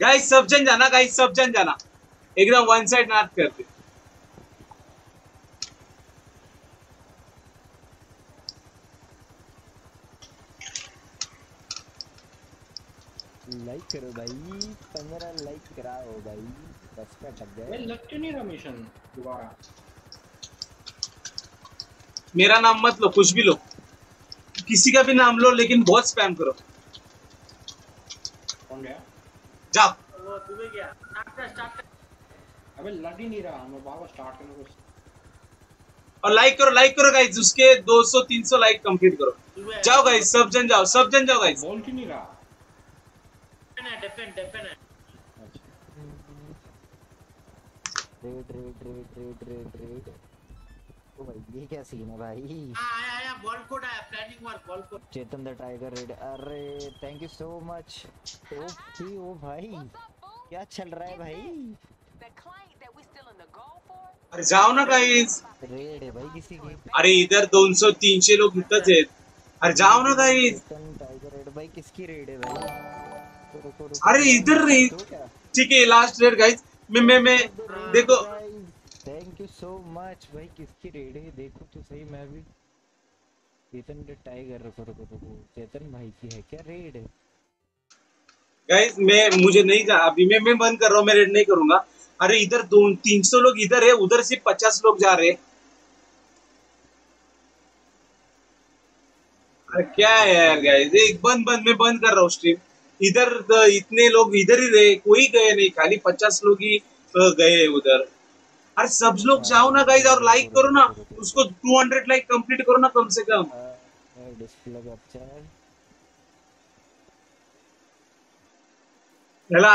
गाइस सब जन जाना गाइस सब जन. जाना एकदम वन साइड नाच करते. लाइक करो भाई पंद्रह लाइक कराओ भाई. दस का अबे गए लग क्यों नहीं रहा मिशन दोबारा. मेरा नाम मत लो कुछ भी लो. किसी का भी नाम लो लेकिन बहुत स्पैम करो। कौन गया? जाओ वो तुम्हें क्या स्टार्ट कर स्टार्ट कर अबे लग ही नहीं रहा मैं बाबा स्टार्ट करने को और लाइक करो लाइक करो गाइस उसके 200 300 लाइक कंप्लीट करो। जाओ गाइस सब जन जाओ सब जन जाओ गाइस बोल क्यों नहीं रहा? Defend defend raid raid raid raid raid raid ओ भाई ये क्या सीन है भाई? आया आया बॉल कोड आया planning work ball code Chetan the tiger raid अरे थैंक यू सो मच ओ भी ओ भाई क्या चल रहा है भाई? अरे जाओ ना गाइस रेड है भाई किसी की। अरे इधर 200 300 लोग इतच आहेत अरे जाओ ना गाइस टाइगर रेड भाई किसकी रेड है भाई? अरे इधर नहीं। तो ठीक है लास्ट रेड गाइस मैं मैं मैं देखो यू सो मच भाई, किसकी रेड है? देखो तो सही, मैं भी चेतन द टाइगर रुको रुको रुको। चेतन भाई की है क्या रेड है गाइस मैं, मुझे नहीं जा अभी मैं मैं बंद कर रहा हूँ, मैं रेड नहीं करूँगा। अरे, इधर दो, तीन सौ लोग इधर है, उधर सिर्फ़ पचास लोग जा रहे अरे, क्या है यार गाइस एक, बंद बंद, मैं बंद कर रहा हूँ स्ट्रीम इधर, इतने लोग इधर ही रहे, कोई गए नहीं, खाली पचास लोग ही गए उधर। अरे सब लोग जाओ ना गाइस और लाइक करो ना उसको 200 लाइक कंप्लीट करो ना कम से कम। डिस्प्ले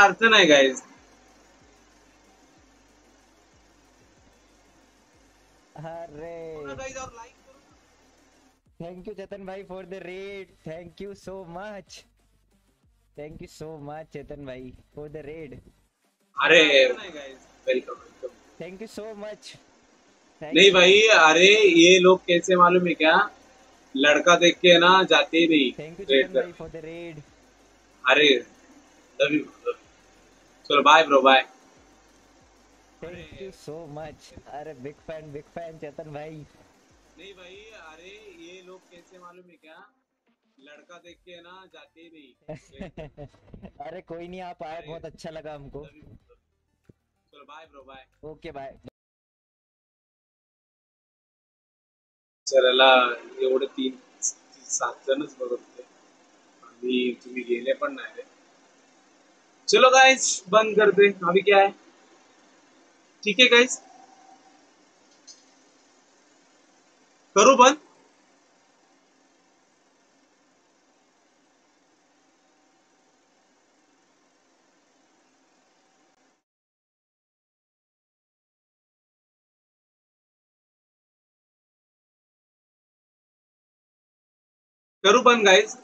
अर्थ नाही अरे। थैंक यू चेतन भाई for the raid thank you so much thank you so much Chetan भाई फॉर द रेड अरे welcome welcome thank you so much नहीं भाई अरे ये लोग कैसे मालूम है क्या? लड़का देख के ना जाते ही नहीं। थैंक यू रेड कर। फॉर द रेड अरे चलो bye bro bye thank you so much अरे big fan big fan Chetan भाई. नहीं भाई अरे ये लोग कैसे मालूम है क्या? लड़का देख के ना जाते ही नहीं। अरे कोई नहीं आप आए बहुत अच्छा लगा हमको। चलो bye bro bye okay bye चला एवढे तीन सात जणच बघत होते. आणि तुम्ही गेले पण नाही रे. चलो गाइस बंद कर दे अभी क्या है? ठीक है गाइस करू बंद? करू बंद गाइस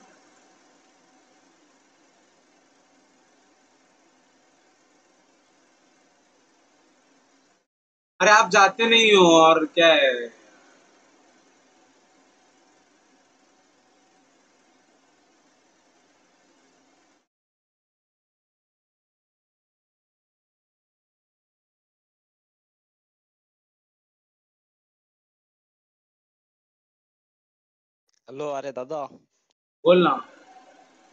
अरे आप जाते नहीं हो और क्या है? हॅलो अरे दादा. बोल ना.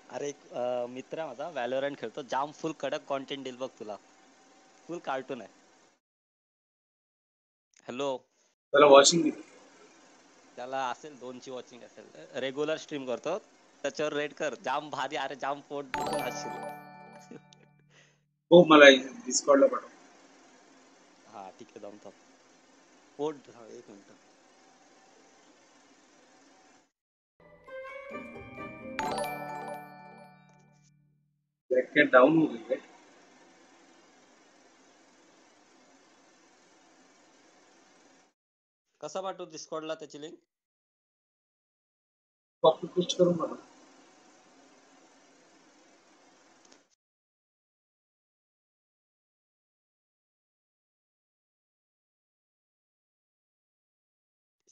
अरे एक अं, मित्र आहे माझा व्हॅलोरंट खेळतो. जाम फुल कडक कॉन्टेंट देईल बघ तुला. फुल कार्टून आहे. हॅलो त्याला वॉशिंग त्याला असेल दोनची वॉचिंग असेल. रेग्युलर स्ट्रीम करतो. त्याच्यावर रेड कर. जाम भारी अरे जाम पोट दुखून हसशील. हो मला डिस्कॉर्डला पाठव. हा ठीक आहे जमतो पोर्ट हाँ एक मिनट. ब्लॅक डाऊन हो गई है। कसा पाठवू डिस्कॉर्डला त्याची लिंक कॉपी पेस्ट करून बघा.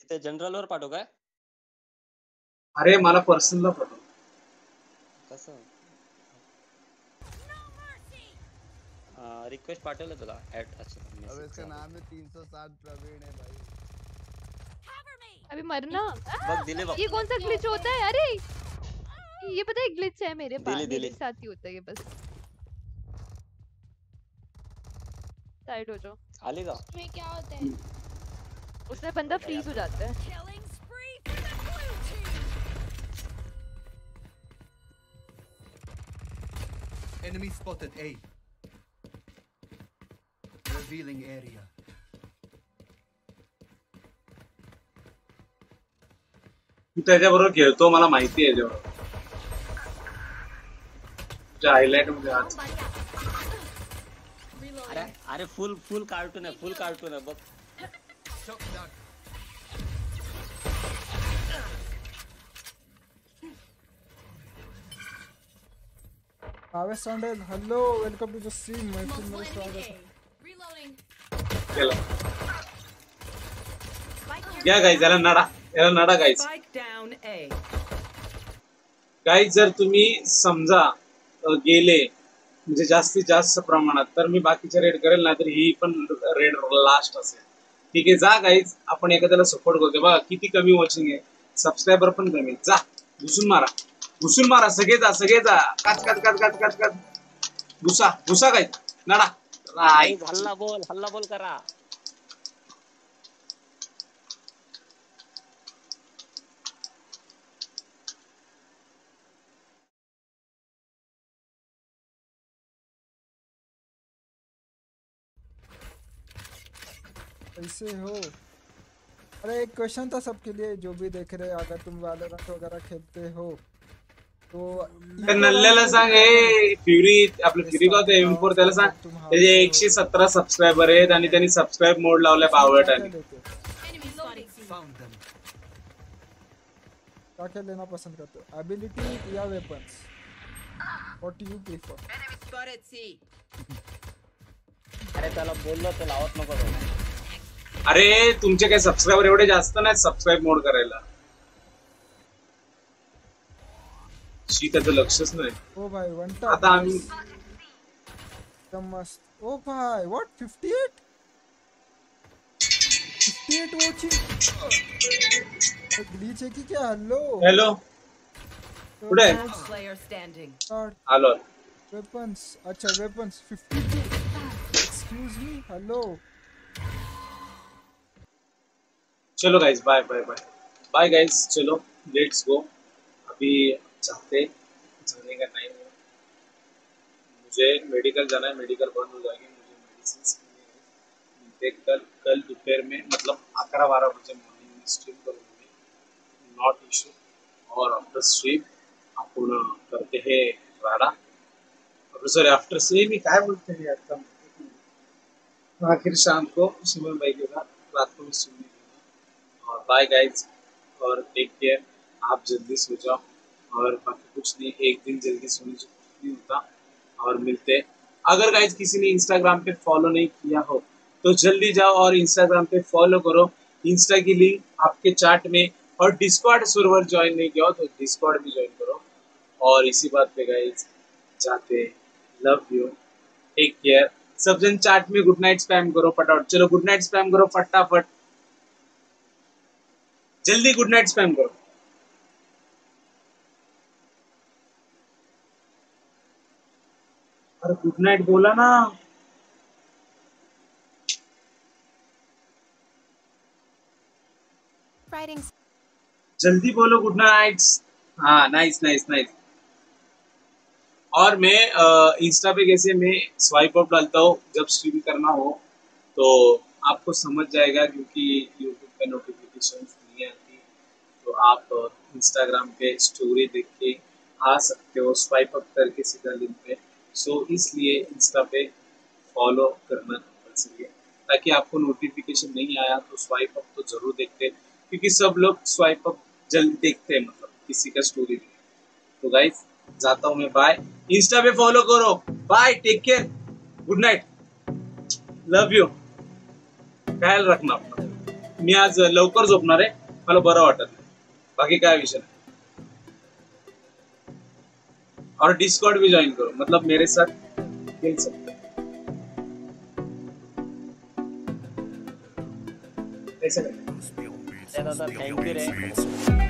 इथे जनरल वर पाठवू काय? अरे मला पर्सनला पाठव. कसं? रिक्वेस्ट पाठवलं तुला ऍड अच्छा अब इसका. नाम है 360 प्रवीण है भाई। अभी मरना। बग दिले बग ये कौन सा ग्लिच होता है? अरे! ये पता है ग्लिच है मेरे पास। दिली, मेरे साथ ही होता है ये बस। साइड हो जाओ। आली का उसमें क्या होता है? उसमें बंदा फ्रीज हो जाता है। Enemy spotted A. Revealing area. त्याच्याबरोबर खेळतो मला माहिती आहे जेव्हा तुझ्या हायलाइट मध्ये आज. अरे अरे फुल फुल कार्टून आहे फुल कार्टून आहे बघ. Avesh सांडेल hello welcome to the stream मैफिल में स्वागत है केलं या गाईज याला नडा याला नडा गाईज. गाईज जर तुम्ही समजा गेले म्हणजे जास्तीत जास्त प्रमाणात तर मी बाकीचे रेड करेल ना तर ही पण रेड लास्ट असेल. ठीक आहे जा गाईज आपण एखाद्याला सपोर्ट करतोय बघा किती कमी वॉचिंग आहे. सबस्क्रायबर पण कमी. जा घुसून मारा. घुसून मारा सगळे जा सगळे जा. काच काच काच काच काच काच घुसा घुसा गाईज नडा. राय हल्ला बोल हल्ला बोल करा। कैसे हो? अरे एक क्वेश्चन था सबके लिए जो भी देख रहे हैं अगर तुम वैलोरेंट वगैरह खेलते हो। नल्ल्याला सांग ए फ्युरी आपलं फ्युरी होतं एम फोर त्याला सांग त्याचे एकशे सतरा सबस्क्रायबर आहेत आणि त्यांनी सबस्क्राईब मोड लावलाय. क्या क्या लेना पसंद करते हो एबिलिटी या weapons what do you prefer. अरे त्याला बोललो तर लावत नको. अरे तुमचे काही सबस्क्रायबर एवढे जास्त नाही सबस्क्राईब मोड करायला शी त्याचं लक्षच नाही. ओ भाई वन टॉप आता आम्ही एकदम मस्त. ओ भाई व्हाट 58 58 वाचिंग ग्लिच है कि क्या? हेलो हॅलो कुठे आलो वेपन्स अच्छा वेपन्स 52 एक्सक्यूज मी हेलो चलो guys bye bye bye bye guys चलो. लेट्स गो अभी जाते जाने का टाइम है। मुझे मेडिकल जाना है मेडिकल बंद हो जाएगी, मुझे मेडिसिन कल कल दोपहर में मतलब अकरा बारह बजे मॉर्निंग में स्ट्रीम करूँगी। नॉट इशू और आफ्टर स्ट्रीम आपण करते हैं राडा सॉरी आफ्टर से भी काय बोलते हैं यार, कम। आखिर शाम को सिमर भाई के साथ रात को भी सुनने और बाय गाइज़ और टेक केयर आप जल्दी सो जाओ। और बाकी कुछ नहीं, एक दिन जल्दी सोने से नहीं होता और मिलते। अगर गाइज़ किसी ने इंस्टाग्राम पे फॉलो नहीं किया हो तो जल्दी जाओ और इंस्टाग्राम पे फॉलो करो। इंस्टा की लिंक आपके चार्ट में और डिस्कॉर्ड सर्वर ज्वाइन नहीं किया हो तो डिस्कॉर्ड भी ज्वाइन करो। और इसी बात पे गाइज़ जाते लव यू टेक केयर सब जन चार्ट में गुड नाइट स्पैम करो फटाफट। चलो गुड नाइट स्पैम करो फटाफट। जल्दी गुड नाइट स्पैम करो। अरे गुड नाइट बोला ना. जल्दी बोलो गुड नाइट। हाँ नाइस नाइस नाइस और मैं इंस्टा पे कैसे मैं स्वाइप अप डालता हूँ जब स्ट्रीम करना हो तो आपको समझ जाएगा क्योंकि यूट्यूब पे नोटिफिकेशन नहीं आती। तो आप इंस्टाग्राम पे स्टोरी देख के आ सकते हो स्वाइप अप करके सीधा लिंक पे। सो so, इसलिए इंस्टा पे फॉलो करना कंपल्सरी है। ताकि आपको नोटिफिकेशन नहीं आया तो स्वाइप अप तो ज़रूर देखते क्योंकि सब लोग स्वाइप अप जल्दी देखते हैं मतलब किसी का स्टोरी तो गाइस जाता हूँ मैं बाय इंस्टा पे फॉलो करो। Bye take care good night love you ख्याल रखना अपना। मी आज लवकर झोपणार आहे मला बरं नाही। बाकी काय विषय और डिस्कॉर्ड भी ज्वाइन करो। मतलब मेरे साथ खेल सकते ऐसे थैंक करना